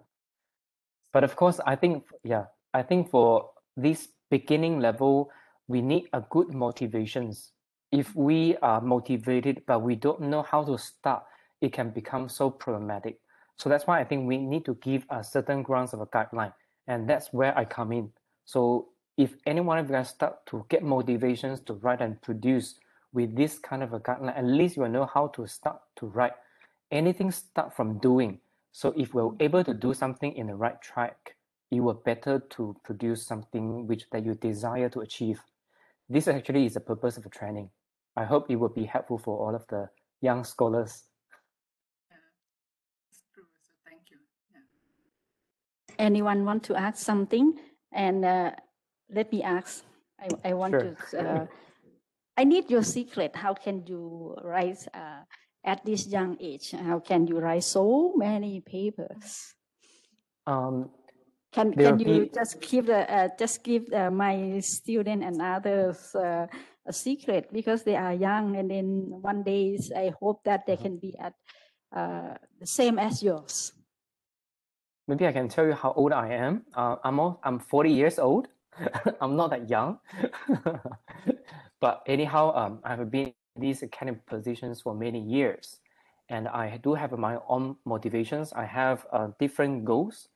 but of course, I think, yeah, I think for this beginning level, we need a good motivations. If we are motivated, but we don't know how to start, it can become so problematic. So that's why I think we need to give a certain grounds of a guideline. And that's where I come in. So if anyone of you guys start to get motivations to write and produce with this kind of a guideline, at least you will know how to start to write. Anything start from doing. So if we're able to do something in the right track, it will better to produce something which that you desire to achieve. This actually is the purpose of the training. I hope it will be helpful for all of the young scholars. it's true so thank you yeah. anyone want to ask something and uh, let me ask i, I want Sure. to uh, i need your secret how can you write uh, at this young age how can you write so many papers Um, can can you be- just give the uh, just give uh, my student and others uh, a secret because they are young and then one day i hope that they Mhm. can be at uh, the same as yours maybe I can tell you how old I am. Uh, I'm all, I'm 40 years old. I'm not that young, but anyhow, um, I have been in these academic positions for many years, and I do have my own motivations. I have uh, different goals,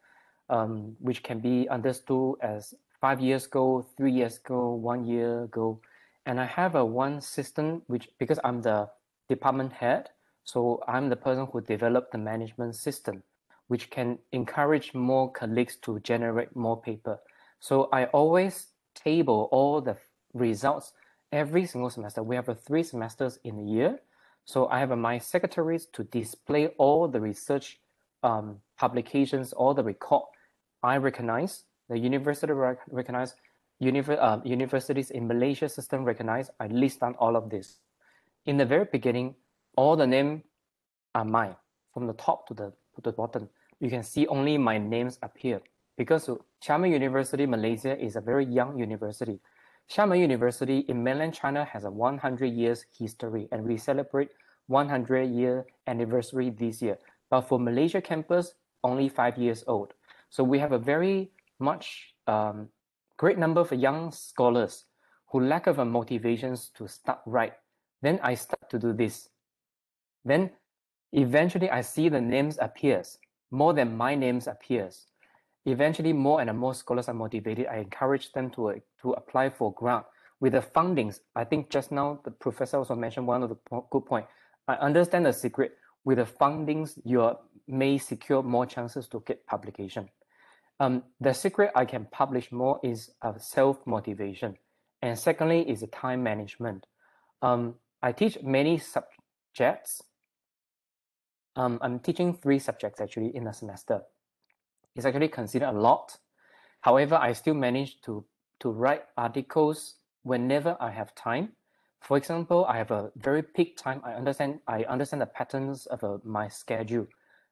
um, which can be understood as five years ago, three years ago, one year ago, and I have a one system which because I'm the department head, so I'm the person who developed the management system which can encourage more colleagues to generate more paper. So I always table all the results every single semester. We have three semesters in a year. So I have my secretaries to display all the research um, publications, all the record I recognize, the university rec- recognize, univer- uh, universities in Malaysia system recognize. I list down all of this. In the very beginning, all the name are mine from the top to the to the bottom. You can see only my names appear because Xiamen University, Malaysia is a very young university. Xiamen University in mainland China has a 100 years history and we celebrate 100 year anniversary this year. But for Malaysia campus, only five years old. So we have a very much um, great number of young scholars who lack of a motivations to start right. Then I start to do this. Then eventually I see the names appears. more than my names appears. Eventually, more and more scholars are motivated. I encourage them to, uh, to apply for grant. With the fundings, I think just now the professor also mentioned one of the po good point. I understand the secret. With the fundings, you may secure more chances to get publication. Um, the secret I can publish more is uh, self-motivation. And secondly is the time management. Um, I teach many subjects. Um, I'm teaching three subjects actually in a semester. It's actually considered a lot. However, I still manage to, to write articles whenever I have time. For example, I have a very peak time. I understand I understand the patterns of uh, my schedule.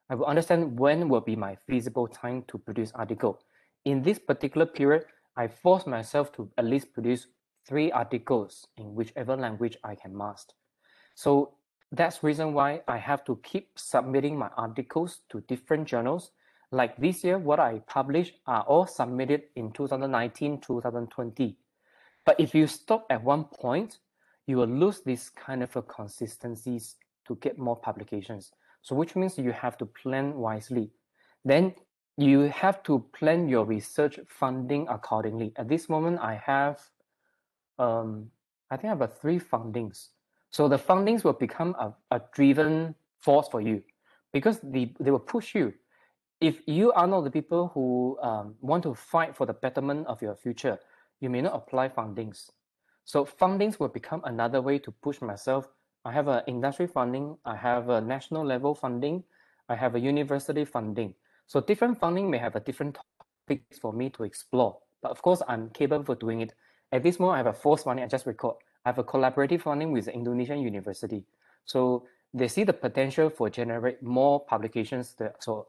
I will understand when will be my feasible time to produce article. In this particular period, I force myself to at least produce three articles in whichever language I can master. So that's reason why I have to keep submitting my articles to different journals. Like this year, what I published are all submitted in 2019, 2020. But if you stop at one point, you will lose this kind of a consistencies to get more publications. So which means you have to plan wisely. Then you have to plan your research funding accordingly. At this moment, I have, um, I think I have three fundings. So the fundings will become a, a driven force for you because they, they will push you. If you are not the people who um, want to fight for the betterment of your future, you may not apply fundings. So fundings will become another way to push myself I have an industry funding, I have a national level funding, I have a university funding. So different funding may have a different topics for me to explore. But of course, I'm capable for doing it. At this moment, I have a forced funding, I just record. I have a collaborative funding with the Indonesian university. So they see the potential for generate more publications. That, so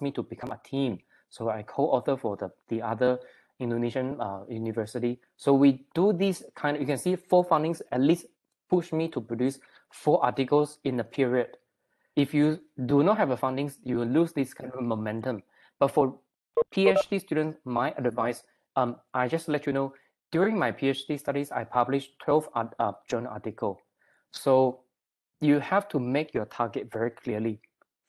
me to become a team. So I co-author for the, the other Indonesian uh, university. So we do this kind of, you can see four fundings, at least push me to produce four articles in a period. If you do not have a fundings, you will lose this kind of momentum. But for PhD students, my advice, um, I just let you know, during my PhD studies, I published 12 uh, journal article. So you have to make your target very clearly.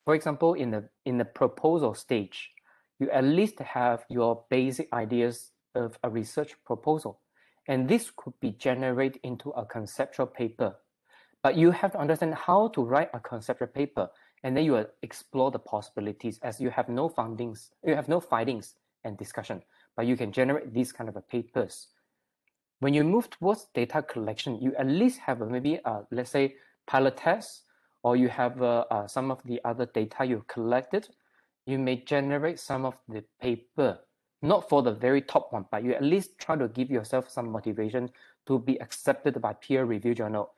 For example, in the in the proposal stage, you at least have your basic ideas of a research proposal. And this could be generated into a conceptual paper. But you have to understand how to write a conceptual paper, and then you will explore the possibilities as you have no findings, you have no findings and discussion, but you can generate these kind of papers. When you move towards data collection, you at least have a, maybe, a, let's say, pilot test, or you have uh, uh, some of the other data you collected, you may generate some of the paper not for the very top one, but you at least try to give yourself some motivation to be accepted by peer review journal.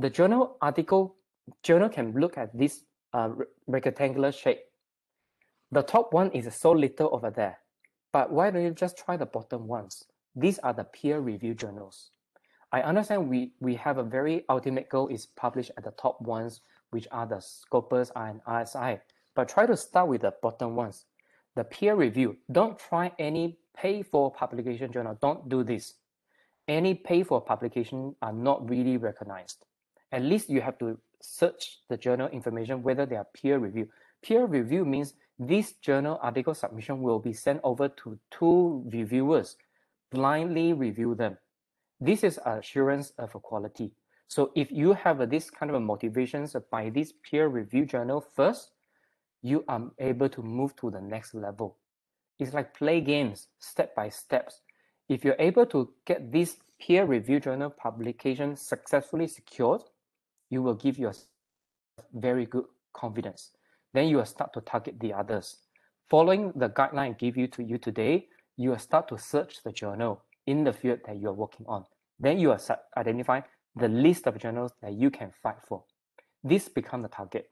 The journal article journal can look at this uh, rectangular shape. The top one is so little over there, but why don't you just try the bottom ones? These are the peer review journals. I understand we, we have a very ultimate goal is published at the top ones, which are the Scopus and RSI, but try to start with the bottom ones the peer review. Don't try any pay for publication journal. Don't do this. Any pay for publication are not really recognized. At least you have to search the journal information whether they are peer review. Peer review means this journal article submission will be sent over to two reviewers, blindly review them. This is assurance of quality. So if you have this kind of motivations by this peer review journal first, you are able to move to the next level. It's like play games step by steps. If you're able to get this peer review journal publication successfully secured, you will give yourself very good confidence. Then you will start to target the others. Following the guideline I give you to you today, you will start to search the journal in the field that you're working on. Then you will identify the list of journals that you can fight for. This becomes the target.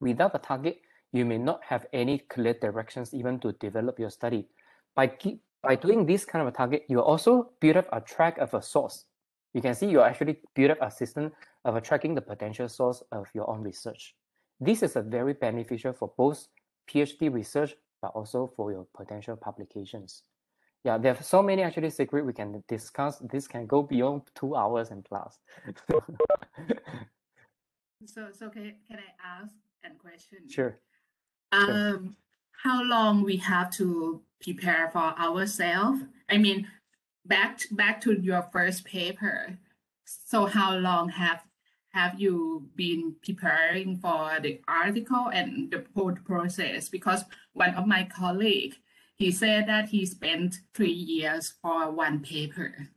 Without the target, you may not have any clear directions even to develop your study. By, by doing this kind of a target, you also build up a track of a source. You can see you actually build up a system of tracking the potential source of your own research. This is a very beneficial for both PhD research, but also for your potential publications. Yeah, there are so many actually secret we can discuss. This can go beyond two hours and plus. so, so can, can I ask a question? Sure. Um, how long we have to prepare for ourselves? I mean, back back to your first paper. So how long have have you been preparing for the article and the whole process? Because one of my colleague, he said that he spent three years for one paper.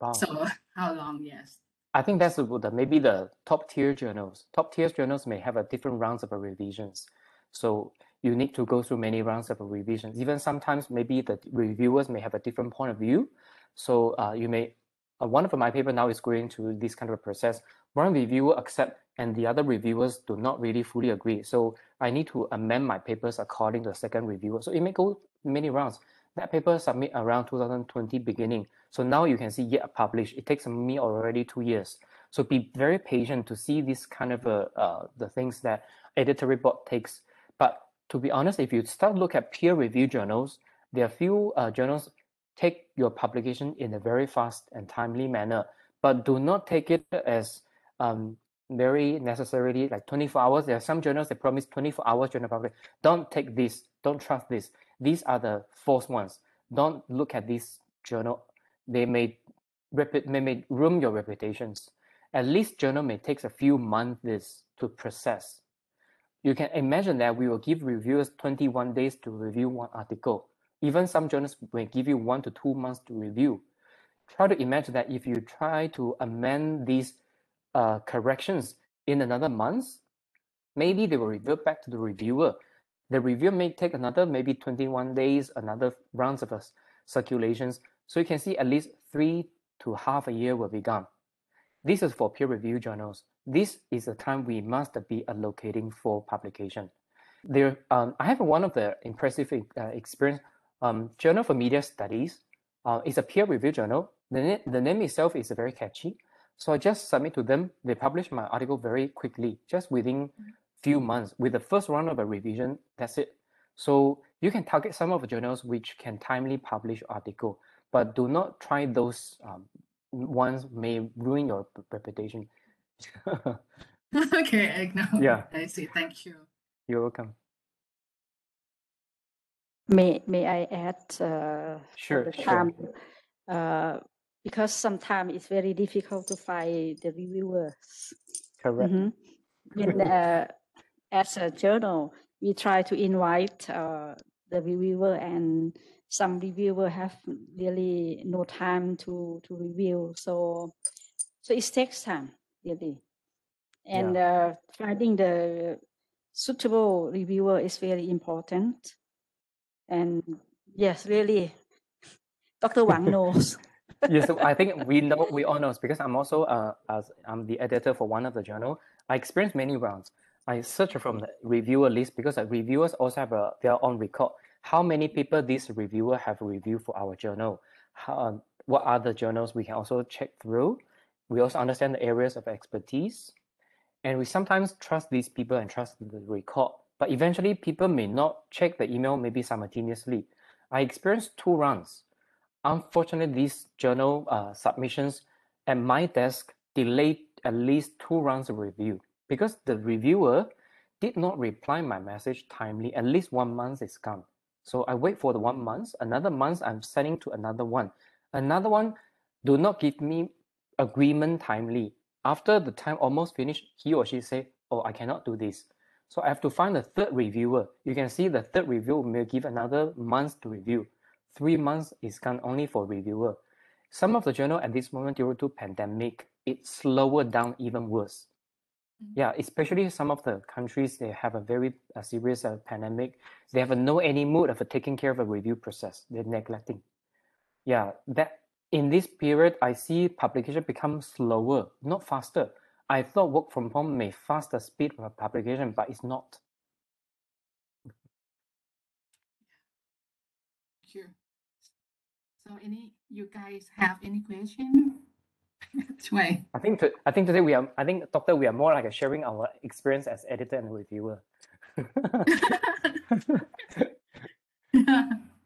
Wow. So how long? Yes. I think that's the, maybe the top tier journals. Top tier journals may have a different rounds of revisions. So you need to go through many rounds of revisions. Even sometimes maybe the reviewers may have a different point of view. So uh, you may, uh, one of my paper now is going through this kind of process. One reviewer accept and the other reviewers do not really fully agree. So I need to amend my papers according to the second reviewer. So it may go many rounds. That paper submit around 2020 beginning. So now you can see yet published. It takes me already two years. So be very patient to see this kind of uh, uh, the things that editorial board takes. But to be honest, if you start look at peer review journals, there are few uh, journals take your publication in a very fast and timely manner, but do not take it as um, very necessarily like 24 hours. There are some journals that promise 24 hours journal publication. Don't take this. Don't trust this. These are the false ones. Don't look at this journal. They may, repeat, may, may ruin your reputations. At least journal may take a few months to process. You can imagine that we will give reviewers 21 days to review one article. Even some journals may give you one to two months to review. Try to imagine that if you try to amend these uh, corrections in another month, maybe they will revert back to the reviewer. The review may take another maybe 21 days, another rounds of uh, circulations. So you can see at least three to half a year will be gone. This is for peer review journals. This is the time we must be allocating for publication. There, um, I have one of the impressive uh, experience. Um, Journal for Media Studies uh, is a peer review journal. The, the name itself is very catchy. So I just submit to them. They publish my article very quickly, just within few months. With the first round of a revision, that's it. So you can target some of the journals which can timely publish article, but do not try those um, ones may ruin your reputation. okay, I know. Yeah. I see. Thank you. You're welcome. May may I add? Uh, Sure, sure. time, uh, because sometimes it's very difficult to find the reviewers. Correct. Mhm. In, uh, as a journal, we try to invite uh, the reviewer, and some reviewer have really no time to to review. So, so it takes time really, and uh, finding the suitable reviewer is very important. And yes, really, Dr. Wang knows. Yes, I think we know we all know because I'm also uh, as I'm the editor for one of the journal. I experienced many rounds. I search from the reviewer list because the reviewers also have a, their own record. How many people this reviewer have reviewed for our journal? How, um, what other journals we can also check through? We also understand the areas of expertise, and we sometimes trust these people and trust the record. But eventually, people may not check the email maybe simultaneously. I experienced two rounds. Unfortunately, these journal uh, submissions at my desk delayed at least two rounds of review because the reviewer did not reply my message timely. At least one month is gone. So I wait for the one month. Another month, I'm sending to another one. Another one do not give me agreement timely. After the time almost finished, he or she say, "Oh, I cannot do this." So I have to find the third reviewer. You can see the third reviewer may give another month to review. Three months is gone only for reviewer. Some of the journal at this moment due to pandemic, it slowed down even worse. Yeah, especially some of the countries they have a very uh, serious uh, pandemic. They have no any mood of taking care of a review process. They're neglecting. Yeah, that in this period, I see publication become slower, not faster. I thought work from home may fast the speed of publication, but it's not. So any you guys have any question? Why? I think to, I think today we are I think doctor we are more like a sharing our experience as editor and reviewer.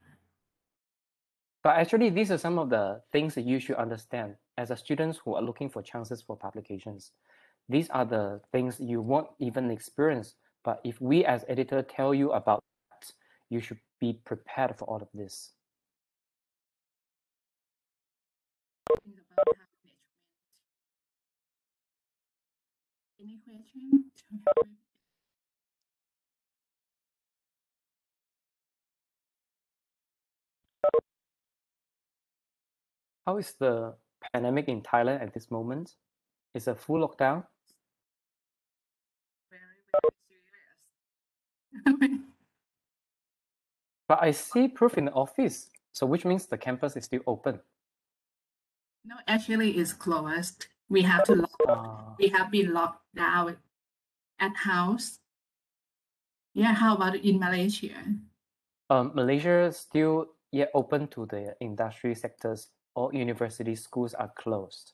But actually, these are some of the things that you should understand as a students who are looking for chances for publications. These are the things you won't even experience. But if we as editor tell you about, you should be prepared for all of this. Think about time management. How is the pandemic in Thailand at this moment? Is a full lockdown? Very, very serious. But I see proof in the office, so which means the campus is still open. no, actually, it's closed. We have to lock. Ah, We have been locked down at house. Yeah, how about in Malaysia? um, Malaysia still yet open to the industry sectors. All university schools are closed.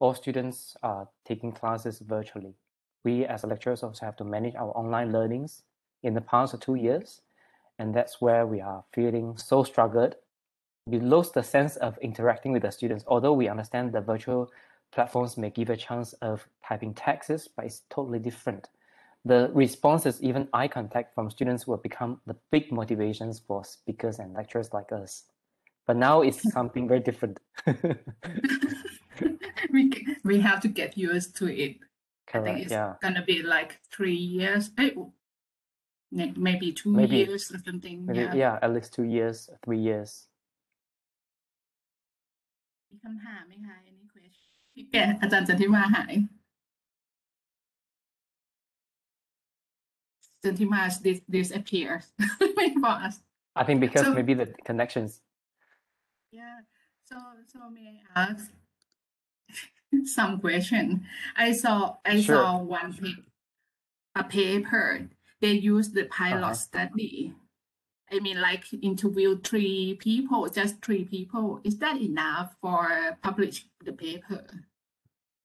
All students are taking classes virtually. We as lecturers also have to manage our online learnings in the past two years, and that's where we are feeling so struggled. We lost the sense of interacting with the students. Although we understand the virtual platforms may give a chance of typing texts, but it's totally different. The responses, even eye contact from students, will become the big motivations for speakers and lecturers like us. But now it's something very different. we c- we have to get used to it. I think Correct. it's Yeah. gonna be like three years, eh, w- may- maybe two Maybe- years or something. Maybe, yeah. yeah. At least two years, three years. มีคำถามไหมคะ any question พี่แกอาจารย์จันทิมาหาย จันทิมา dis disappears for us I think because So- maybe the connections. Yeah, so so may I ask some question? I saw I Sure. saw one pa- a paper. They use the pilot Uh-huh. study. I mean, like interview three people, just three people. Is that enough for publish the paper?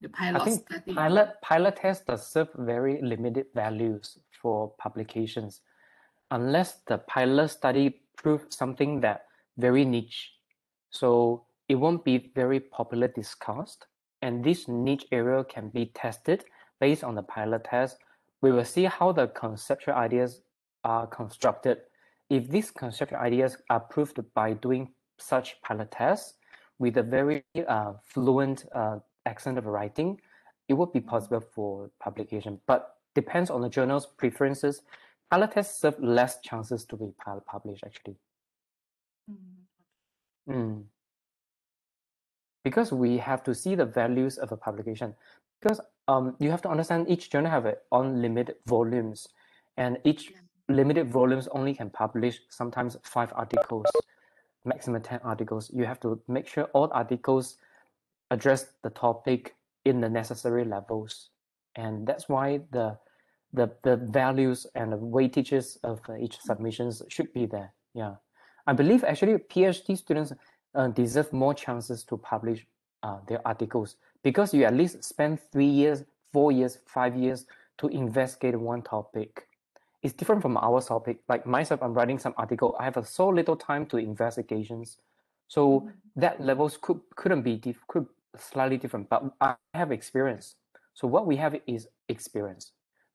The I pilot think study. pilot pilot test does serve very limited values for publications, unless the pilot study proves something that very niche. So it won't be very popular discussed, and this niche area can be tested based on the pilot test. We will see how the conceptual ideas are constructed. If these conceptual ideas are proved by doing such pilot tests with a very uh, fluent uh, accent of writing, it would be possible for publication. But depends on the journal's preferences. Pilot tests serve less chances to be published actually. Mm, Mm. Because we have to see the values of a publication. Because um, you have to understand each journal have a unlimited volumes, and each limited volumes only can publish sometimes five articles, maximum ten articles. You have to make sure all articles address the topic in the necessary levels, and that's why the the the values and the weightages of each submissions should be there. Yeah. I believe actually PhD students uh, deserve more chances to publish uh, their articles because you at least spend three years, four years, five years to investigate one topic. It's different from our topic. Like myself, I'm writing some article. I have a so little time to investigations, so mm-hmm. that levels could couldn't be dif- could slightly different. But I have experience. So what we have is experience.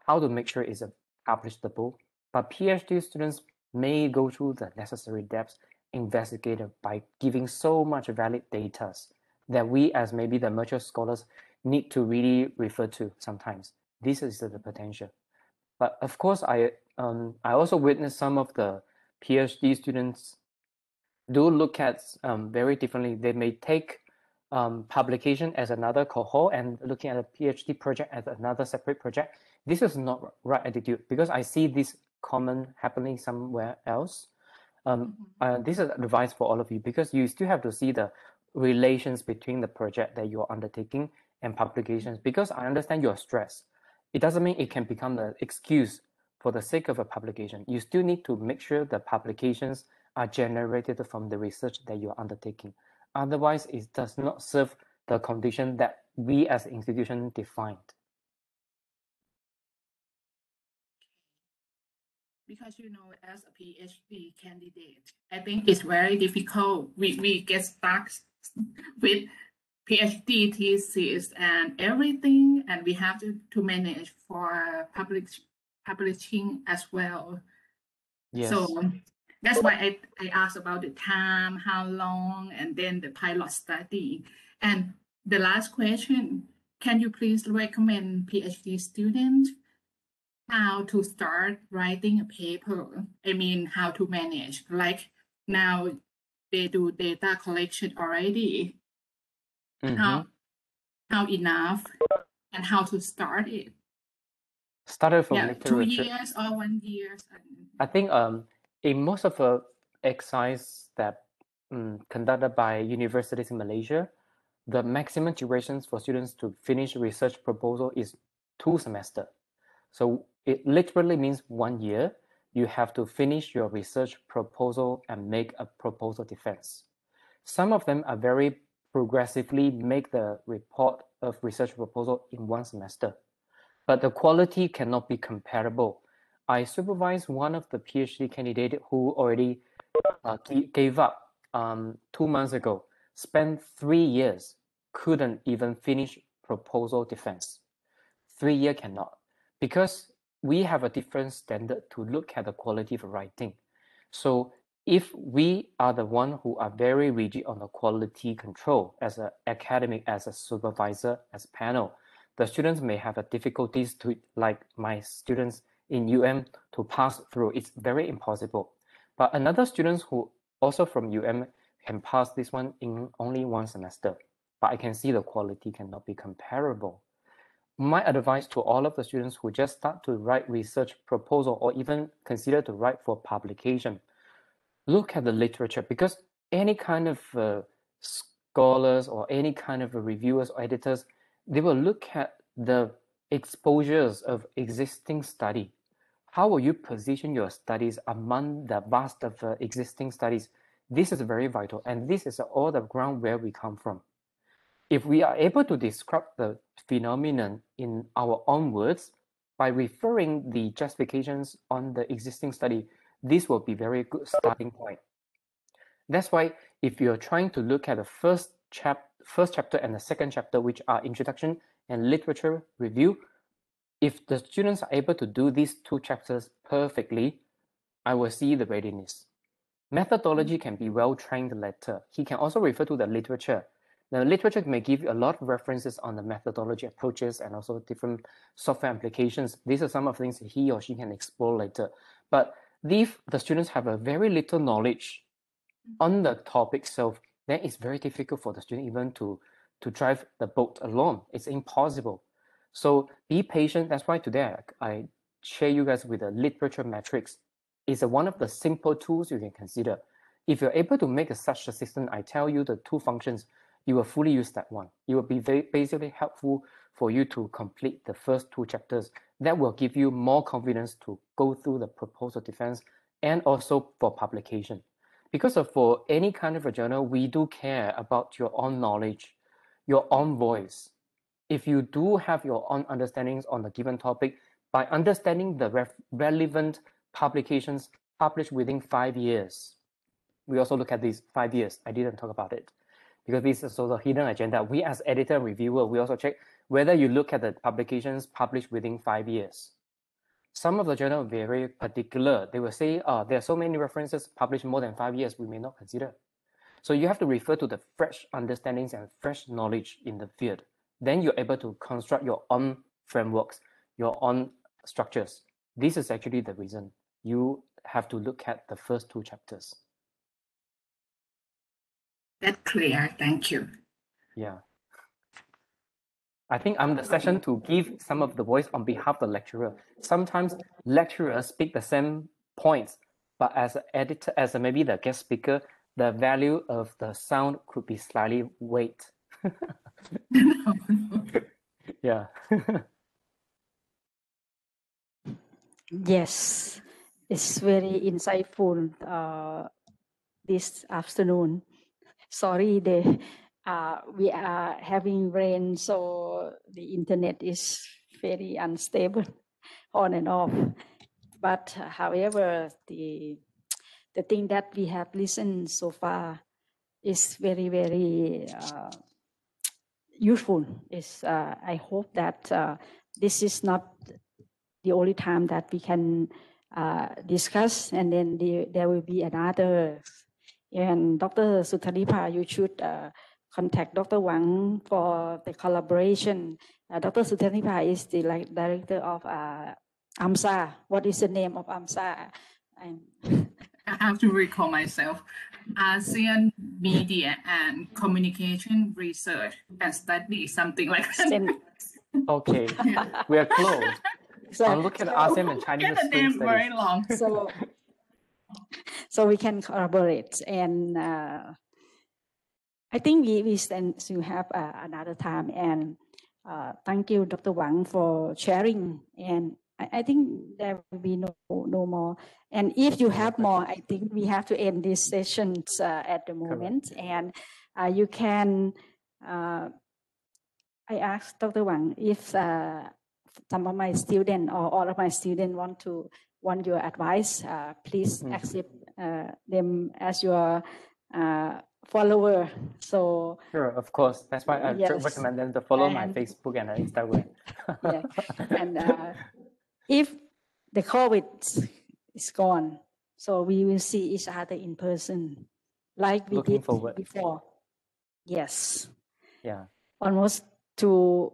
How to make sure it's a publishable. But PhD students may go through the necessary depths investigated by giving so much valid data that we as maybe the mature scholars need to really refer to sometimes. This is the potential. But of course, I um, I also witnessed some of the PhD students do look at um, very differently. They may take um, publication as another cohort and looking at a PhD project as another separate project. This is not right attitude because I see this common happening somewhere else. Um, uh, this is advice for all of you because you still have to see the relations between the project that you're undertaking and publications because I understand you're stressed. It doesn't mean it can become the excuse for the sake of a publication. You still need to make sure the publications are generated from the research that you're undertaking. Otherwise, it does not serve the condition that we as institution defined. because you know as a phd candidate i think it's very difficult we we get stuck with phd thesis and everything and we have to, to manage for public publishing as well Yes. so That's why I, I asked about the time, how long, and then the pilot study. And the last question, can you please recommend PhD students how to start writing a paper? I mean, how to manage, like now they do data collection already. Mhm. How, how enough and how to start it? Started from Yeah, two years or one year. I think um, in most of the exercise that um, conducted by universities in Malaysia, the maximum durations for students to finish research proposal is two semester. So it literally means one year. You have to finish your research proposal and make a proposal defense. Some of them are very progressively make the report of research proposal in one semester, but the quality cannot be comparable. I supervised one of the PhD candidate who already uh, gave up um, two months ago, spent three years, couldn't even finish proposal defense. Three year cannot, because we have a different standard to look at the quality of writing. So if we are the one who are very rigid on the quality control as an academic, as a supervisor, as panel, the students may have a difficulties to like my students in UM to pass through. It's very impossible. But another students who also from UM can pass this one in only one semester. But I can see the quality cannot be comparable. My advice to all of the students who just start to write research proposal or even consider to write for publication, look at the literature because any kind of uh, scholars or any kind of reviewers or editors, they will look at the exposures of existing study. How will you position your studies among the vast of uh, existing studies? This is very vital, and this is all the ground where we come from. If we are able to describe the phenomenon in our own words by referring the justifications on the existing study, this will be very good starting point. That's why if you're trying to look at the first chap first chapter and the second chapter, which are introduction and literature review, if the students are able to do these two chapters perfectly, I will see the readiness. Methodology can be well trained later. He can also refer to the literature. The literature may give you a lot of references on the methodology approaches and also different software applications. These are some of the things he or she can explore later. But if the students have a very little knowledge on the mm-hmm. topic itself, then it's very difficult for the student even to, to drive the boat alone. It's impossible. So be patient. That's why today I I share you guys with the literature matrix. It's a, one of the simple tools you can consider. If you're able to make a, such a system, I tell you the two functions, you will fully use that one. It will be very basically helpful for you to complete the first two chapters. That will give you more confidence to go through the proposal defense and also for publication. Because of for any kind of a journal, we do care about your own knowledge, your own voice. If you do have your own understandings on a given topic, by understanding the relevant publications published within five years, we also look at these five years. I didn't talk about it because this is also a hidden agenda. We as editor and reviewer, we also check whether you look at the publications published within five years. Some of the journal are very particular. They will say, oh, there are so many references published more than five years, we may not consider. So you have to refer to the fresh understandings and fresh knowledge in the field. Then you're able to construct your own frameworks, your own structures. This is actually the reason you have to look at the first two chapters. That's clear. Thank you. Yeah. I think I'm the session to give some of the voice on behalf of the lecturer. Sometimes lecturers speak the same points, but as an editor, as a, maybe the guest speaker, the value of the sound could be slightly weight. yeah. Yes, it's very insightful uh, this afternoon. Sorry, the, uh, we are having rain, so the internet is very unstable on and off. But uh, however, the the thing that we have listened so far is very, very uh, useful. Is uh, I hope that uh, this is not the only time that we can uh, discuss, and then the, there will be another. And Dr. Sutanipa, you should contact Dr. Wang for the collaboration. Uh, Dr. Sutanipa is the like, director of uh, AMSA. What is the name of AMSA? And I have to recall myself. ASEAN Media and Communication Research and Study, something like that. Sen- Okay, we are close. so, I'll look at ASEAN and Chinese Get the name very long. so so we can collaborate and uh, i think we, we stand to have uh, another time and uh, thank you dr wang for sharing. And I, I think there will be no no more. And if you have more i think we have to end this session uh, at the moment. And uh, you can uh, i asked dr wang if uh, some of my students or all of my students want to want your advice, uh, please Mm. accept uh, them as your uh, follower. So Sure, of course. That's why I Yes. recommend them to follow my Facebook and Instagram. yeah, and uh, if the COVID is gone, so we will see each other in person, like we Looking did forward. before. Yes, yeah, almost two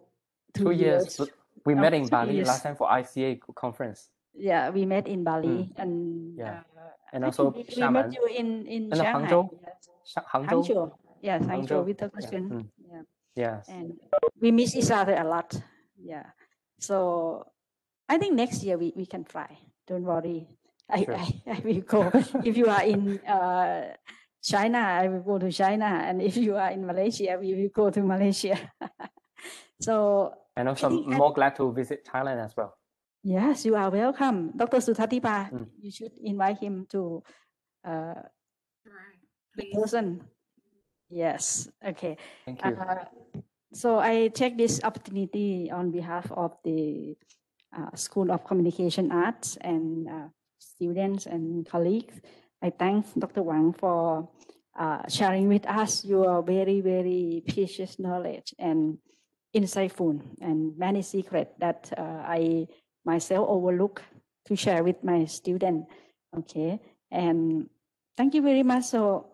two years. We Oh, met in Bali years. last time for ICA conference, Yeah, we met in Bali, and Mm. Yeah. uh, and also we, we met you in in and Shanghai. Hangzhou. Yes. Hangzhou. Hangzhou. Yes, Hangzhou Hangzhou. with the Yeah. question. Mm. Yeah. Yes. And we miss each other a lot. Yeah. So I think next year we, we can fly. Don't worry. I, Sure. I, I will go. if you are in uh, China, I will go to China. And if you are in Malaysia, we will go to Malaysia. so And also, I'm I- more glad to visit Thailand as well. Yes, you are welcome. Dr. Sutatipa, Mm. you should invite him to uh, Right. Person. Yes. Okay. Thank you. Uh, so I take this opportunity on behalf of the uh, School of Communication Arts and uh, students and colleagues. I thank Dr. Wang for uh, sharing with us your very, very precious knowledge and insightful and many secrets that uh, I myself overlook to share with my student. Okay. And thank you very much. So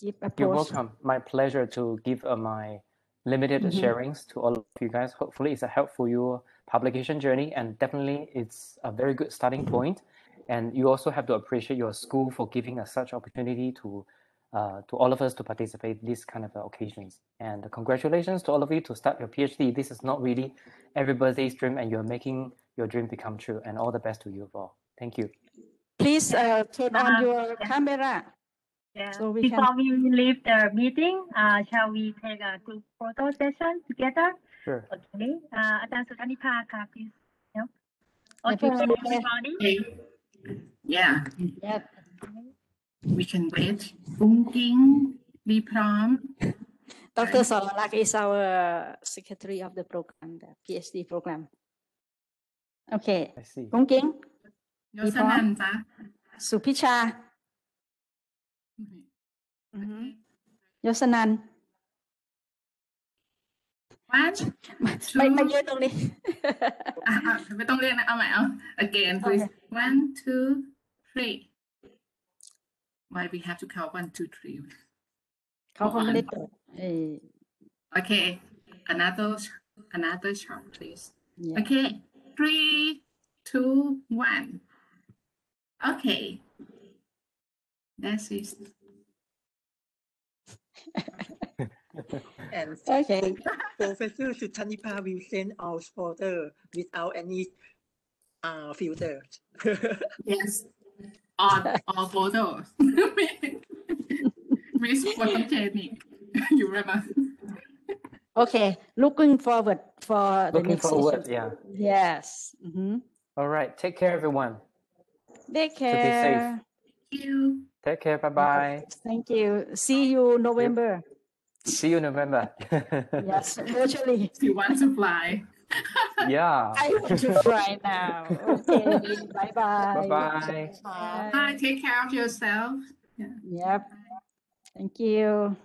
give a You're welcome. My pleasure to give uh, my limited Mhm. sharings to all of you guys. Hopefully, it's a help for your publication journey, and definitely it's a very good starting point. And you also have to appreciate your school for giving us such opportunity to uh, to all of us to participate these kind of uh, occasions. And congratulations to all of you to start your PhD. This is not really everybody's dream, and you're making your dream become true. And all the best to you all. Thank you. Please uh, turn on uh, your yeah. camera. Yeah. So we Before can... we leave the meeting, uh, shall we take a group photo session together? Sure. Okay. Uh, please. Yeah. Okay. Yeah. Yeah. yeah we can wait. กุ้งกิ้งมีพร้อม Dr. Salalak is our secretary of the program, the PhD program. Okay. I see. กุ้งกิ้ง ยศนันท์จ้ะ สุพิชาอือฮึยศนันท์ one ไม่ไม่ two ยืนตรงนี้ อ่ะอ่ะไม่ต้องเรียกนะ เอาใหม่เอา again please one two three why we have to count one two three เขาคงไม่ได้เปิดเออ okay another another shot please yeah. okay three two one okay that's it And Okay. Professor Sutanipa will send out photo without any uh, filter. yes on all photos miss photogenic you remember Okay. Looking forward for the Looking next forward. session. Yeah. Yes. Mm-hmm. All right. Take care, everyone. Take So be safe. care. Thank you Take care. Bye bye. Thank you. See you November. See you November. Yes, virtually. you want to fly yeah. I want to fly now. Okay. Bye bye. Bye bye. bye take care of yourself Yep. Thank you.